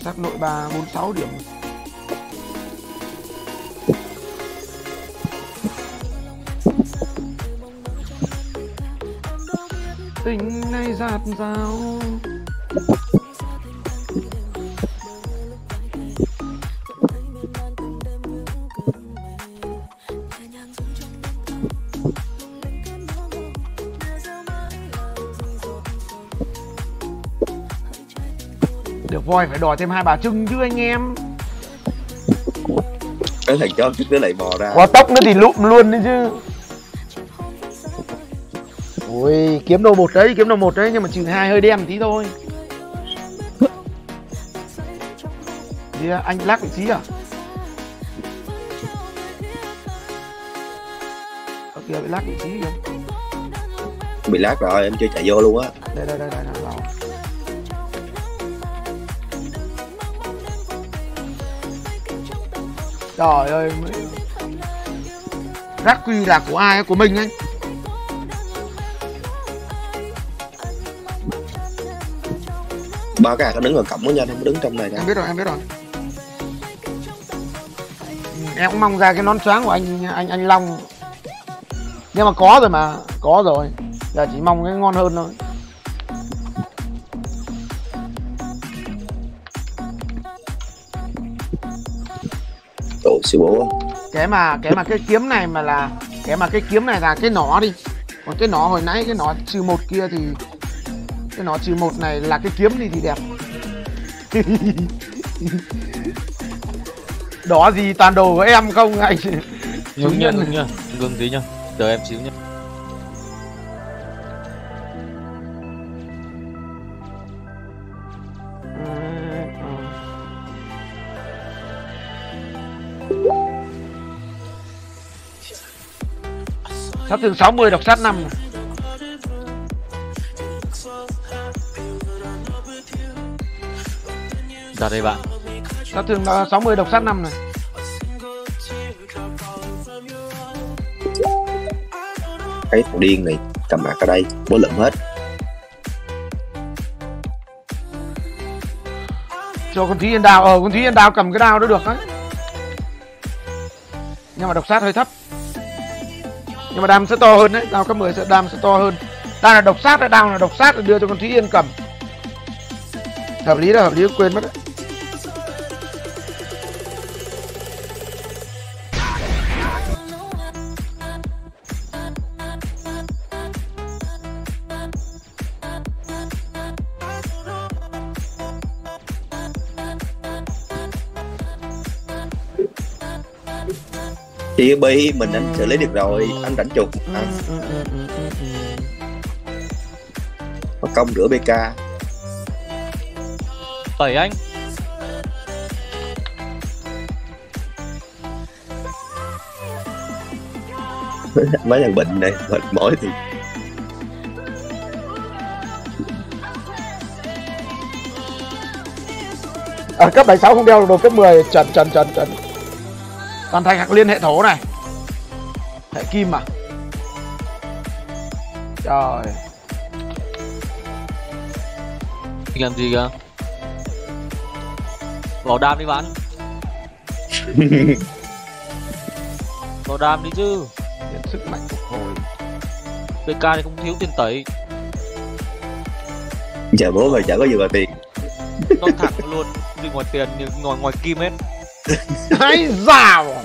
[SPEAKER 1] tôi sắc nội ba bốn sáu điểm tình này giạt rào voi phải đòi thêm hai bà trưng chứ anh em.
[SPEAKER 6] Cái thằng chó trước tới lại mò ra.
[SPEAKER 1] Có tóc nữa thì lụm luôn đấy chứ. Ui kiếm đồ một đấy kiếm đồ một đấy nhưng mà trừ hai hơi đen tí thôi. À, anh lắc vị trí à? Ở kia bị lắc vị trí kìa.
[SPEAKER 6] Bị lát rồi em chơi chạy vô luôn á.
[SPEAKER 1] Đây đây đây đây đây trời ơi rắc quy là của ai của mình anh
[SPEAKER 6] ba cái nó đứng ở cổng đó nha nó đứng trong này nè
[SPEAKER 1] em biết rồi em biết rồi. Ừ, em cũng mong ra cái nón choáng của anh anh anh Long. Nhưng mà có rồi mà có rồi. Giờ chỉ mong cái ngon hơn thôi
[SPEAKER 6] Siêu bố.
[SPEAKER 1] Cái mà cái mà cái kiếm này mà là cái mà cái kiếm này là cái nỏ đi. Còn cái nỏ hồi nãy cái nỏ trừ một kia thì cái nỏ trừ một này là cái kiếm đi thì đẹp. Đó gì toàn đồ của em không anh?
[SPEAKER 2] Ngưng nha ngưng nha ngưng tí nha chờ em xíu nha
[SPEAKER 1] Sát thương 60 độc sát 5
[SPEAKER 2] ra đây bạn.
[SPEAKER 1] Sát thương là 60 độc sát 5 này.
[SPEAKER 6] Cái thằng điên này cầm mặt ở đây bố lụm hết.
[SPEAKER 1] Cho con Thúy Yên Đào Ờ con Thúy Yên Đào cầm cái đao đó được đấy Nhưng mà độc sát hơi thấp nhưng mà đam sẽ to hơn đấy Đao cấp 10 sẽ, đam sẽ to hơn. Đao là độc sát đấy Đao là độc sát là đưa cho con Thúy Yên cầm. Hợp lý là hợp lý, quên mất đấy.
[SPEAKER 6] Bi mình anh xử lý được rồi anh đánh chuột.
[SPEAKER 1] Ừ,
[SPEAKER 6] à, có công rửa bk
[SPEAKER 2] tẩy anh.
[SPEAKER 6] Mấy thằng bệnh này bệnh mỏi thì
[SPEAKER 1] ở cấp 76 không đeo được đồ cấp 10 trần trần trần trần toàn thành hạc liên hệ thổ này. Hệ kim à? Trời.
[SPEAKER 2] Anh làm gì kìa Vào đam đi bạn. Vào đam đi chứ.
[SPEAKER 1] Nhận sức mạnh phục hồi.
[SPEAKER 2] PK này không thiếu tiền tẩy.
[SPEAKER 6] Chờ bố mà chả có gì mà tiền.
[SPEAKER 2] Nó thẳng luôn. Đi ngoài tiền ngoài ngoài kim hết
[SPEAKER 1] Hãy dào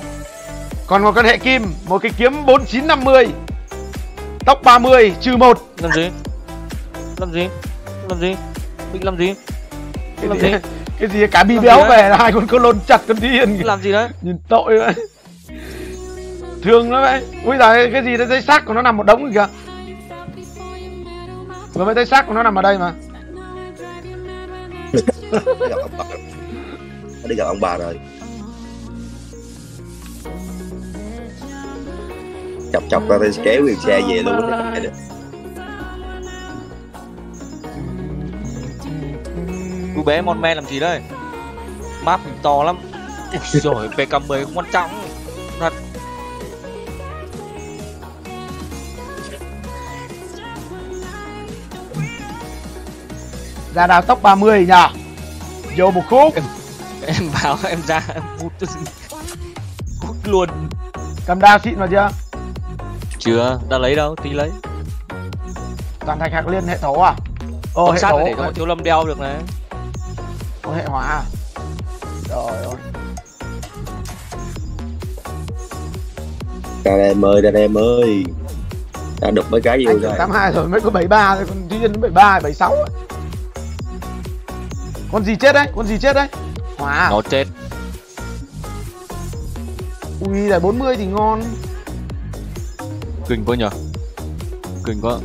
[SPEAKER 1] Còn một con hệ kim Một cái kiếm 4950 Tốc 30 trừ 1
[SPEAKER 2] Làm gì? Làm gì? Làm gì? Định làm gì?
[SPEAKER 1] Cái
[SPEAKER 2] Làm
[SPEAKER 1] gì
[SPEAKER 2] gì?
[SPEAKER 1] Cái gì cả bi béo
[SPEAKER 2] đấy?
[SPEAKER 1] về là hai con con lôn chặt con điên.
[SPEAKER 2] Làm gì đấy?
[SPEAKER 1] Nhìn tội vậy Thương nó vậy Ui giời cái gì đấy? Dây xác của nó nằm một đống kìa. Vừa mới thấy xác của nó nằm ở đây mà.
[SPEAKER 6] Đi gặp ông bà rồi chọc chọc ra đây kéo nguyên xe về luôn. Á
[SPEAKER 2] Cô bé mon men làm gì đây? Map mình to lắm. Rồi PK10 không quan trọng. Thật.
[SPEAKER 1] Ra đào tốc 30 nhờ Vô một khúc.
[SPEAKER 2] Em bảo em ra em hút Hút luôn.
[SPEAKER 1] Cầm đao xịn vào chưa
[SPEAKER 2] Chưa? Đã lấy đâu? Tí lấy.
[SPEAKER 1] Toàn thạch hạc liên hệ thổ à? Ồ
[SPEAKER 2] Còn
[SPEAKER 1] hệ
[SPEAKER 2] sát
[SPEAKER 1] thổ
[SPEAKER 2] là để cho bọn thiếu lâm đeo được này.
[SPEAKER 1] Ồ hệ hỏa à? Trời ơi.
[SPEAKER 6] Đàn em ơi, đàn em ơi. Đã đục mấy cái vô
[SPEAKER 1] Anh
[SPEAKER 6] rồi.
[SPEAKER 1] 82 rồi mới có 73 thôi Còn Nhân đến 73, 76 ấy. Con gì chết đấy? Con gì chết đấy? Hỏa à?
[SPEAKER 2] Nó chết.
[SPEAKER 1] Ui là 40 thì ngon
[SPEAKER 2] Kinh quá nhở Kinh quá.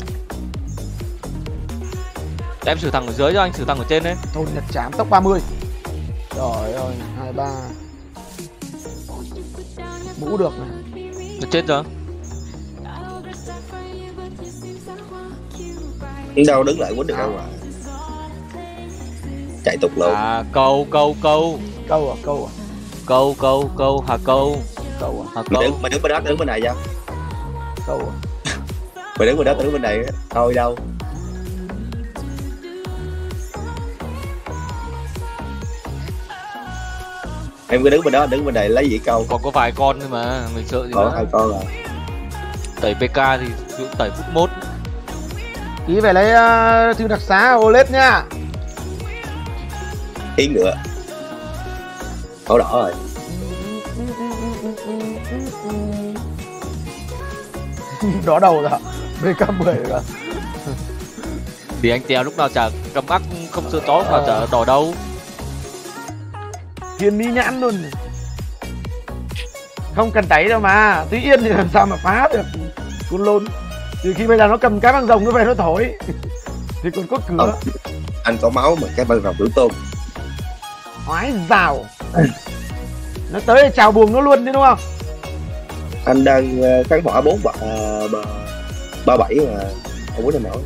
[SPEAKER 2] Em xử thằng ở dưới cho anh xử thằng ở trên đấy.
[SPEAKER 1] Thôn Nhật Chám tốc 30 Trời ơi 23 Mũ được này.
[SPEAKER 2] Nó chết rồi.
[SPEAKER 6] Đâu đứng lại quýnh được đâu mà Chạy tục luôn.
[SPEAKER 2] À câu câu câu.
[SPEAKER 1] Câu à câu à.
[SPEAKER 2] Câu câu câu hà câu.
[SPEAKER 1] Câu à.
[SPEAKER 2] Hà
[SPEAKER 6] Mày
[SPEAKER 2] câu.
[SPEAKER 6] đứng, mày đứng bên đó, đứng bên này sao
[SPEAKER 1] câu
[SPEAKER 6] Mày đứng bên đó, tao đứng bên này Thôi đâu. Em cứ đứng bên đó, đứng bên này lấy gì câu.
[SPEAKER 2] Còn có vài con thôi mà Mình sợ gì
[SPEAKER 6] Có hai con à.
[SPEAKER 2] Tẩy PK thì tẩy phút mốt.
[SPEAKER 1] Tí về lấy uh, thư đặc xá OLED nhá
[SPEAKER 6] Yến nữa. Màu đỏ rồi
[SPEAKER 1] Đó đầu rồi BK10 rồi
[SPEAKER 2] Thì anh Tèo lúc nào chả cầm ắc không sợ chó lúc nào chả đỏ đâu.
[SPEAKER 1] Kiên ni nhãn luôn. Không cần tẩy đâu mà. Tuy yên thì làm sao mà phá được. Con lôn. Từ khi bây giờ nó cầm cái băng rồng nó về nó thổi. Thì còn có cửa.
[SPEAKER 6] Ờ. Anh có máu mà cái băng rồng tử tôn
[SPEAKER 1] Hói rào. Nó tới thì chào buồng nó luôn đấy đúng không
[SPEAKER 6] Anh đang ờ, kháng hỏa 4 ba, ba, ba bảy mà Không muốn làm nổi.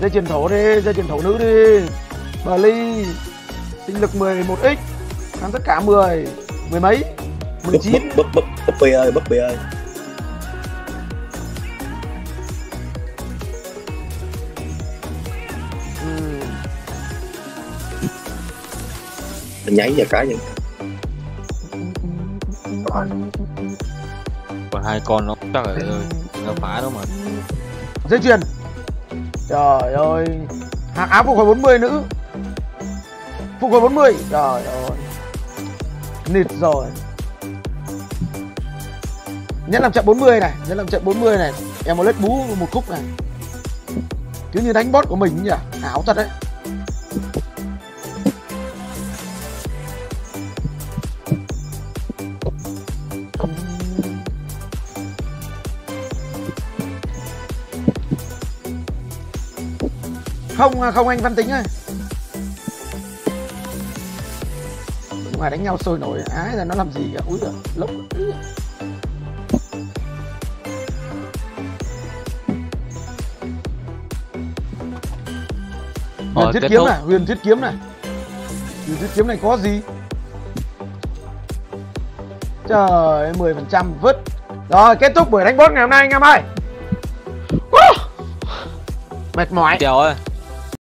[SPEAKER 1] Dây truyền thổ đi Dây truyền thổ nữ đi. Bờ ly Sinh lực 11x Kháng tất cả 10 Mười mấy
[SPEAKER 6] Búp
[SPEAKER 1] 19
[SPEAKER 6] búp búp búp búp bì ơi búp bì ơi.
[SPEAKER 1] Ừ.
[SPEAKER 6] Mình nháy vào cái những
[SPEAKER 2] Còn hai con nó chắc là nó phá đâu mà.
[SPEAKER 1] Dây chuyền. Trời ơi. Hạng áo phục hồi 40 nữ. Phục hồi 40 Trời ơi. Nịt rồi. Nhẫn làm trận 40 này Nhẫn làm trận 40 này. Em một lết bú một khúc này. Cứ như đánh bot của mình nhỉ. Áo thật đấy Không à, không anh Văn Tính ơi Ngoài đánh nhau sôi nổi Ái là nó làm gì cả Úi giời lốc. Huyền
[SPEAKER 2] Rồi,
[SPEAKER 1] thiết kiếm này Huyền thiết kiếm này Từ chiếc kiếm này có gì? Trời ơi, 10% vứt. Rồi, kết thúc buổi đánh boss ngày hôm nay anh em ơi. Mệt mỏi.
[SPEAKER 2] Chào ơi